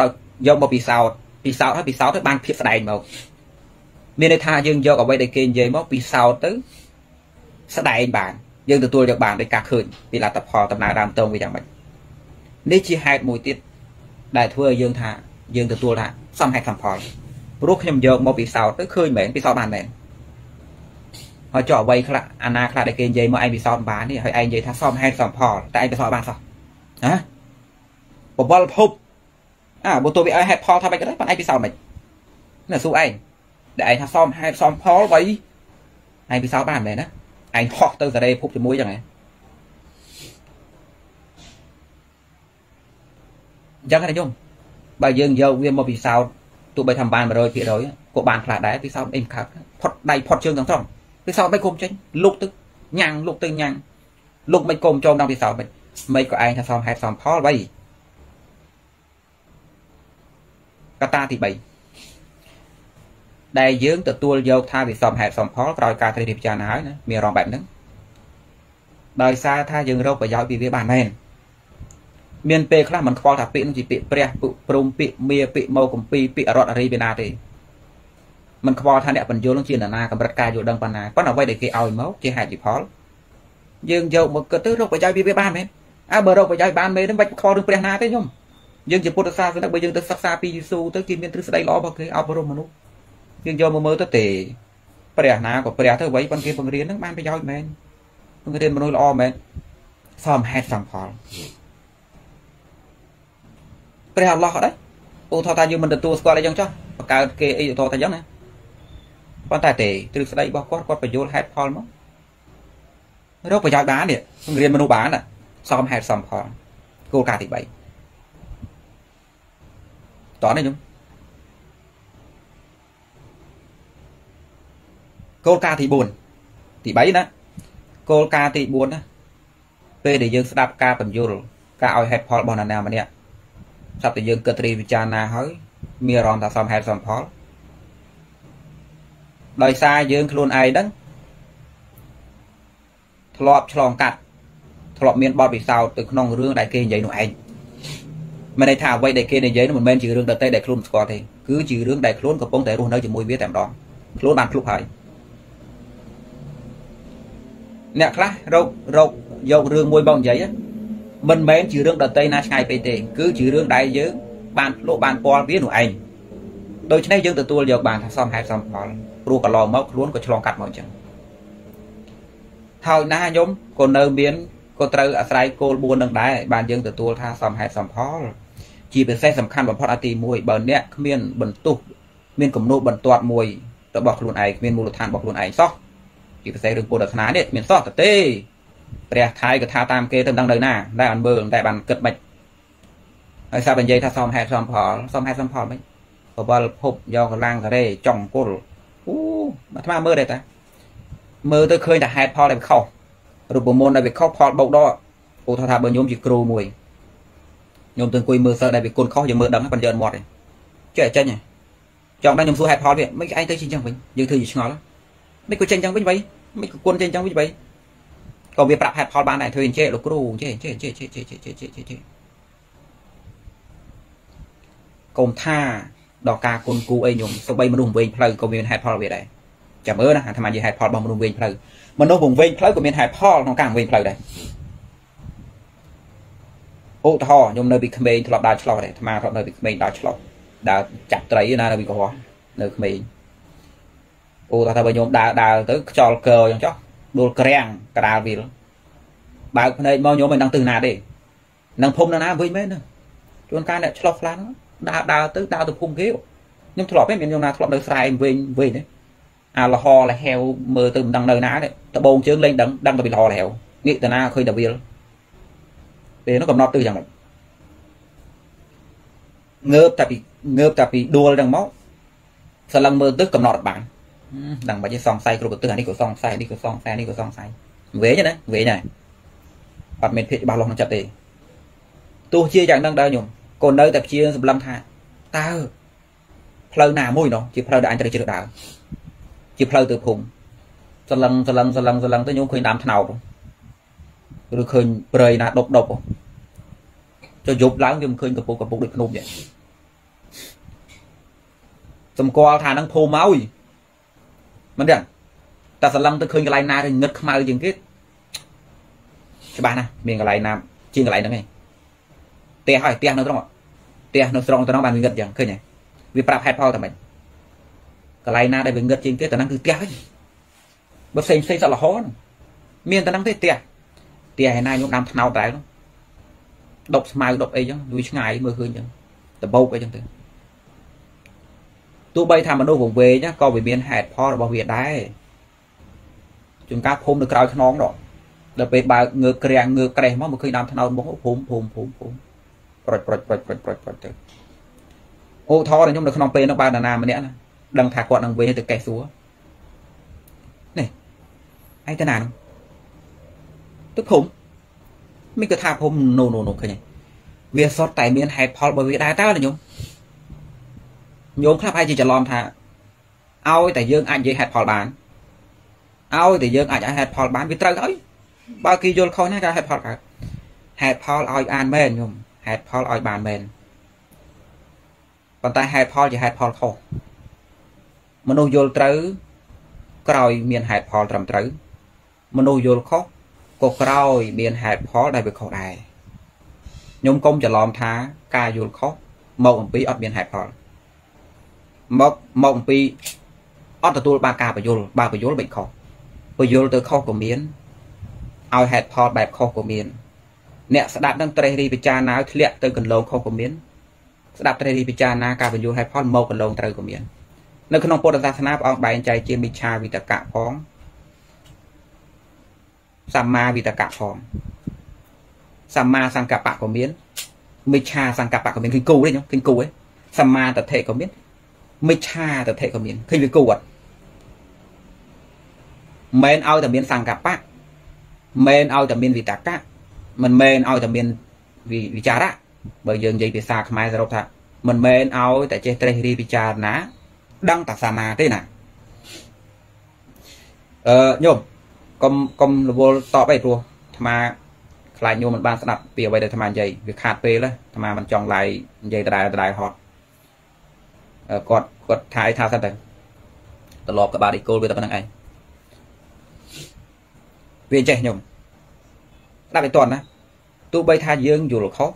ដោយយកមកពិសោធន៍ពិសោធន៍ហើយពិសោធន៍ទៅបានភាពស្ដែងមកមានន័យថាយើងយកអ្វីដែលគេនិយាយមកពិសោធន៍ទៅស្ដែងបាន យើងទទួលយកបានដោយការឃើញពីលទ្ធផលដំណើរដើមតងវាយ៉ាងម៉េចនេះជាហេតុមួយទៀតដែលធ្វើឲ្យយើងថាយើងទទួលថាសំហេតុសំផលព្រោះខ្ញុំយកមកពិសោធន៍ទៅឃើញមែនពិសោធន៍បានមែនហើយចុះអ្វីខ្លះអាណាខ្លះដែលគេនិយាយមកឯងពិសោធន៍បាននេះហើយឯងនិយាយថាសមហេតុសមផលតែឯងពិសោធន៍បានសោះណាបបលភពអាបើទោះវាឲ្យហេតុផលថាម៉េចក៏ដោយប៉ុន្តែឯងពិសោធន៍មិនណាសួរឯងដែលឯងថាសមហេតុសមផលໄວឯងពិសោធន៍បានមែនណា ឯងហោះទៅសារ៉េភពជាមួយចឹងហ៎ចឹងណាញោមបើយើងយកវាមកពិសោធន៍ទោះបីថាបាន100%ក៏បានខ្លះដែរពិសោធន៍អីមិនខាត់ផុតដៃផុតជើងទាំងត្រង់ពិសោធន៍មិនគុំចេញលុកទឹកញ៉ាំងលោកទៅញ៉ាំងលោកមិនកុំចូលដល់ពិសោធន៍មិនមិនក៏ឯងថាសំហេតុសំផលវៃកត្តាទី3 ដែលយើងទទួលយកថាវាសមហេតុសមផលក្រោយការត្រិះរិះពិចារណាហើយណាមានអារម្មណ៍បែបហ្នឹងដោយសារថាយើងរកប្រយោជន៍ពីវាបានមែនមានពេលខ្លះมันខ្វល់ថាពាក្យនឹងជាពាក្យព្រះព្រំពាក្យមាពាក្យមកកំពីពាក្យអរតអរិយវិណាទេมันខ្វល់ថាអ្នកបញ្យលនឹងជានរណាកម្រិតការយល់ដឹងប៉ុណ្ណាប៉ុន្តែអ្វីដែលគេឲ្យមកជាហេតុជាផលយើងយកមកគិតទៅរកប្រយោជន៍ពីវាបានមែនអើបើរកប្រយោជន៍បានមែននឹងបាច់ខ្វល់រឿងព្រះណាទេខ្ញុំយើងជាពុទ្ធសាសនិកបើយើងទៅសិក្សាពីយេស៊ូទៅគេមានទ្រឹស្ដីល្អរបស់គេអប់រំមនុស្ស យើងយកមកមើលទៅទេព្រះណាក៏ព្រះទៅអ្វីប៉ុន្តែគេបង្រៀននឹងបានប្រយោជន៍មែនបង្រៀនមនុស្សល្អមែនសមហេតុសមផលព្រះអល់ឡោះដែរឧទាហរណ៍ថាយើងមិនទទួលស្គាល់អីចឹងចុះបង្កើតគេអីឧទាហរណ៍ថាចឹងណាប៉ុន្តែទេទ្រឹស្ដីរបស់គាត់គាត់បញ្យល់ហេតុផលមករកប្រយោជន៍បាននេះបង្រៀនមនុស្សបានសមហេតុសមផលគោលការណ៍ទី3តោះនេះខ្ញុំ គោលការណ៍ទី4ទី3ណាគោលការណ៍ទី4ណាពេលដែលយើងស្ដាប់ការបញ្យលការឲ្យហេតុផលរបស់នរណាម្នាក់ស្រាប់តែយើងគិតរីវិចារណាហើយមានអារម្មណ៍ថាសមហេតុសមផលដោយសារយើងខ្លួនឯងហ្នឹងធ្លាប់ឆ្លងកាត់ធ្លាប់មានបទពិសោធន៍ទៅក្នុងរឿងដែលគេនិយាយនោះឯងមិនន័យថាអ្វីដែលគេនិយាយនោះមិនមែនជារឿងដតីដែលខ្លួនស្គាល់ទេគឺជារឿងដែលខ្លួនកំពុងតែរស់នៅជាមួយវាតែម្ដងខ្លួនបានភ្លុកហើយ អ្នកខ្លះរករកយករឿងមួយមកនិយាយមិនមែនជារឿងដតីណាឆ្ងាយពេកទេ គឺជារឿងដែលយើងបានភ្លក់បានពាល់វានោះឯងដូច្នេះយើងទទួលយកបានថាសមហេតុសមផលព្រោះកន្លងមកខ្លួនក៏ឆ្លងកាត់មកអញ្ចឹងហើយណាញោមក៏នៅមានក៏ត្រូវអាស្រ័យគោល4នឹងដែរបានយើងទទួលថាសមហេតុសមផល ជាពិសេសសំខាន់បំផុតអាទី1បើអ្នកគ្មានបន្ទុះមានគំនូរបន្ទាត់មួយរបស់ខ្លួនឯងគ្មានមូលដ្ឋានរបស់ខ្លួនឯងសោះ ជាពិសេសរឿងពុទ្ធសាសនានេះមានសោះទៅទេព្រះថៃក៏ថាតាមគេទៅដឹងទៅណាតែអត់មើលតែបានគិតមិនហើយសាប់និយាយថាសមហេតុសមផលសមហេតុសមផលមិនបបលភពយកកម្លាំងការ៉េចង់គុលអូអាត្មាមើលដែរតាមើលទៅឃើញតែហេតុផលដែលវាខុសរូបមន្តដែលវាខុសផលបោកដកឧទាហរណ៍ថាបើញោមជាគ្រូមួយញោមទៅអង្គុយមើលសិស្សដែលវាគុណខុសយើងមើលដឹងប៉ុន្តែយើងអត់មាត់ទេចេះចេញចង់ដឹងខ្ញុំសួរហេតុផលវាមិនឯងទៅជាអញ្ចឹងវិញយើងធ្វើជាឆ្ងល់ មិនក៏ចេញអញ្ចឹងវិញវិញមិនក៏គុណចេញអញ្ចឹងវិញវិញក៏វាប្រាប់ហេតុផលបានដែរធ្វើអញ្ចេះលោកគ្រូអញ្ចេះអញ្ចេះអញ្ចេះអញ្ចេះអញ្ចេះអញ្ចេះអញ្ចេះកុំថាដល់ការគុណគូអីខ្ញុំសូម្បីមនុស្សវែងផ្លូវក៏មានហេតុផលវាដែរចាំមើលណាអាត្មានិយាយហេតុផលរបស់មនុស្សវែងផ្លូវមនុស្សវែងផ្លូវក៏មានហេតុផលក្នុងការវែងផ្លូវដែរឧទាហរណ៍ខ្ញុំនៅពីក្មេងធ្លាប់ដើរឆ្លោះដែរអាត្មាធ្លាប់នៅពីក្មេងដើរឆ្លោះដើរចាប់ត្រីណានៅពីកោះនៅក្មេង អូថាថាបើខ្ញុំដើរដើរទៅខ្យល់កើអញ្ចឹងចុះដួលក្រាំងកដាលវាលបើកភ្នែកមកខ្ញុំមិនដឹងទៅណាទេនឹងភូមិណាវិញមែនណាជួនកាលអ្នកឆ្លោះខ្លះដើរដើរទៅដើរទៅភូមិគេខ្ញុំធ្លាប់ទេមានខ្ញុំណាធ្លាប់នៅស្រែវិញវិញទេអាលហលហែវមើលទៅមិនដឹងនៅណាទេដបងជើងលេងដឹងដឹងតែពីលហលហែវងាកទៅណាឃើញតែវាលពេលនោះកំណត់ទៅយ៉ាងម៉េចងើបតែពីងើបតែពីដួលហ្នឹងមកសឡឹងមើលទៅកំណត់អត់បាន ដឹងមិនសង្ស័យគ្រប់ទិសអានេះក៏សង្ស័យនេះក៏សង្ស័យនេះក៏សង្ស័យវែងណាវែងហើយអត់មានភាពច្បាស់លាស់ក្នុងចិត្តទេទោះជាយ៉ាងហ្នឹងដែរខ្ញុំក៏នៅតែព្យាសម្លឹងថាតើផ្លូវណាមួយនោះជាផ្លូវដែលអញត្រូវជ្រើសដើរជាផ្លូវទៅភូមិសឡឹងសឡឹងសឡឹងសឡឹងទៅខ្ញុំឃើញដើមថ្នោតឬឃើញព្រៃណាដប់ដប់ចុះយប់ឡើងខ្ញុំឃើញកពុកកពុកដូចភ្នំចឹងសម្គាល់ថានឹងភូមិមក មិនទេតែសឡឹងទៅឃើញកន្លែងណាទៅងឹតខ្មៅជាងគេច្បាស់ណាស់មានកន្លែងណាជាងកន្លែងហ្នឹងឯងផ្ទះហើយផ្ទះនៅត្រង់ផ្ទះនៅស្រងត្រង់បានវាងឹតចឹងឃើញទេវាប្រាប់ហេតុផលតែមិនកន្លែងណាដែលវាងឹតជាងគេតែហ្នឹងគឺផ្ទះវិញបើផ្សេងផ្សេងសត្វលហនមានតែហ្នឹងទេផ្ទះផ្ទះឯណាខ្ញុំដាំថ្នោតដែរដប់ស្មៅដប់អីចឹងវាឆ្ងាយមើលឃើញចឹងដបោកអីចឹងទៅ ទោះបីថាមនុស្សវង្វេងក៏វាមានហេតុផលរបស់វាដែរជួនកាលភូមិនៅក្រៅខ្នងដកដល់ពេលបើកងើកក្រាំងងើកក្រេះមកមកឃើញដើមថ្នោតមកភូមិភូមិភូមិភូមិប្រុចប្រុចប្រុចប្រុចប្រុចប្រុចទៅអូថតខ្ញុំនៅក្នុងពេលនោះបើណានាម្នាក់ណាដឹងថាគាត់នឹងវិញទៅកេះសួរនេះឯងទៅណានោះទៅភូមិមិនក៏ថាភូមិនោះនោះនោះឃើញវាសុទ្ធតែមានហេតុផលរបស់វាដែរតើញោម ញោមខ្លះហើយជាច្រឡំថាឲ្យតែយើងអាចនិយាយហេតុផលបានឲ្យតែយើងអាចអាចហេតុផលបានវាត្រូវហើយបើគេយល់ខុសណាគេហេតុផលកើតហេតុផលឲ្យអានមែនញោមហេតុផលឲ្យបានមែនប៉ុន្តែហេតុផលជាហេតុផលខុសមនុស្សយល់ត្រូវក្រោយមានហេតុផលត្រឹមត្រូវមនុស្សយល់ខុសក៏ក្រោយមានហេតុផលដែលវាខុសដែរខ្ញុំកុំច្រឡំថាការយល់ខុសមកអំពីអត់មានហេតុផល មកមកអំពីអត់ទទួលបានការបញ្យលបើបញ្យលមិនខុសបញ្យលទៅខុសក៏មានឲ្យហេតុផលបែបខុសក៏មាន អ្នកស្ដាប់នឹងត្រេះរិះពិចារណាធ្លាក់ទៅកន្លងខុសក៏មានស្ដាប់ត្រេះរិះពិចារណាការបញ្យលហេតុផលមកកន្លងត្រូវក៏មាននៅក្នុងពុទ្ធសាសនាព្រះអង្គបែងចែកជាមិច្ឆាវិតកៈផងសម្មាវិតកៈផងសម្មាសង្កបៈក៏មានមិច្ឆាសង្កបៈក៏មានឃើញគូទេញឃើញគូទេសម្មាតថេក៏មាន មិច្ឆាតថេក៏មានឃើញវាគូអត់មិនឲ្យតែមានសង្កបៈមិនឲ្យតែមានវិតកៈមិនមែនឲ្យតែមានវិចារៈបើយើងនិយាយភាសាខ្មែរសរុបថាមិនមែនឲ្យតែចេះត្រេះរិះពិចារណា ដឹងតែសាមាទេណាអឺញោមកុំកុំរវល់តបអីព្រោះអាត្មាខ្លាចញោមមិនបានស្ដាប់ពីអ្វីដែលអាត្មានិយាយវាខាតពេលអាត្មាមិនចង់ឡាយនិយាយដដែលដដែលហត់ គាត់គាត់ថាអីថាសិនទៅត្រឡប់ក្បាលអ៊ីកូលវាតែប៉ុណ្្នឹងឯងវាចេះញោមស្ដាប់ឲ្យតន់ណាទោះបីថាយើងយល់ខុស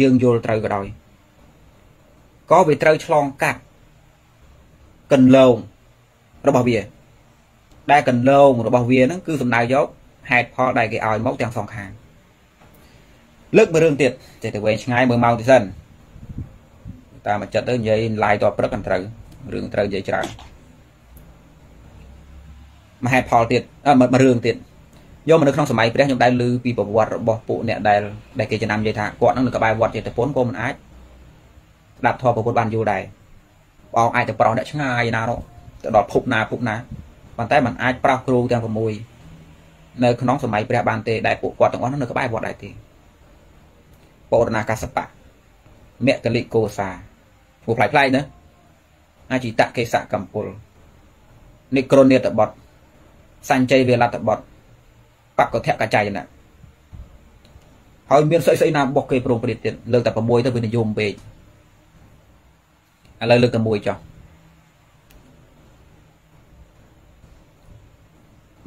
យើងយល់ត្រូវក៏ដោយក៏វាត្រូវឆ្លងកាត់កន្លងរបស់វា ដែលកន្លងរបស់វាហ្នឹងគឺសំដៅយកហេតុផលដែលគេឲ្យមកទាំងសងខាងលើកមួយរឿងទៀតចេះតែវែងឆ្ងាយមើលម៉ោងទៅសិន តាមចិត្តទៅនិយាយឡាយតព្រឹកកាន់ត្រូវរឿងត្រូវនិយាយច្រើនមហេតុផលទៀតអត់មួយរឿងទៀតយកមកនៅក្នុងសម័យព្រះខ្ញុំដែលឮពីប្រវត្តិរបស់ពួកអ្នកដែលដែលគេចំណាំនិយាយថាគាត់នឹងនៅក្បែរវត្តចេតពុនក៏មិនអាចស្ដាប់ធម៌ពុទ្ធបានយល់ដែរបងអាចទៅប្រោសអ្នកឆ្ងាយណានោះទៅដល់ភពណាភពណាប៉ុន្តែมันអាចប្រោសគ្រូទាំង6នៅក្នុងសម័យព្រះបានទេដែលពួកគាត់ទាំងអស់នោះនៅក្បែរវត្តដែរទេបរណាកសបៈមគ្គលិកោសា ពួកផ្លៃផ្លៃណាអាជីតកេសៈកម្ពុលនិក្រនេតបតសញ្ជ័យវេលតបតបកធកចายណៈហើយមានស្អីស្អីណាបោះគេប្រងព្រាតទៀតលើកតែ6ទៅវានិយមពេកឥឡូវលើកតែមួយចុះ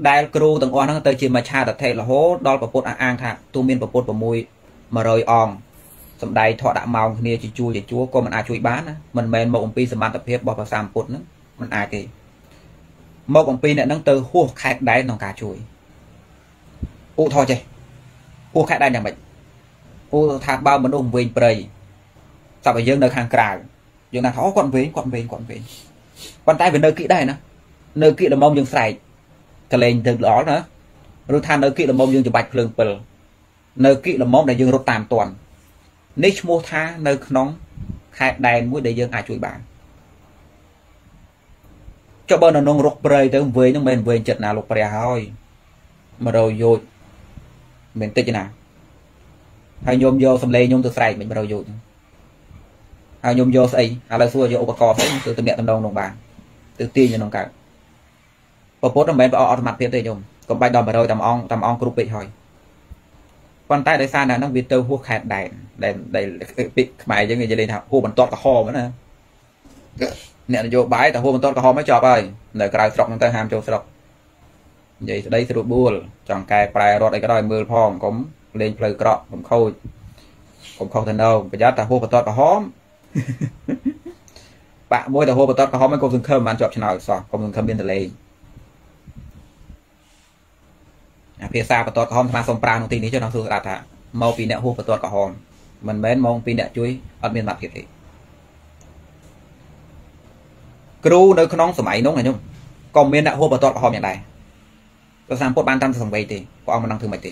ដែលគ្រូទាំងអស់ហ្នឹងទៅជាមច្ឆាតថេរហូតដល់ប្រពុតអះអាងថាទូមានប្រពុត6 100អង្គ សំដែងថតដាក់ម៉ោងគ្នាជាជួរជាជួរក៏មិនអាចជួយបានណាមិនមែនមកអំពីសមត្ថភាពរបស់ភាសាពុទ្ធហ្នឹងមិនអាចទេមកអំពីអ្នកហ្នឹងទៅហួសខេតដែនក្នុងការជួយឧទាហរណ៍ចេះហួសខេតដែនយ៉ាងម៉េចឧទាហរណ៍ថាបើមនុស្សវិញព្រៃតែបើយើងនៅខាងក្រៅយើងថាអូគាត់វិញគាត់វិញគាត់វិញប៉ុន្តែវានៅគីដែរណានៅគីល្មមយើងស្រែកកលែងទៅល្អណាឬថានៅគីល្មមយើងច្បាច់ភ្លើងពិលនៅគីល្មមដែលយើងរត់តាមតាន់ នេះឈ្មោះថានៅក្នុងខេត្តដែនមួយដែលយើងអាចជួយបានចុះបើនៅក្នុងរុកព្រៃទៅវែងហ្នឹងមិនវែងចិត្តណាលោកព្រះហើយ100យោជមិនតិចណាហើយញោមយកសំឡេងញោមទៅស្រែកមិន100យោជហ្នឹងហើយខ្ញុំយកស្អីឥឡូវសួរយកឧបករណ៍ស្អីទៅតំណាក់តំណងក្នុងបានទៅទាញក្នុងកើតពពុទ្ធមិនមែនប្រអអត់សមត្ថភាពទេខ្ញុំកុំបាច់ដល់100តាមអង្គតាមអង្គគ្រប់ពេកហើយ ប៉ុន្តែដោយសារតែហ្នឹងវាទៅហួសខេតដែនដែលដែលពីខ្មែរយើងនិយាយលេងថាហួសបន្ទាត់ក្រហមណាអ្នកនយោបាយតែហួសបន្ទាត់ក្រហមមកចប់ហើយនៅក្រៅស្រុកហ្នឹងទៅហាមចូលស្រុកនិយាយស្ដីស្រួលបួលចង់កែប្រែរត់អីក៏ដោយមើលផងកុំលេងផ្លូវក្រក់កុំខូចកុំខុសទៅនៅប្រយ័ត្នតែហួសបន្ទាត់ក្រហមបាក់មួយទៅហូបបតតក្រហមហ្នឹងកុំសង្ឃឹមបានជាប់ឆ្នោតសោះកុំសង្ឃឹមមានតលេងអា ភាសាបតតក្រហមស្មាសុំប្រាក្នុងទីនេះចុះដល់សួរស្ដាប់ថាមកពីអ្នកហូបបតតក្រហមមិនមែនមកពីអ្នកជួយអត់មានសមត្ថភាពទេគ្រូនៅក្នុងសម័យនោះខ្ញុំក៏មានអ្នកហូបបតតក្រហមយ៉ាងដែរព្រះសម្ពុទ្ធបានតាមសង្វេយទេព្រះអង្គមិនដឹងធ្វើម៉េចទេ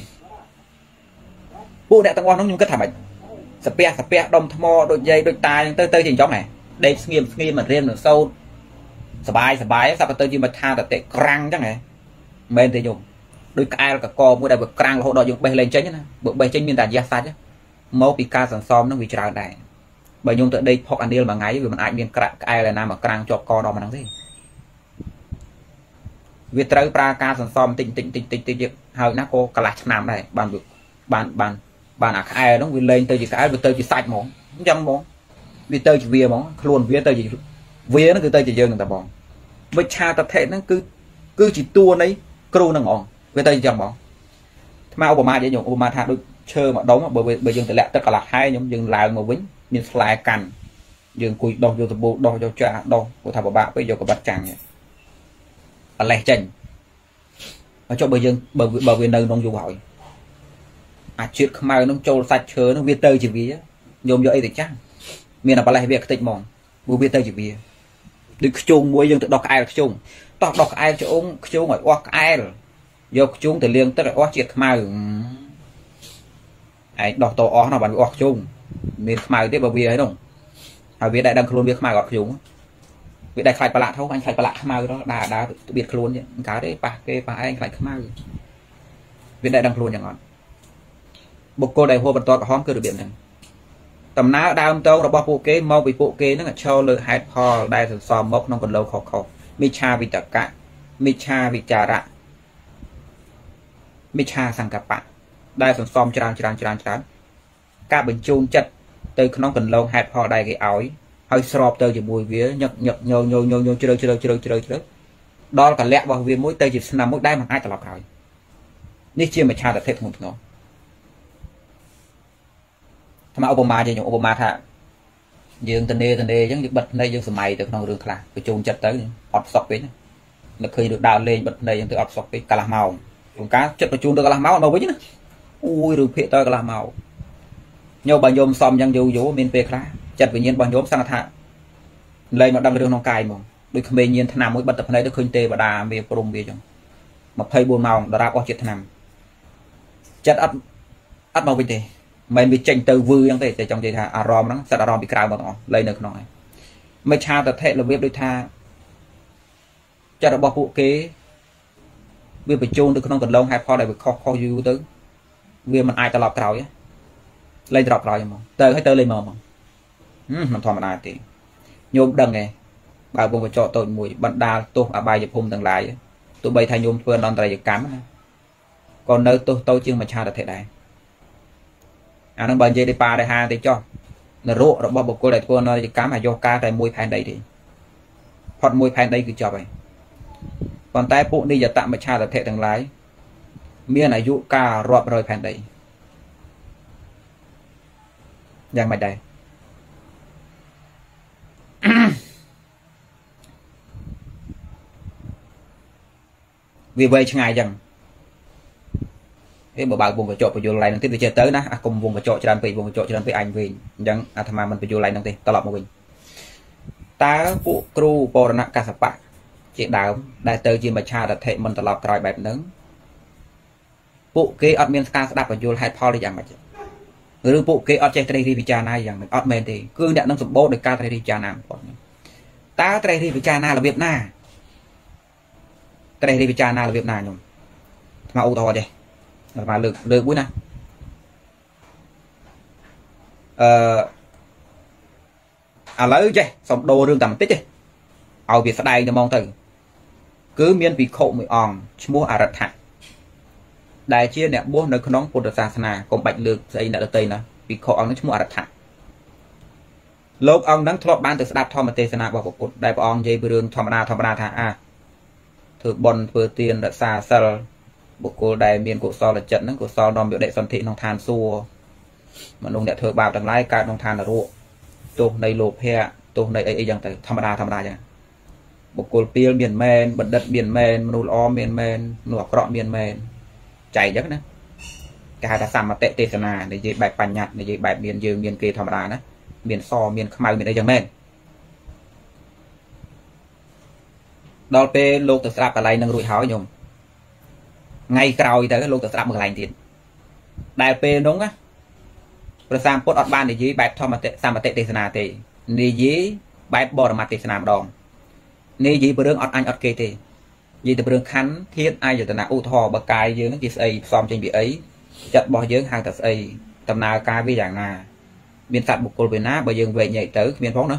ពួកអ្នកទាំងអស់នោះខ្ញុំគិតថាម៉េចសាពះសាពះដុំថ្មដូចយាយដូចតាអញ្ចឹងទៅទៅជាអញ្ចឹងហ៎ដេកស្ងៀមស្ងៀមមករៀននឹងសោតសបាយសបាយសាប់ទៅជាមកថាតតិក្រាំងអញ្ចឹងហ៎មែនទេញោម ដូចក្អែលកកមួយដែលវាក្រាំងរហូតដល់យើងបេះលេងចេញណាបើបេះចេញមានតែរយៈសាច់មកពីការសន្សំនឹងវាច្រើនដែរបើខ្ញុំទៅដេកផុកអានីលមួយថ្ងៃវាមិនអាចមានក្រាក់ក្អែលឯណាមកក្រាំងជាប់កដល់មកហ្នឹងទេវាត្រូវប្រើការសន្សំតិចតិចតិចតិចតិចហើយណាក៏កន្លះឆ្នាំដែរបានបានបានបានអាក្អែហ្នឹងវាលែងទៅជាក្អែវាទៅជាសាច់ហ្មងអញ្ចឹងហ្មងវាទៅជាវាហ្មងខ្លួនវាទៅជាវាហ្នឹងគឺទៅជាយើងហ្នឹងតែបងវិច្ឆាតថេហ្នឹងគឺគឺជាតួនៃគ្រូហ្នឹងហ្មង វាទៅអញ្ចឹងហ្មងថ្មឧបមាយើងឧបមាថាដូចឈើមួយដុំបើបើយើងតម្លាក់ទឹកកន្លះហែខ្ញុំយើងឡើងមកវិញមានស្លែកាន់យើងគួយដោះយកសាប៊ូដោះយកចាស់ដោះគាត់ថាពិបាកពេកយកកបាត់ចាំងអលេះចេញមកចុះបើយើងបើបើវានៅក្នុងយូរហើយអាជាតិខ្មៅនឹងចូលសាច់ឈើនឹងវាទៅជាវាញោមយកអីទៅចាំងមានអាបលេះវាខ្ទេចហ្មងព្រោះវាទៅជាវាដូចខ្ជុងមួយយើងទៅដោះក្អែលខ្ជុងតោះដោះក្អែលច្អងខ្ជុងឲ្យអស់ក្អែល យកខ្ជុងទៅលាងទឹកឲ្យអស់ជាតិខ្មៅឯងដោះតអស់ណាបានវាអស់ខ្ជុងមានខ្មៅទេបើវាហើយនោះហើយវាដែរដឹងខ្លួនវាខ្មៅអត់ខ្ជុងវាដែរខ្លាចប្រឡាក់ធំអញខ្លាចប្រឡាក់ខ្មៅដល់ដើរដើរបៀតខ្លួនមិនកើតទេប៉ះគេប៉ះឯងខ្លាចខ្មៅវាដែរដឹងខ្លួនយ៉ាងអត់បុគ្គលដែលហួបន្តក្រហមគឺរបៀបហ្នឹងដំណើរដើមតងរបស់ពួកគេមកពីពួកគេហ្នឹងឈរលើហេតុផលដែលសន្សំមកក្នុងកន្លងខុសខុសមិឆាវិតកៈមិឆាវិចារៈ មិឆាសង្កបៈដែលសន្សំច្រើនច្រើនច្រើនច្រើនការបញ្ជូនចិត្តទៅក្នុងកន្លងហេតុផលដែលគេឲ្យហើយស្របទៅជាមួយវាញឹកញឹកញោញោញោញោជ្រៅជ្រៅជ្រៅជ្រៅជ្រៅដល់កលៈរបស់វាមួយទៅជាស្នាមមួយដែលមិនអាចត្រឡប់ក្រោយនេះជាមច្ឆាតធិធ្ងន់ធ្ងរថ្មឧបមាជាខ្ញុំឧបមាថាយើងតនេតនេអញ្ចឹងយើងបិទភ្នែកយើងសម័យទៅក្នុងរឿងខ្លះបញ្ជូនចិត្តទៅអត់សក់ពេកនឹកឃើញឬដើរលេងបិទភ្នែកអញ្ចឹងទៅអត់សក់ពេកកន្លះម៉ោង ជួនកាលចិត្តបញ្ជូនទៅកន្លះម៉ោងមកវិញណាអូយរឿងភាកទៅកន្លះម៉ោងញោមបើញោមសំយ៉ាងយូរយូរមានពេលខ្លះចិត្តវិញ្ញាណរបស់ញោមសង្ឃថាលែងមកដឹងរឿងក្នុងកាយហ្មងដូចក្មេងញៀនឆ្នាំមួយបិទតែភ្នែកទៅឃើញទេវតាវាព្រមវាចឹង24ម៉ោងដរាបអស់ជាតិឆ្នាំចិត្តអត់អត់មកវិញទេមិនវាចេញទៅវឺចឹងទេតែចង់និយាយថាអារម្មណ៍ហ្នឹងសិតអារម្មណ៍ពីក្រៅមកទាំងអស់លែងនៅក្នុងហើយមិនឆាតថេរបៀបដូចថាចិត្តរបស់ពួកគេ វាបញ្ជូនទៅក្នុងកន្លងហេតុផលដែលវាខុសខុសយូរទៅវាមិនអាចត្រឡប់ក្រោយទេលេងត្រប់ក្រោយហ្មងទៅឲ្យទៅលេងមកហ្មងមិនធម្មតាទេញោមដឹងឯងបើវងកញ្ចក់តូចមួយបណ្ដាលទោសអបាយភូមិទាំងឡាយទោះបីថាញោមធ្វើអន្តរយកម្មណាក៏នៅទោសតូចជាងមច្ឆាតធិដែរអានឹងបើនិយាយទៅប៉ាដែរហាទៅចោះនរករបស់បុគ្គលដែលធ្វើអន្តរយកម្មអាយុកាលតែមួយផែនដីទេផុតមួយផែនដីគឺចប់ហើយ ប៉ុន្តែពួកនិយតមច្ឆាតធិទាំងឡាយមានអាយុកាលរាប់រយផែនដីយ៉ាងម៉េចដែរវាវែងឆ្ងាយចឹងហេបើបើកវងកញ្ចក់បញ្យលឡៃនឹងទៀតវាចេះទៅណាអាកុំវងកញ្ចក់ច្រើនពេកវងកញ្ចក់ច្រើនពេកអញវិញអញ្ចឹងអាត្មាមិនបញ្យលឡៃនឹងទេត្រឡប់មកវិញតើពួកគ្រូបរណកសបៈ ជាដើមដែលទៅជាមច្ឆារថិមិនត្រឡប់ក្រោយបែបហ្នឹងពួកគេអត់មានការស្ដាប់បញ្យលហេតុផលនេះយ៉ាងម៉េចទេឬពួកគេអត់ចេះត្រេះរិះពិចារណាយ៉ាងម៉េចអត់មែនទេគឺអ្នកនឹងសម្បូរដោយការត្រេះរិះពិចារណាបំផុតតើត្រេះរិះពិចារណារបៀបណាត្រេះរិះពិចារណារបៀបណាខ្ញុំថ្មឧទាហរណ៍ចេះថ្មលើកលើកមួយណាអឺឥឡូវចេះសំដូររឿងតែបន្តិចទេឲ្យវាស្ដែងតែហ្មងទៅ គឺមានវិខុមួយអង្គឈ្មោះអរិ th ដែលជាអ្នកបួសនៅក្នុងពុទ្ធសាសនាកុំបាច់លើកស្អីអ្នកដតីណាពិខុអង្គនឹងឈ្មោះអរថៈលោកអង្គនឹងធ្លាប់បានទៅស្ដាប់ធម្មទេសនារបស់ព្រះពុទ្ធដែលព្រះអង្គនិយាយពីរឿងធម្មតាធម្មតាថាអាធ្វើបុណ្យធ្វើទានរក្សាសិលបុគ្គលដែលមានកុសលចិត្តហ្នឹងកុសលនាំយកដេកសន្ធិក្នុងឋានសួគ៌មនុស្សអ្នកធ្វើបាបទាំងឡាយកើតក្នុងឋាននរកទោសនៃលោភៈទោសនៃអីអីយ៉ាងទៅធម្មតាធម្មតាចឹង បុគ្គលពីលមានមែនបណ្ឌិតមានមែនមនុស្សល្អមានមែនមនុស្សអាក្រក់មានមែនចែកអញ្ចឹងណាគេហៅថាសមតិទេសនានិយាយបែបបញ្ញត្តិនិយាយបែបមានយើងមានគេធម្មតាណាមានសមានខ្មៅមានអីចឹងមែនដល់ពេលលោកទៅស្រាប់កន្លែងនឹងរួចហើយញោមថ្ងៃក្រោយទៅលោកទៅស្រាប់មួយកន្លែងទៀតដែលពេលនោះណាព្រះសាមពុទ្ធអត់បាននិយាយបែបធម្មតិសមតិទេសនាទេនិយាយបែបបរមត្តទេសនាម្ដង និយាយពីរឿងអត់អញអត់គេទេនិយាយទៅរឿងខណ្ឌធាតអាយតនៈឧទាហរណ៍បើកាយយើងហ្នឹងជាស្អីផ្សំចេញពីអីចិត្តរបស់យើងហៅថាស្អីដំណើរការវាយ៉ាងណាមានសត្វបុគ្គលវាណាបើយើងវែកញែកទៅគ្មានផងណា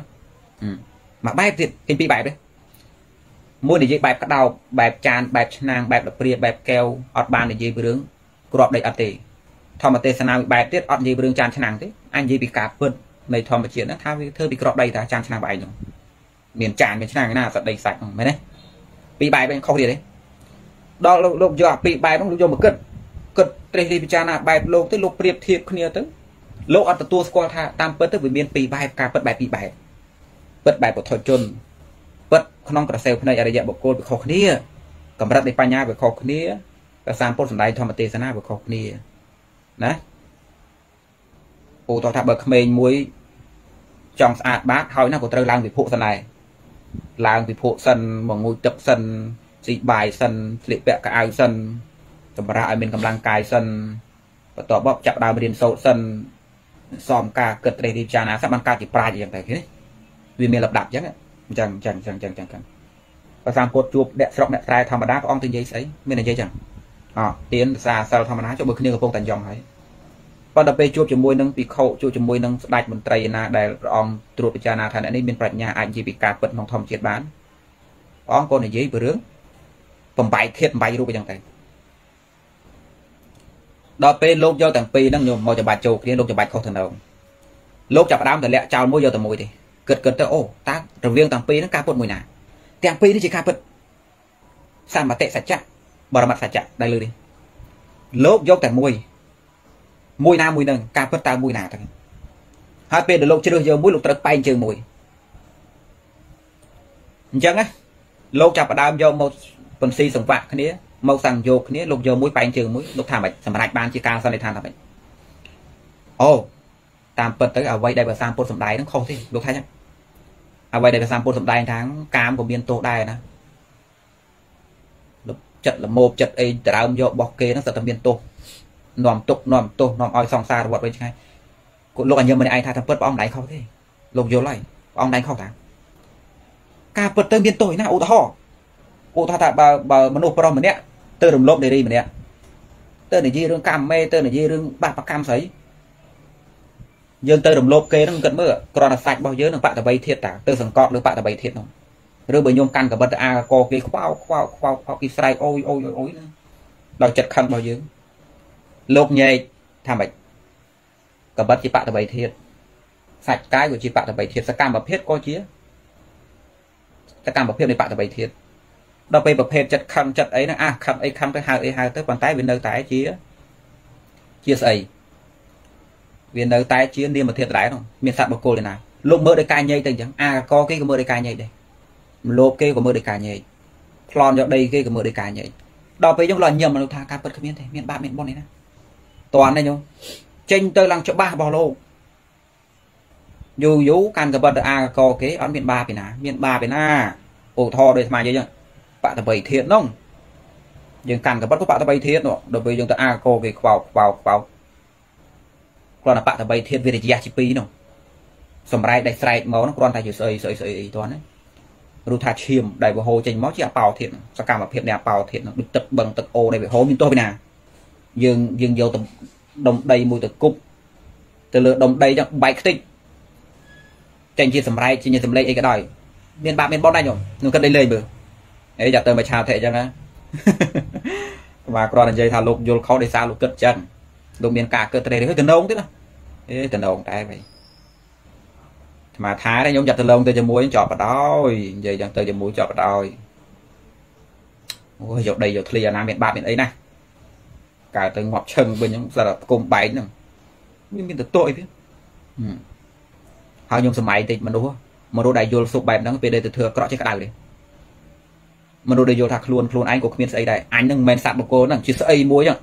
មួយបែបទៀតឃើញពីរបែបទេមួយនិយាយបែបក្តោបបែបចានបែបឆ្នាំងបែបលព្រាបែបកែវអត់បាននិយាយពីរឿងក្របដីអត់ទេធម្មទេសនាមួយបែបទៀតអត់និយាយពីរឿងចានឆ្នាំងទេអញនិយាយពីការពិតនៃធម្មជាតិហ្នឹងថាវាធ្វើពីក្របដីតាចានឆ្នាំងបែបហ្នឹង មានចានមានឆ្នាំងណាសត្វដីសាច់ហ្នឹងមែនទេពីរបែបហ្នឹងខុសទៀតទេដល់លោកយកអាពីរបែបហ្នឹងលោកយកមកគិតគិតត្រេះរិះពិចារណាបែបលោកទៅលោកប្រៀបធៀបគ្នាទៅលោកអត់ទទួលស្គាល់ថាតាមពិតទៅវាមានពីរបែបការពិតបែបពីរបែបពិតបែបពុទ្ធជនពិតក្នុងក្រសែភ្នែកអរិយបុគ្គលវាខុសគ្នាកម្រិតនៃបញ្ញាវាខុសគ្នាប្រសាមពុទ្ធសម្ដែងធម្មទេសនាវាខុសគ្នាណាឧទាហរណ៍ថាបើក្មេងមួយចង់ស្អាតបាតហើយណាក៏ត្រូវឡើងវិភពសិនដែរ ឡើងវិភពសិនមកងូតទឹកសិនស៊ីបាយសិនស្លៀកពាក់កៅអៅសិនសម្រាប់ឲ្យមានកម្លាំងកាយសិនបន្ទាប់មកចាប់ដើមរៀនសូត្រសិនសមការគិតត្រេះរិះពិចារណាសិនបានកើតជាប្រាជ្ញអញ្ចឹងទៅឃើញវាមានលំដាប់អញ្ចឹងអញ្ចឹងអញ្ចឹងអញ្ចឹងអញ្ចឹងអញ្ចឹងបើសាមពុទ្ធជួបអ្នកស្រុកអ្នកស្រែធម្មតាព្រះអង្គទៅនិយាយស្អីមាននិយាយអញ្ចឹងអទៀនសាសិលធម្មតាចុះបើគ្នាកំពុងតែយ៉ងហើយ ប៉ុន្តែពេលជួបជាមួយនឹងពិខុជួបជាមួយនឹងស្ដេចមន្ត្រីណាដែលព្រះអង្គត្រួតពិចារណាថាអ្នកនេះមានប្រាជ្ញាអាចនិយាយពីការពិតក្នុងធម្មជាតិបានព្រះអង្គក៏និយាយពីរឿងបំបែកធាតបំបែករូបអញ្ចឹងទៅដល់ពេលលោកយកទាំងពីរហ្នឹងយកមកច្បាច់ចូលគ្នាលោកច្បាច់ខុសទៅនៅលោកចាប់ដើមតម្លាក់ចោលមួយយកតែមួយទេគិតគិតទៅអូតើរវាងទាំងពីរហ្នឹងការពុតមួយណាទាំងពីរនេះជាការពិតសម្បតិសច្ចៈបរមត្តសច្ចៈដែលលើនេះលោកយកតែមួយ មួយណាមួយនឹងការពិតតើមួយណាទៅហើយពេលដែលលោកជ្រើសយកមួយលោកត្រូវបែងជើងមួយអញ្ចឹងណាលោកចាប់ផ្ដើមយកមកពន្ស៊ីសង្វាក់គ្នាមកសង្យោគគ្នាលោកយកមួយបែងជើងមួយលោកថាម៉េចសម្រាប់បានជាការសន្និដ្ឋានថាម៉េចអូតាមពិតទៅអ្វីដែលព្រះសាមពុទ្ធសំដែងហ្នឹងខុសទេលោកថាចឹងអ្វីដែលព្រះសាមពុទ្ធសំដែងថាកាមក៏មានទោសដែរណាចិត្តល្មោបចិត្តអីដរើមយករបស់គេហ្នឹងសិតតែមានទោស នាំទុកនាំទោសនាំឲ្យសង្សារវត្តវិញឆ្ងាយលោកអញ្ញឹមម្នាក់ឯងថាតាមពិតព្រះអង្គមិនដៃខុសទេលោកយល់ហើយព្រះអង្គដៃខុសតាការពិតទៅមានទោសណាឧទាហរណ៍ឧទាហរណ៍ថាបើបើមនុស្សប្រុសម្នាក់ទៅរំលោភនារីម្នាក់ទៅនិយាយរឿងកម្មមេទៅនិយាយរឿងបាបកម្មស្អីយើងទៅរំលោភគេហ្នឹងគិតមើលគ្រាន់តែសាច់របស់យើងនឹងបតវ័យធាតតាទៅសង្កត់លើបតវ័យធាតហ្នឹងឬបើខ្ញុំកាន់កបិតអាកគេខ្វោខ្វោខ្វោខ្វោគេស្រែកអូយអូយអូយដល់ចិត្តខឹងរបស់យើង លោកញែកថាម៉េចកបិតជាបតវ័យធាតសាច់កាយក៏ជាបតវ័យធាតសកម្មភាពក៏ជាសកម្មភាពនៃបតវ័យធាតដល់ពេលប្រភេទចិត្តខឹងចិត្តអីហ្នឹងអាខឹងអីខឹងទៅហៅអីហៅទៅប៉ុន្តែវានៅតែជាជាស្អីវានៅតែជានាមធាតុដែរនោះមានសត្វបកគលទេណាលោកមើលដោយការញែកទៅអញ្ចឹងអាកគេក៏មើលដោយការញែកដែរមលោបគេក៏មើលដោយការញែកប្លន់យកដីគេក៏មើលដោយការញែកដល់ពេលយើងលញញឹមមនុស្សថាការពិតគ្មានទេមានបាបមានបុណ្យទេណា តន់ទេញោមចេញទៅឡើងច្បាស់របស់លោកយូរយូរកាន់កបិតទៅអាកគេអត់មានបាបទេណា មានបាបទេណាឧទាហរណ៍ដូចស្មាយើងបតបៃធាតនោះយើងកាន់កបិតក៏បតបៃធាតនោះដល់ពេលយើងទៅអាកគេខ្វោខ្វោខ្វោគ្រាន់តែបតបីធាតវិរិយៈជា2នោះសម្រែកដែលស្រែកមកនោះគ្រាន់តែជាស្អីស្អីស្អីអីតោះណាឬថាឈាមដែលវហោចេញមកជាអបោធាតសកម្មភាពនៃអបោធាតនោះដូចទឹកបឹងទឹកអូនៃវហោមានទោះពីណា យើងយើងយកទៅដុំដីមួយទៅគប់ទៅលើដុំដីចឹងបែកខ្ទេចចេញជាសម្រែកជាសម្លេងអីក៏ដោយមានបាបមានបុណ្យដែរញោមខ្ញុំគិតលេងលេងមើលអីចាប់ទៅមកឆាថេអញ្ចឹងណាបាទគ្រាន់តែនិយាយថាលោកយល់ខុសដោយសារលោកគិតចឹងលោកមានការកើតត្រេះហើយតំណងទៀតណាអេតំណងតែវិញអាមាថាខ្ញុំចាត់ទៅលងទៅជាមួយចប់បដ ாய் និយាយយ៉ាងទៅជាមួយចប់បដ ாய் អូយយកដីយកធ្លីអាណាមានបាបមានអីណា កើតទៅងាប់ឈឹងវិញហ្នឹងស្រាប់គុំបែកហ្នឹងមានមានតតអីទៀតហើយខ្ញុំសម័យតិចមនុស្សមនុស្សដែលយល់សុខបែបហ្នឹងពេលដែលទៅធ្វើអាក្រក់ចេះក្តៅទេមនុស្សដែលយល់ថាខ្លួនខ្លួនឯងក៏គ្មានស្អីដែរអញហ្នឹងមិនមែនសត្វបកគោហ្នឹងជាស្អីមួយហ្នឹង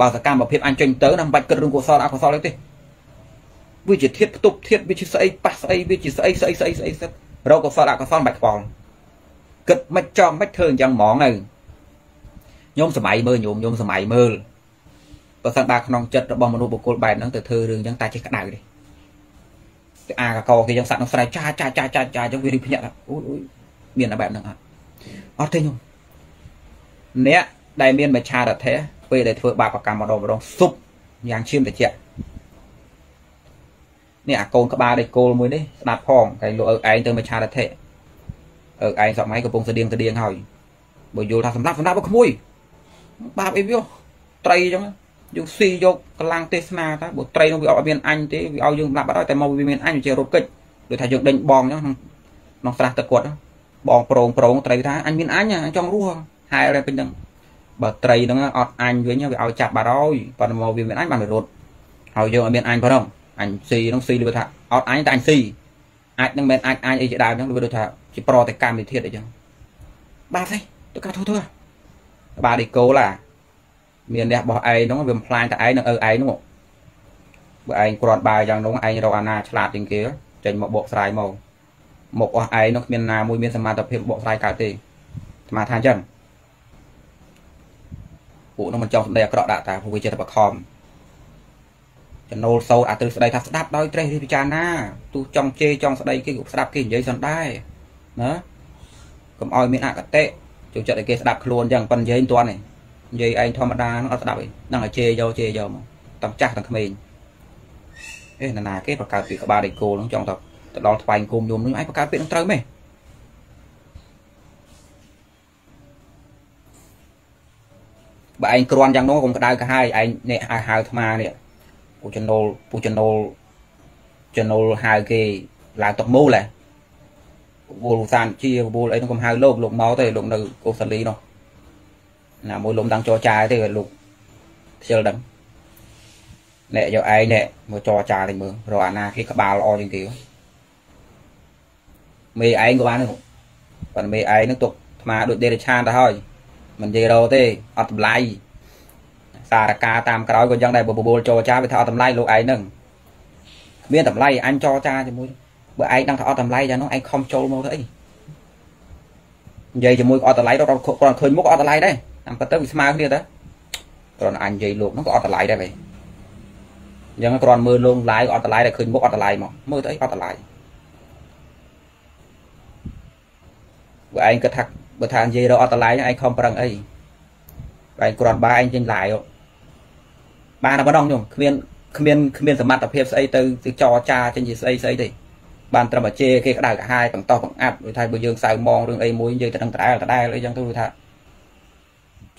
បើសកម្មភាពអញចេញទៅណាមិនបាច់គិតរឿងកុសលអកុសលទេវាជាធៀបផ្ទប់ធៀបវាជាស្អីប៉ះស្អីវាជាស្អីស្អីស្អីស្អីសិតរកកុសលអកុសលមិនបាច់ខ្វល់គិតមិនចំមិនធ្វើអញ្ចឹងហ្មងទៅញោមសម័យមើលញោមញោមសម័យមើល បើសិនបើក្នុងចិត្តរបស់មនុស្សបុគ្គលបែបហ្នឹងទៅធ្វើរឿងអញ្ចឹងតែចេះក្តៅទេតែអាកកគេយ៉ាងសัตว์នឹងស្រែកចាចាចាចាចាអញ្ចឹងវារីភ្ញាក់អូយអូយមានតែបែបហ្នឹងអត់អត់ទេញោមអ្នកដែលមានមច្ឆារដ្ឋៈពេលដែលធ្វើបាបកម្មម្ដងម្ដងសុបយ៉ាងឈាមត្រជាក់នេះអាកូនក្បាលដែលគោលមួយនេះស្ដាប់ផងតែលោកឪឯងទៅមច្ឆារដ្ឋៈឪឯងសម័យកំពុងស្តៀងស្តៀងហើយបើយល់ថាសម្រាប់សម្រាប់ក្មួយបាបអីវាត្រីអញ្ចឹង យើងស៊ីយកកម្លាំងទេសនាតាបើត្រីនោះវាអត់មានអញទេវាឲ្យយើងសម្រាប់អត់ហើយតែមកវាមានអញវាជារត់កិច្ចដូចថាយើងដេញបងអញ្ចឹងក្នុងស្រះទឹកគាត់បងប្រងប្រងត្រីថាអញមានអញអញចង់រស់ហែរពេញហ្នឹងបើត្រីហ្នឹងអត់អញវិញវាឲ្យចាប់បាត់ហើយប៉ុន្តែមកវាមានអញបានវារត់ហើយយើងអត់មានអញប៉ុណ្ណឹងអញស៊ីហ្នឹងស៊ីលឺថាអត់អញតែអញស៊ីអាចនឹងមិនអាចអាចអីជាដើមអញ្ចឹងវាដូចថាជាប្រតិកម្មវិធានអីចឹងបាទទេទៅកាធ្វើធ្វើបាទអីគោឡា មានអ្នកបោះឯងហ្នឹងវាបំផ្លាញតែឯងនឹងឪឯងហ្នឹងបើឯងគ្រាន់បាយយ៉ាងនោះឯងរកអាណាឆ្លាតជាងគេចេញមកបកស្រាយមកមកអស់ឯងនោះគ្មានណាមួយមានសមត្ថភាពបកស្រាយកើតទេស្មាថាអញ្ចឹងពួកនោះមិនចង់សម្ដីអាក្រក់ដាក់តាពួកវាចេះតែបខំចំណូលសោតអាទិស្ដីថាស្ដាប់ដោយត្រេះរិះពិចារណាទោះចង់ជេរចង់ស្ដីគេក៏ស្ដាប់គេនិយាយសន្ដែរណាកុំឲ្យមានអកតេចូលចិត្តឲ្យគេស្ដាប់ខ្លួនអញ្ចឹងប៉ុន្តែនិយាយមិនទាន់ទេ និយាយឯងធម្មតានឹងអត់ស្ដាប់ទេនឹងឲ្យជេរយកជេរយកមកតាំងចាស់តាំងក្មេងអេណានាគេបង្កើតពីក្បាលដៃគោនឹងចង់ទៅទៅដល់ថ្វាយគុំយំនឹងឯងបង្កើតពាក្យនឹងត្រូវមែនបើឯងគ្រាន់យ៉ាងនោះកុំក្តៅក្រហាយឯងនេះហៅហៅអាត្មានេះពូចំណូលពូចំណូលចំណូលហៅគេឡើងតុកមូលហ៎វល់សានជាវល់អីនោះកុំហៅលោកលោកមកទេលោកនៅកូសាលីនោះ ណាមួយលំដឹងចរចាទេលោកខ្ជិលដឹងអ្នកយកឯងអ្នកមកចរចាទៅមើលរកអាណាគេក្បាលល្អជាងគេមេឯងក៏បានហ្នឹងប៉ុន្តែមេឯងហ្នឹងទុកអាត្មាដូចដេរឆានទៅហើយមិននិយាយរកទេអត់តម្លៃសារការតាមក្រោយក៏យ៉ាងដែរបបួលចរចាវាថាអត់តម្លៃលោកឯងហ្នឹងមានតម្លៃអញចរចាជាមួយបើឯងដឹងថាអត់តម្លៃយ៉ាងនោះឯងខំចូលមកទៅអីនិយាយជាមួយអត់តម្លៃរត់គ្រាន់ឃើញមុខអត់តម្លៃដែរ តាមពិតទៅវាស្មើគ្នាតើគ្រាន់អញនិយាយលោកហ្នឹងក៏អត់តម្លៃដែរបែអញ្ចឹងគ្រាន់មើលលងឡាយអត់តម្លៃតែឃើញមុខអត់តម្លៃមកមើលទៅអីអត់តម្លៃបើឯងគិតថាបើថានិយាយរកអត់តម្លៃឯងខំប្រឹងអីឯងគ្រាន់បាយឯងចេញឡាយបានតែម្ដងខ្ញុំគ្មានគ្មានគ្មានសមត្ថភាពស្អីទៅទៅចរចាចេញជាស្អីស្អីទេបានត្រឹមតែជេរគេក្តៅកាហាយបង្តោះបង្អាប់ដូចថាបើយើងសៅមងរឿងអីមួយយើងទៅដឹងដដែលដដែលអីចឹងទៅថា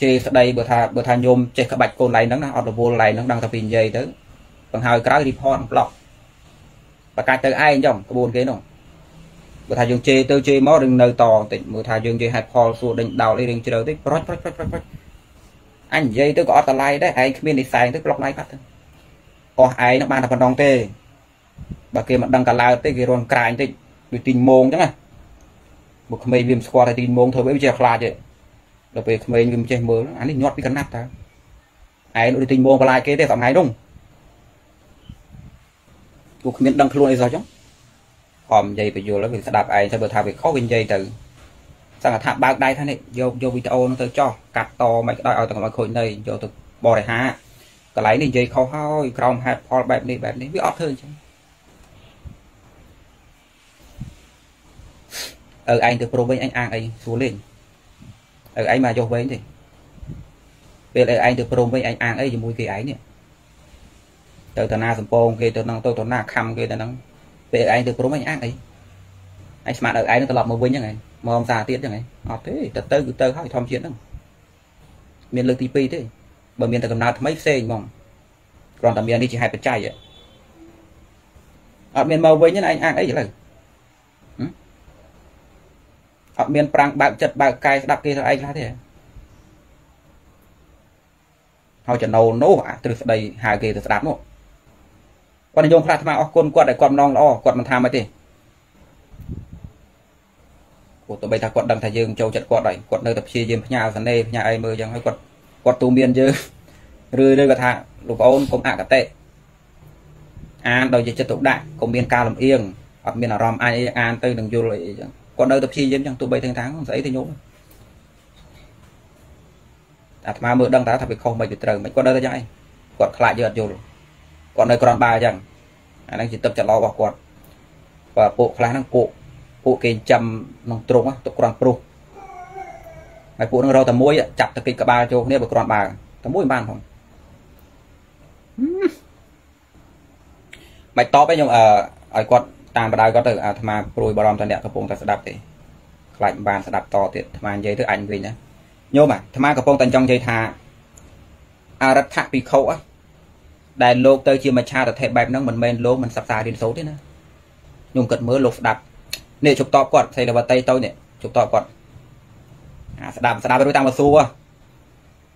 ជេរស្ដីបើថាបើថាញោមចេះក្បាច់កូនឡៃហ្នឹងណាអត់រវល់ឡៃហ្នឹងដឹងតែពីនិយាយទៅបង្ហើយក្រៅ report ប្លុកបកាច់ទៅឯងចឹងក្បួនគេនោះបើថាយើងជេរទៅជេរមករឿងនៅតបន្តិចមើលថាយើងនិយាយហេតុផលសួរដេញដោលអីរឿងជ្រៅតិចប្រុចប្រុចប្រុចប្រុចប្រុចអញនិយាយទៅក៏អត់តម្លៃដែរឯងគ្មាននិស័យទៅប្លុកឡៃបាត់ទៅអស់ឯងនឹងបានតែប៉ុណ្ណឹងទេបើគេមិនដឹងកាលើទេគេរងក្រាញតិចដូចទីងមងចឹងណាបើក្មេងវាមិនស្គាល់តែទីងមងធ្វើអីវាចេះខ្លាចទេ ដល់ពេលក្មេងវាមិនចេះមើលអានេះញាត់ពីកណាត់តើឯងដូចទីងមងបន្លាយគេទេសម័យនោះពួកគ្មានដឹងខ្លួនអីសោះចឹងខំនិយាយបញ្យល់វាស្ដាប់ឯងទៅបើថាវាខុសវានិយាយទៅសង្ឃថាបើកដៃថានេះយកយកវីដេអូនោះទៅចោះកាត់តមិនក៏ដោយឲ្យតែកុំឲ្យខូចនៃយកទៅបរិហាកន្លែងនេះនិយាយខុសហើយក្រោមហេតុផលបែបនេះបែបនេះវាអត់ធ្វើអញ្ចឹងអើឯងទៅព្រមវិញអញអាងអីស្រួលលេង អើឯងមកចុះវិញទេពេលអើឯងទៅព្រមវិញអញអាងអីជាមួយគេឯងនេះទៅតាណាសំពងគេទៅនឹងទៅតាណាខំគេទៅនឹងពេលឯងទៅព្រមអញអាងអីអញស្មានឲ្យឯងនឹងត្រឡប់មកវិញហ្នឹងឯងមកអំសាទៀតហ្នឹងឯងអត់ទេទៅទៅគឺទៅហើយធម្មជាតិហ្នឹងមានលើកទី2ទេបើមានតែកំណើតថ្មីផ្សេងហ្មងគ្រាន់តែមាននេះជាហេតុបច្ច័យអត់មានមកវិញណាអញអាងអីឥឡូវ អត់មានប្រាំងបើកចិត្តបើកកាយស្ដាប់គេទៅឯងខ្លះទេហើយចំណូលនោះអាទ្រឹស្ដីហៅគេទៅស្ដាប់នោះប៉ុន្តែយោមខ្លះអាត្មាអរគុណគាត់ដែលគាត់ម្ដងល្អគាត់មិនថាមកទេគាត់ទៅបីថាគាត់ដឹងថាយើងចូលចិត្តគាត់ហើយគាត់នៅតែព្យាយាមផ្ញើសនេផ្ញើអីមើលចឹងហើយគាត់គាត់ទូមានយើងរឿយរឿយគាត់ថាលោកប្អូនកុំអកតេអានដោយចិត្តទុកដាក់កុំមានការលំអៀងអត់មានអារម្មណ៍អញអីអានទៅនឹងយល់អីចឹង គាត់នៅតែព្យាយាមចឹងទោះបីទាំងថាស្អីទៅញោមអាត្មាមើលដឹងតើថាវាខុសមិនវាត្រូវមិនគាត់នៅតែចឹងឯងគាត់ខ្លាចយើងអត់យល់គាត់នៅក្រនបាអញ្ចឹងអាហ្នឹងជាទឹកចលោរបស់គាត់បើពួកខ្លះហ្នឹងពួកពួកគេចាំក្នុងទ្រុងទុកក្រនព្រុសហើយពួកនឹងរកតែមួយចាប់តកិច្ចក្បាលចូលគ្នាបើគ្រាន់បើតែមួយមិនបានផងមិនតបទេខ្ញុំអឺឲ្យគាត់ តាមបដៅគាត់ទៅអាត្មាព្រួយបារម្ភថាអ្នកកំពុងតែស្ដាប់ទេខ្លាចមិនបានស្ដាប់តទៀតអាត្មានិយាយទៅអញវិញណាញោមអាត្មាកំពុងតែចង់និយាយថាអរដ្ឋភិក្ខុដែលលោកទៅជាមច្ឆាតថេបែបហ្នឹងមិនមែនលោកមិនសិក្សារៀនសូត្រទេណាខ្ញុំគិតមើលលោកស្ដាប់នេះជប់តបគាត់ផ្សេងលវតីទៅនេះជប់តបគាត់អាស្ដាប់ស្ដាប់រួចតាមសួរ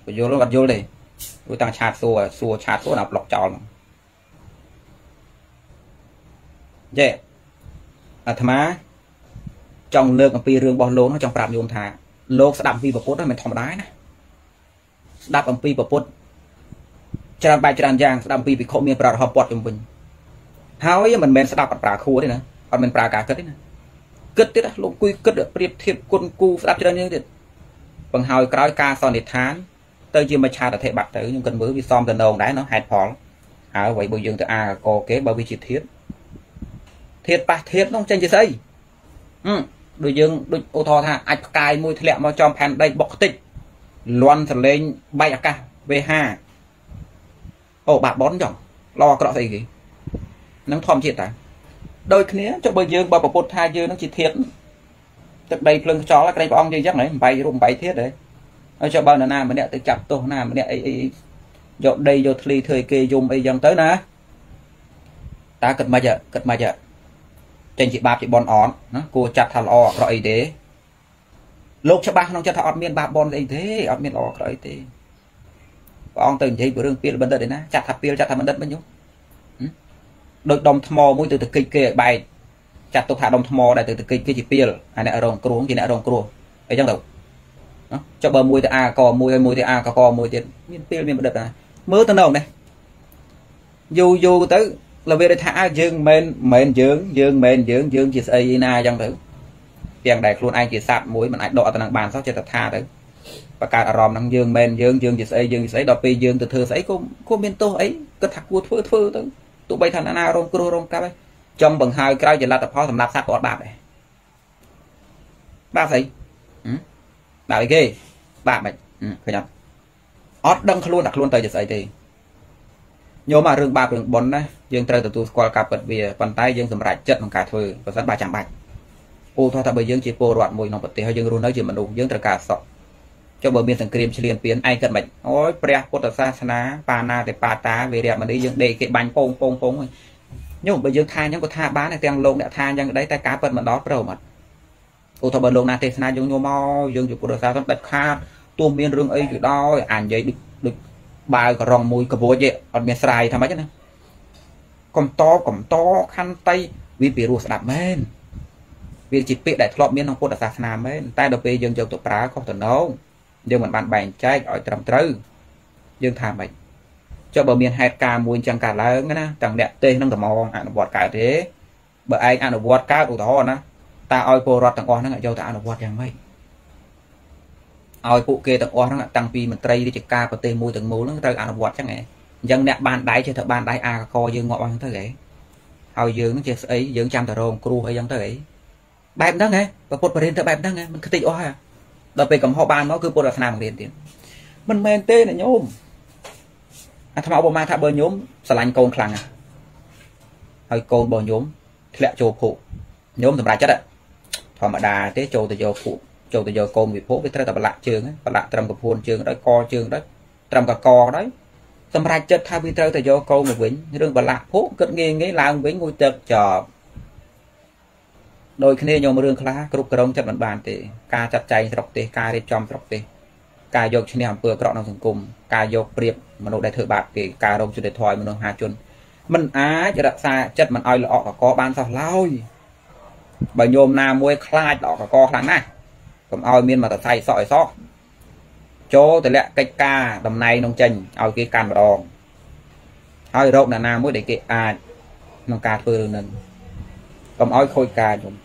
បញ្យល់អត់យល់ទេរួចតាមឆាតសួរសួរឆាតសួរដល់ប្លុកចោលមកយេ អាត្មាចង់លើកអំពីរឿងរបស់លោកចង់ប្រាប់ញោមថាលោកស្ដាប់អំពីពុទ្ធហ្នឹងមិនធម្មតាណាស្ដាប់អំពីពុទ្ធច្រើនបែបច្រើនយ៉ាងស្ដាប់អំពីភិក្ខុមានប្ររហពពាត់ជំវិញហើយមិនមែនស្ដាប់អត់ប្រាខួរទេណាអត់មែនប្រាការគិតទេណាគិតទៀតលោកគួយគិតប្រៀបធៀបគុណគូស្ដាប់ច្រើនយ៉ាងទៀតបង្ហើយក្រោយការសន្និដ្ឋានទៅជាមច្ឆាតធិបត្តិទៅខ្ញុំគិតមើលវាសមទៅនងដែរណោះហេតុផលហើយអ្វីបើយើងទៅអាកគេបើវាជាធៀប ធៀបប៉ះធៀបនោះចេញជាស្អីហឹមដូចយើងដូចឧទាហរណ៍ថាអាចផ្កាយមួយធ្លាក់មកចំផែនដីបុកខ្ទេចលន់សលេងបែកអាកាស V5 អូបាក់បនចង់ឡអក្រក់ស្អីគេនឹងធម្មជាតិតាដូចគ្នាចុះបើយើងបើប្រពុតថាយើងនឹងជាធាតទឹកដីភ្លើងខ្យល់ក្រែងព្រះអង្គយើងអញ្ចឹងហ៎បែករួមបែកធាតហ៎ហើយចុះបើនរណាម្នាក់ទៅចាប់ទោសណាម្នាក់អីអីយកដីយកធ្លីធ្វើឲ្យគេយំអីចឹងទៅណាតើគិតមិនគិតមិន ចេញជាបាបជាបនអត់ណាគួរចាត់ថាល្អអាក្រក់អីទេលោកច្បាស់ក្នុងចិត្តថាអត់មានបាបបនអីទេអត់មានល្អអាក្រក់អីទេព្រះអង្គទៅនិយាយពីរឿងពីលបណ្ឌិតឯណាចាត់ថាពីលចាត់ថាបណ្ឌិតមិនយល់ដូចដុំថ្មមួយទៅទៅគិចគេឲ្យបែកចាត់ទុកថាដុំថ្មដែលទៅទៅគិចគេជាពីលអាអ្នករងគ្រោះជាអ្នករងគ្រោះអីចឹងទៅចុះបើមួយទៅអាកមួយហើយមួយទៅអាកកមួយទៀតមានពីលមានបណ្ឌិតណាមើលទៅនៅនេះយូរយូរទៅ លវាថាយើងមិនមែនយើងយើងមិនយើងយើងជាស្អីណាអញ្ចឹងទៅទាំងដែលខ្លួនឯងជាសត្វមួយមិនអាចដកទៅនឹងបានសោះចិត្តថាទៅបង្កើតអារម្មណ៍ហ្នឹងយើងមិនយើងយើងជាស្អីយើងជាស្អីដល់ពេលយើងទៅធ្វើស្អីក៏ក៏មានទោសអីគិតថាគួរធ្វើធ្វើទៅទោះបីថាណារងគ្រោះរងកាប់ហើយចំបង្ហើយក្រោយជាលទ្ធផលសម្រាប់សត្វក៏អត់បាបដែរបាបស្អីបាបអីគេបាបមិនឃើញអត់អត់ដឹងខ្លួនថាខ្លួនទៅជាស្អីទេ ញោមអារឿងបាបរឿងបុណ្យណាយើងត្រូវទទួលស្គាល់ការពិតវាប៉ុន្តែយើងសម្រេចចិត្តក្នុងការធ្វើបើសិនបើចាំបាច់ពូថាបើយើងជាពលរដ្ឋមួយក្នុងប្រទេសហើយយើងរស់នៅជាមនុស្សយើងត្រូវការសក់ចុះបើមានសង្គ្រាមឈ្លានពានឯងគិតមិនអូយព្រះពុទ្ធសាសនាបាណាទេបាតាវេរមណីយើងដេកគេបាញ់ពងពងពងញោមបើយើងថាអញ្ចឹងក៏ថាបានទាំងលោកអ្នកថាអញ្ចឹងក្តីតែការពិតមិនដល់ព្រមអត់ឧទាហរណ៍បើលោកណាទេសនាយើងញោមមកយើងជាពុទ្ធសាសនាដាច់ខាតទោះមានរឿងអីក៏ដោយអានិយាយដូចដូច បាវករងមួយកពួចទេអត់មានស្រ័យថាម៉េចណាកំតកំតខន្តីវាពីរោះស្ដាប់មែនវាជាពាក្យដែលធ្លាប់មានក្នុងពុទ្ធសាសនាមែនតែដល់ពេលយើងយកទៅប្រើខុសទៅណងយើងមិនបានបែងចែកឲ្យត្រឹមត្រូវយើងថាម៉េចចុះបើមានហេតុការណ៍មួយអញ្ចឹងកើតឡើងណាទាំងអ្នកទេសនឹងត្មងអនុវត្តកើតទេបើឯងអនុវត្តកើតឧទាហរណ៍ណាតើឲ្យពលរដ្ឋទាំងអស់ហ្នឹងយកទៅអនុវត្តយ៉ាងម៉េច ឲ្យពួកគេទាំងអស់ហ្នឹងតាំងពីមន្ត្រីរាជការប្រទេសមួយទាំងមូលហ្នឹងត្រូវអនុវត្តចឹងហ៎អញ្ចឹងអ្នកបានដៃចេះតែបានដៃអាកកយើងងាប់អស់ហ្នឹងទៅហ៎ហើយយើងនឹងចេះស្អីយើងចាំតែរងគ្រោះអីចឹងទៅហ៎បែបហ្នឹងហ៎ប្រពុតបរិញ្ញាទៅបែបហ្នឹងហ៎មិនខ្ទេចអស់ហ៎ដល់ពេលកំហុសបានមកគឺពុទ្ធសាសនាបង្រៀនទៀតមិនមែនទេណាញោមអាថ្មឧបមាថាបើញោមស្រឡាញ់កូនខ្លាំងហើយកូនរបស់ញោមធ្លាក់ចូលភពញោមសម្រាប់ចិត្តធម្មតាទេចូលទៅយកភព ចូលទៅយកកូនវិភពវាត្រូវតែប្រឡាក់ជើងប្រឡាក់ត្រឹមកពួនជើងដោយកជើងដោយត្រឹមកកដោយសម្រាប់ចិត្តថាវាត្រូវតែយកកូនមកវិញរឿងប្រឡាក់ភពគិតងាយងាយឡើងវិញមួយទឹកចប់ដូចគ្នាខ្ញុំរឿងខ្លះគ្រប់គ្រងចិត្តមិនបានទេការចាត់ចែងស្រុកទេសការរៀបចំស្រុកទេសការយកឈ្នះអំពើអាក្រក់ក្នុងសង្គមការយកប្រៀបមនុស្សដែលធ្វើបាបគេការរងយុត្តិធម៌មនុស្សហាជនมันអាចរក្សាចិត្តមិនឲ្យល្អកកបានសោះឡើយបើញោមណាមួយខ្លាចល្អកកខ្លាំងណាស់ កុំឲ្យមានមតស័យសក់ឲ្យសោះចូលតម្លាក់កិច្ចការតំណែងក្នុងចេញឲ្យគេកាន់ម្ដងហើយរកអ្នកណាមួយដែលគេអាចក្នុងការធ្វើរឿងនឹងកុំឲ្យខូចការខ្ញុំ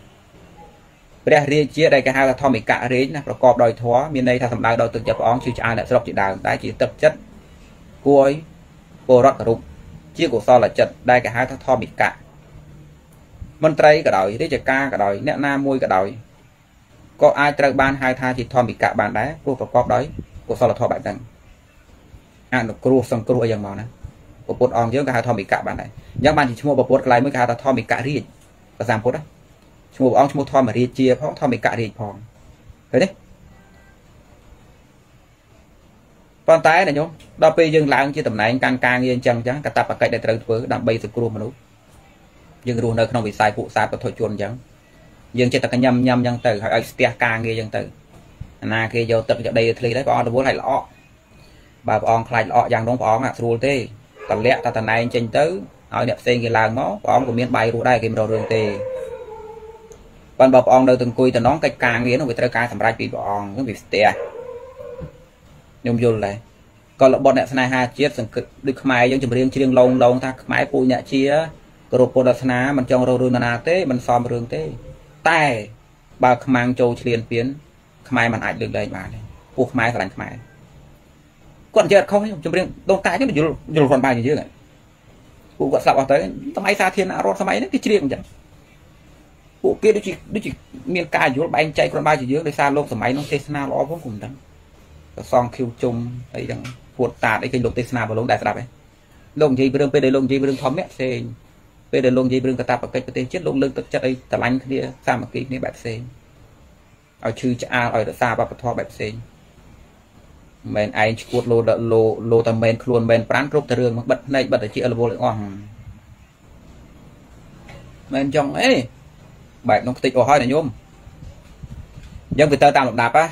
ព្រះរាជាដែលគេហៅថាធម្មិកៈរាជណាប្រកបដោយធម៌មានន័យថាសម្ដៅដល់ទឹកចិត្តព្រះអង្គជឿឆ្អើអ្នកស្រុកជាដើមតែជាទឹកចិត្តគួរឲ្យពលរដ្ឋគោរពជាកុសលចិត្តដែលគេហៅថាធម្មិកៈមន្ត្រីក៏ដោយរាជការក៏ដោយអ្នកណាមួយក៏ដោយ ក៏អាចត្រូវបានហៅថាជាធម្មិកៈបានដែរព្រោះប្រកបដោយកុសលធម៌បែបហ្នឹងអនុគ្រោះសង្គ្រោះអីយ៉ាងមកណាពុទ្ធអង្គយើងគេហៅធម្មិកៈបានដែរអញ្ចឹងបានជាឈ្មោះពុទ្ធកន្លែងមួយគេហៅថាធម្មិកៈរាជភាសាពុទ្ធឈ្មោះព្រះអង្គឈ្មោះធម្មរាជាផងធម្មិកៈរាជផងឃើញទេប៉ុន្តែណាញោមដល់ពេលយើងឡើងជាតំណែងកាន់ការងារអញ្ចឹងអញ្ចឹងកតបកិច្ចដែលត្រូវធ្វើដើម្បីសង្គ្រោះមនុស្សយើងរស់នៅក្នុងវិស័យពួកសាពធជនអញ្ចឹង យើងចិត្តតែកញ៉ាំញ៉ាំអញ្ចឹងទៅហើយឲ្យស្ទះការងារអញ្ចឹងទៅអាណាគេយកទឹកយកដីធ្លីដែរព្រះអង្គរវល់ឲ្យល្អបើព្រះអង្គខ្លាចល្អយ៉ាងនោះព្រះអង្គអត់ស្រួលទេតលាក់តតំណែងចេញទៅឲ្យអ្នកផ្សេងគេឡើងមកព្រះអង្គក៏មានបាយរស់ដែរគេមិនរករឿងទេប៉ុន្តែបើព្រះអង្គនៅទៅអង្គុយតំណងកិច្ចការងារនោះវាត្រូវការសម្រេចពីព្រះអង្គហ្នឹងវាស្ទះខ្ញុំយល់ដែរក៏របត់អ្នកស្នេហាជាតិសង្កឹតដូចខ្មែរយើងចម្រៀងច្រៀងឡងឡងថាខ្មែរពូជអ្នកជាគោរពពុទ្ធសាសនាមិនចង់រករឿងណាទេមិនសមរឿងទេ តែបើខ្មាំងចូលឆ្លៀនពៀនខ្មែរមិនអាចលើកលែងបានទេពួកខ្មែរស្រឡាញ់ខ្មែរគាត់និយាយអត់ខុសខ្ញុំចម្រៀងដងតាខ្ញុំយល់យល់គាត់បាយយើងពួកគាត់ស្លាប់អស់ទៅសម័យសាធារណរដ្ឋសម័យហ្នឹងគេច្រៀងអញ្ចឹងពួកគេដូចជាដូចជាមានការយល់បែងចែកគាត់បាយជាយើងដោយសារលោកសម័យនោះទេសនាល្អផងគុំដឹងកសងឃីវជុំអីចឹងពួតតាតអីគេលោកទេសនាបលងដែរស្ដាប់ហ៎លោកនិយាយរឿងពេលដែលលោកនិយាយរឿងធម្មៈផ្សេង ពេលដែលលោកនិយាយរឿងកតាបកិច្ចប្រទេសជាតិលោកលើកទឹកចិត្តអីស្រឡាញ់គ្នាសាមគ្គីគ្នាបែបផ្សេងឲ្យឈឺឆ្អាលឲ្យរក្សាវប្បធម៌បែបផ្សេងមិនឯងឈួតលោលោលោតែមិនខ្លួនមិនប្រាំគ្រប់តែរឿងមកបិទភ្នែកបិទតែជារវល់អស់មិនចង់អីបែបនោះខ្ទេចអស់ហើយណាញោមអញ្ចឹងវាទៅតាមលំដាប់ណា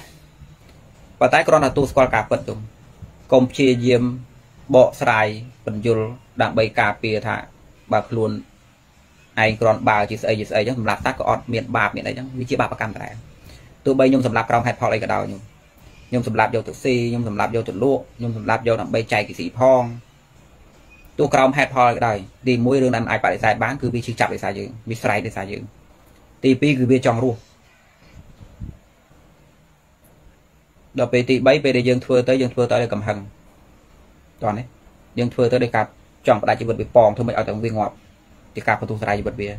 ប៉ុន្តែគ្រាន់តែទូស្គាល់ការពិតទុំកុំព្យាយាមបកស្រាយបញ្យលដើម្បីការពារថា បើខ្លួនឯងគ្រាន់បើជាស្អីជាស្អីចឹងសម្រាប់តាក៏អត់មានបាបមានអីចឹងវាជាបាបកម្មដែរទោះបីខ្ញុំសម្រាប់ក្រោមហេតុផលអីក៏ដោយខ្ញុំខ្ញុំសម្រាប់យកទៅស៊ីខ្ញុំសម្រាប់យកទៅលក់ខ្ញុំសម្រាប់យកដើម្បីចែកគេស៊ីផងទោះក្រោមហេតុផលក៏ដោយទី1រឿងដែលអាចបដិសេធបានគឺវាជិះចាប់ដោយសារយើងវាស្រែកដោយសារយើងទី2គឺវាចង់រស់ដល់ពេលទី3ពេលដែលយើងធ្វើទៅយើងធ្វើទៅដោយកំហឹងតោះនេះយើងធ្វើទៅដោយការ ចង់ផ្ដាច់ជីវិតវាប៉ងធ្វើមិនឲ្យតែវាងាប់ជាការបន្ទុះស្រ័យជីវិតវា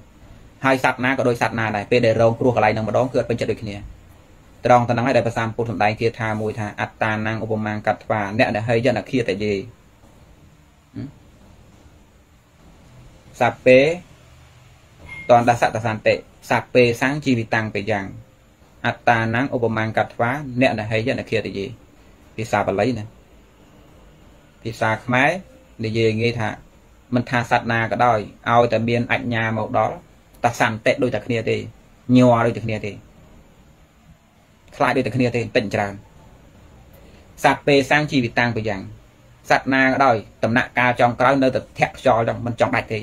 ហើយសត្វណាក៏ដោយសត្វណាដែរពេលដែលរងគ្រោះកន្លែងនឹងម្ដងគឺអត់ពេញចិត្តដូចគ្នាត្រង់ទៅហ្នឹងហើយដែលប្រសាមពុទ្ធសម្ដែងគាថាមួយថាអត្តានាងឧបមាកាត់ថ្វាអ្នកដែលហើយយនអគាតយេសាពេតនដាសតសន្តិសាពេសាំងជីវិតាំងបេយ៉ាងអត្តានាងឧបមាកាត់ថ្វាអ្នកដែលហើយយនអគាតយេភាសាបាលីណាភាសាខ្មែរ និយាយងាយថាមិនថាសត្វណាក៏ដោយឲ្យតែមានអញ្ញាមកដល់តសន្តិដូចតែគ្នាទេញ័រដូចតែគ្នាទេខ្លាចដូចតែគ្នាទេតិចច្រើនសត្វពេលសាំងជីវិតាំងទៅយ៉ាងសត្វណាក៏ដោយដំណាក់កាលចុងក្រោយនៅតែធាក់ខ្យល់ចឹងមិនចង់ដាច់ទេ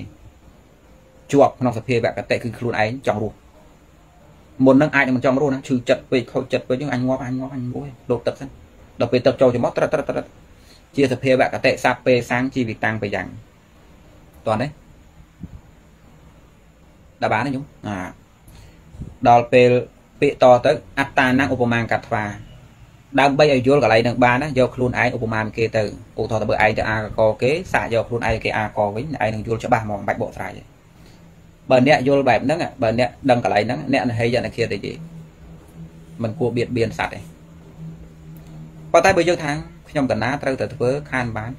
ជាប់ក្នុងសភាវៈកតិគឺខ្លួនឯងចង់រស់មុននឹងអាចនឹងមិនចង់រស់ណាឈឺចិត្តពេកខូចចិត្តពេកចឹងអញងាប់អញងាប់អញមួយលោកទឹកសិនដល់ពេលទឹកចូលច្រមុះត្រឹតត្រឹតត្រឹត ជាសភាវៈកតិសัพពេសាំងជីវិតាំងទៅយ៉ាងតោះនេះដល់បានទេញោមអាដល់ពេលពាក្យតទៅអត្តា năng ឧបមាកាត់ថ្វាដើម្បីឲ្យយល់កន្លែងនឹងបានណាយកខ្លួនឯងឧបមាគេទៅឧទាហរណ៍ទៅបើឯងទៅអាកកគេសាកយកខ្លួនឯងគេអាកវិញឯងនឹងយល់ច្បាស់ហ្មងបាច់បកស្រាយទេបើអ្នកយល់បែបហ្នឹងបើអ្នកដឹងកន្លែងហ្នឹងអ្នកនហេយនគាទៅទេមិនគួរបៀតបៀនសត្វទេប៉ុន្តែបើយើងថា ខ្ញុំកណាត្រូវតែធ្វើខានបាន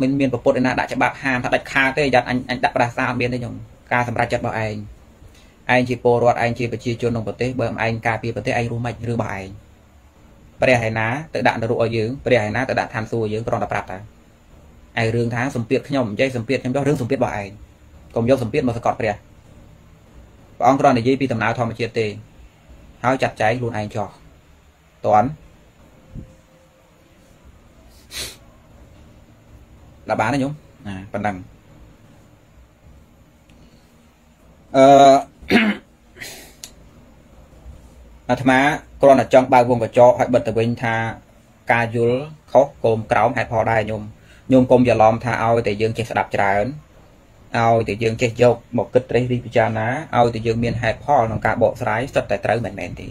មិនមានប្រពុតឯណាដាក់ច្បាប់ហាមថាដាច់ខាតទេយ៉ាត់អញអញដាក់ប្រាសាទមានទេខ្ញុំការសម្រេចចិត្តរបស់ឯងឯងជាពលរដ្ឋឯងជាប្រជាជនក្នុងប្រទេសបើឯងការពារប្រទេសឯងរស់មិនឬរបស់ឯងព្រះឯណាទៅដាក់នរកឲ្យយើងព្រះឯណាទៅដាក់ឋានសួគ៌យើងគ្រាន់តែប្រាប់តាឯរឿងថាសម្ពាធខ្ញុំនិយាយសម្ពាធខ្ញុំចុះរឿងសម្ពាធរបស់ឯងកុំយកសម្ពាធមកសកត់ព្រះព្រះអង្គគ្រាន់តែនិយាយពីដំណើរធម្មជាតិទេហើយចាត់ចែងខ្លួនឯងចោះតន់ ដល់បានទេញោមណាប៉ុណ្ណឹងអឺអាត្មាគ្រាន់តែចង់បើកវងកញ្ចក់ឲ្យបិទទៅវិញថាការយល់ខុសកុំក្រោមហេតុផលដែរញោមញោមកុំច្រឡំថាឲ្យតែយើងចេះស្ដាប់ច្រើនឲ្យតែយើងចេះយកមកគិតត្រេះរិះពិចារណាឲ្យតែយើងមានហេតុផលក្នុងការបកស្រាយសិតតែត្រូវមិនមែនទេ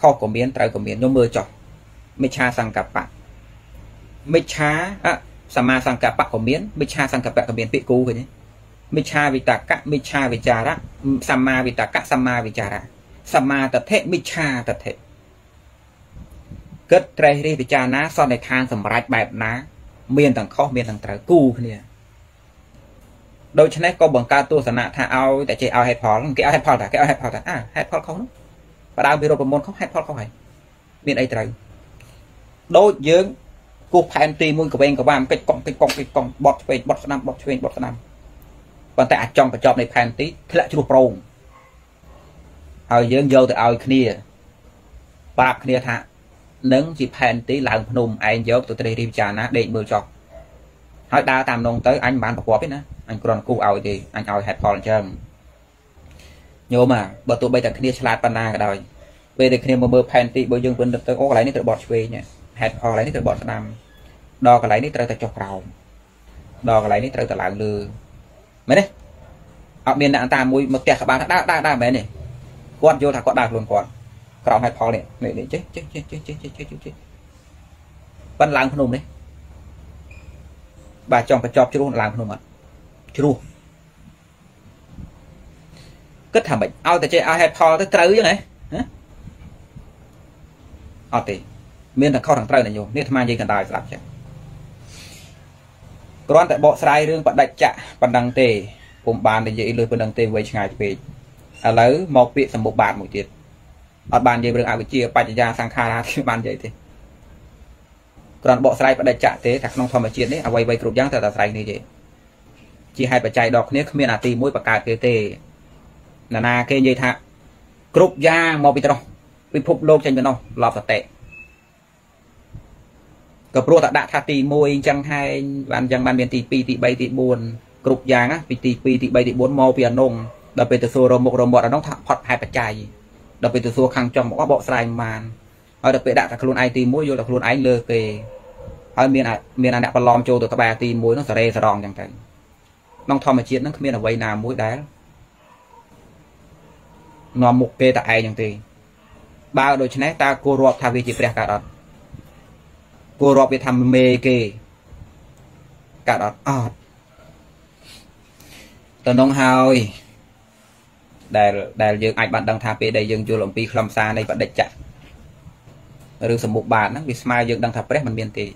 ខុសក៏មានត្រូវក៏មានញោមមើលចុះមិច្ឆាសង្កបៈមិច្ឆាអ សម្មាសង្កបៈក៏មានមិច្ឆាសង្កបៈក៏មានពាក្យគូឃើញទេមិច្ឆាវិតកៈមិច្ឆាវិចារៈសម្មាវិតកៈសម្មាវិចារៈសមាទិដ្ឋិមិច្ឆាទិដ្ឋិគិតត្រេះរិះពិចារណាសន្និដ្ឋានសម្រេចបែបណា មានទាំងខុសមានទាំងត្រូវគូគ្នាដូច្នេះក៏បង្កើតទស្សនៈថាឲ្យតែចេះឲ្យហេតុផលគេឲ្យហេតុផលតាគេឲ្យហេតុផលតាអាហេតុផលខុសនោះបដើមពីរូបមន្តខុសហេតុផលខុសហើយមានអីត្រូវដូចយើង គោះផែនទីមួយកវែងកវាមកិច្ចកង់កិច្ចកង់កិច្ចកង់បត់ឆ្វេងបត់ស្ដាំបត់ឆ្វេងបត់ស្ដាំប៉ុន្តែអាចង់បញ្ចប់នៃផែនទីធ្លាក់ជ្រោះប្រងហើយយើងយកទៅឲ្យគ្នាប្រាប់គ្នាថានឹងជាផែនទីឡើងភ្នំឯងយកទៅត្រេះរិះពិចារណាដេកមើលចុះហើយដើរតាមនងទៅអញមិនបានប្រកបទេណាអញគ្រាន់គូឲ្យទេអញឲ្យហេតុផលអញ្ចឹងញោមអាបើទោះបីតែគ្នាឆ្លាតប៉ុណ្ណាក៏ដោយពេលដែលគ្នាមកមើលផែនទីបើយើងពិនិត្យទៅអូកន្លែងនេះត្រូវបត់ឆ្វេងហេតុផលកន្លែងនេះត្រូវបត់ស្ដាំ ដល់កន្លែងនេះត្រូវតែចុះក្រោមដល់កន្លែងនេះត្រូវតែឡើងលើមែនទេអត់មានអ្នកតាមួយមកផ្ទះក្បាលថាដើរដើរដើរមែនទេគាត់យល់ថាគាត់ដើរខ្លួនគាត់ក្រោមហេតុផលនេះនេះចេះចេះចេះចេះចេះចេះចេះចេះប៉ិនឡើងភ្នំនេះបាទចង់បញ្ចប់ជ្រោះឡើងភ្នំអត់ជ្រោះគិតថាម៉េចឲ្យតែចេះឲ្យហេតុផលទៅត្រូវអញ្ចឹងហ៎អត់ទេមានតែខុសទាំងត្រូវណាញោមនេះអាត្មានិយាយកណ្ដាលស្ដាប់ចឹង គ្រាន់តែបកស្រាយរឿងបដិច្ចៈប៉ុណ្ណឹងទេពុំបាននិយាយលើប៉ុណ្ណឹងទេវៃឆ្ងាយពេកឥឡូវមកពាក្យសម្បុបាតមួយទៀតអត់បាននិយាយរឿងអវិជ្ជាបច្ចយាសង្ខារាទេបាននិយាយទេគ្រាន់បកស្រាយបដិច្ចៈទេថាក្នុងធម្មជាតិនេះអ្វីៗគ្រប់យ៉ាងត្រូវតែស្រ័យគ្នាទេជាហេតុបច្ច័យដល់គ្នាគ្មានអាទីមួយបង្កើតគេទេណានាគេនិយាយថាគ្រប់យ៉ាងមកពីត្រោះពិភពលោកចេញពីនោះលបសតិ ក៏ព្រោះតែដាក់ថាទី1អញ្ចឹងហើយបានអញ្ចឹងបានមានទី2ទី3ទី4គ្រប់យ៉ាងណាពីទី2ទី3ទី4មកពីអនុងដល់ពេលទៅសួររមុខរមាត់អនុងថាផត់ហេតុបច្ច័យដល់ពេលទៅសួរខាងចំមកបកស្រាយបានហើយដល់ពេលដាក់តែខ្លួនឯងទី1យល់តែខ្លួនឯងលើគេហើយមានមានអ្នកបន្លំចូលទៅក្បែរទី1នោះសរេសរងអញ្ចឹងទៅក្នុងធម្មជាតិហ្នឹងគ្មានអ្វីណាមួយដែលនាំមុខគេតែឯងអញ្ចឹងទេបើដូច្នេះតើគួររាប់ថាវាជាព្រះកើតអត់ គួររាប់វាថាមេគេកើតអត់អត់តនងហើយដែលដែលយើងអាចបានដឹងថាពេលដែលយើងយល់អំពីខ្លឹមសារនៃបដិច្ចៈឬសមុបបាទហ្នឹងវាស្មើយើងដឹងថាព្រះមិនមានទេ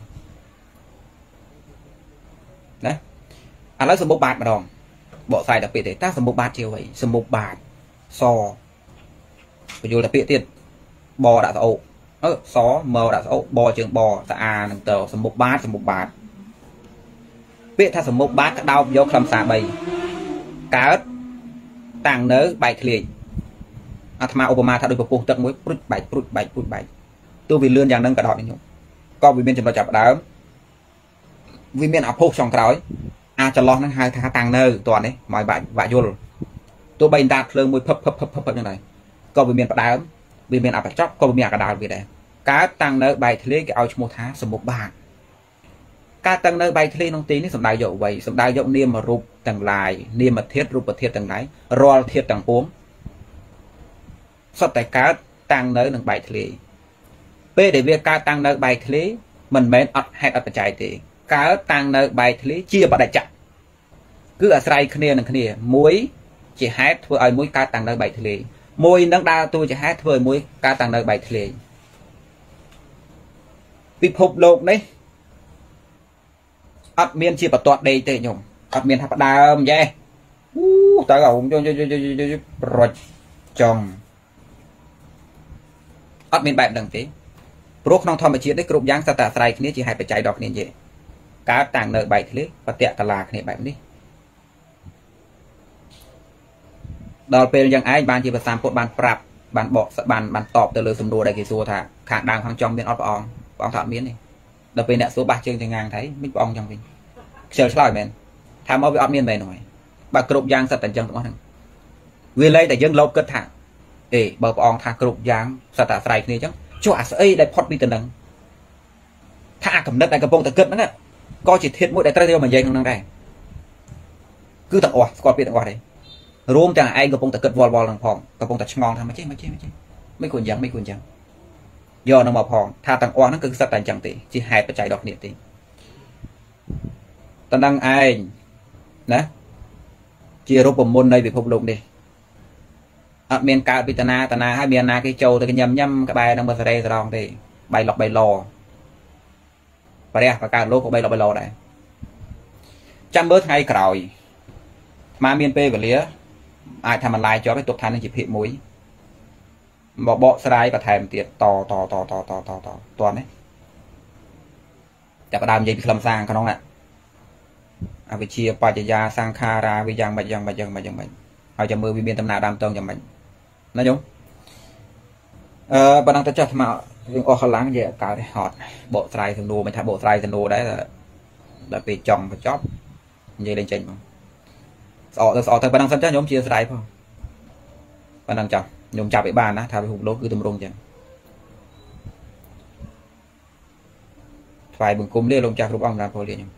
ណាឥឡូវសមុបបាទម្ដងបកស្រាយតែពាក្យទេតើសមុបបាទជាអ្វីសមុបបាទសបញ្យល់តែពាក្យទៀតបដាក់ស្អូ អឺសមកដាក់ស្អូបជើងបស្អានឹងទៅសមុខបាទសមុខបាទពាក្យថាសមុខបាទក្តោបយកខ្លឹមសារ3កើតតាំងនៅបែកធ្លាយអាត្មាឧបមាថាដូចពពុះទឹកមួយព្រុចបែកព្រុចបែកព្រុចបែកទោះវាលឿនយ៉ាងហ្នឹងក៏ដោតនេះខ្ញុំក៏វាមានចំណុចចាប់ដើមវាមានអភោសចុងក្រោយអាចចន្លោះហ្នឹងហៅថាតាំងនៅតនេះមកបាក់បាក់យល់ទោះបីតាភ្លើងមួយភឹបភឹបភឹបភឹបហ្នឹងដែរក៏វាមានផ្ដើម វាមានអបចប់ក៏វាមានអកដាលវាដែរកើតតាំងនៅបែកធ្លាយគេឲ្យឈ្មោះថាសមុខបាទកើតតាំងនៅបែកធ្លាយក្នុងទីនេះសំដៅយកអ្វីសំដៅយកនាមរូបទាំងឡាយនាមធាតុរូបធាតុទាំងឡាយរាល់ធាតុទាំងពួងសុទ្ធតែកើតតាំងនៅនឹងបែកធ្លាយពេលដែលវាកើតតាំងនៅបែកធ្លាយមិនមែនអត់ហេតុអត់បច្ច័យទេកើតតាំងនៅបែកធ្លាយជាបដិច្ចៈគឺអាស្រ័យគ្នានឹងគ្នាមួយជាហេតុធ្វើឲ្យមួយកើតតាំងនៅបែកធ្លាយ មួយនឹងដើរតួជាហេតុធ្វើឲ្យមួយកើតតាំងនៅបែកធ្លាយពិភពលោកនេះអត់មានជាបន្ទាត់ដេកទេញោមអត់មានថាផ្ដើមយ៉េអូតើអងយយប្រចចំអត់មានបែបហ្នឹងទេព្រោះក្នុងធម្មជាតិនេះគ្រប់យ៉ាងសត្វតែអាស្រ័យគ្នាជាហេតុបច្ច័យដល់គ្នាយេកើតតាំងនៅបែកធ្លាយបតៈតឡាគ្នាបែបនេះ ដល់ពេលយ៉ាងឯងបានជាប្រសាពុទ្ធបានប្រាប់បានបកបានបានតបទៅលើសំណួរដែលគេសួរថាខាងដើមខាងចំមានអត់ព្រះអង្គព្រះអង្គថាអត់មានទេដល់ពេលអ្នកសួរបាសជើងទាំងងាងថៃមិនព្រះអង្គចឹងវិញខ្ជិលឆ្លើយមែនថាមកវាអត់មានមែនហើយបើគ្រប់យ៉ាងសិតតែចឹងទាំងអស់ហ្នឹងវាលែងតែយើងលោបគិតថាអេបើព្រះអង្គថាគ្រប់យ៉ាងសិតតែអាស្រ័យគ្នាចឹងចុះអាស្អីដែលផុតពីតំណឹងថាអាកំណត់ដែលកំពុងតែគិតហ្នឹងក៏ជាធាតមួយដែលត្រូវយកមកនិយាយក្នុងហ្នឹងដែរគឺទាំងអស់ស្គាល់ពាក្យទាំងអស់ទេ រួមទាំងឯងកំពុងតែគិតវល់វល់នឹងផងកំពុងតែឆ្ងល់ថាមិនចេះមិនចេះមិនចេះមិនគួរយ៉ាងមិនគួរយ៉ាងយកនឹងមកផងថាទាំងអស់ហ្នឹងគឺសិតតែអញ្ចឹងទេជាហេតុបច្ច័យដល់គ្នាទេតណ្ដឹងឯងណាជារូបមន្តនៃពិភពលោកនេះអត់មានកើតពីតាណាតាណាហើយមានណាគេចូលទៅញ៉ាំញ៉ាំក្បែរនឹងបសរេសរងទេបៃលុកបៃឡព្រះបកើតលោកក៏បៃលុកបៃឡដែរចាំមើលថ្ងៃក្រោយស្មាមានពេលវេលា អាចថាបន្លាយជាប់ឯទុកថានឹងជាភាគមួយមកបកស្រាយបន្ថែមទៀតតតតតតតតតន់ទេតែផ្ដើមនិយាយពីខ្លឹមសារក្នុងណាអវិជ្ជាបច្ចយាសង្ខារាវាយ៉ាងម៉េចយ៉ាងម៉េចយ៉ាងម៉េចយ៉ាងម៉េចហើយចាំមើលវាមានដំណើរដើមតងយ៉ាងម៉េចណាញោមអឺបើដល់ទៅចុះថ្មរឿងអស់កម្លាំងនិយាយអត់កើតទេហត់បកស្រាយសំណួរមិនថាបកស្រាយសំណួរដែរដល់ពេលចង់បញ្ចប់និយាយលេងចេញបង ស្អកទៅស្អកទៅប៉ុណ្ណឹងសិនចាញោមជាស្រ័យផងប៉ុណ្ណឹងចាញោមចាប់ឲ្យបានណាថាពិភពលោកគឺទម្រង់ចឹងថ្វាយបង្គំលាលោកចាស់គ្រប់អង្គណាពលលាញោម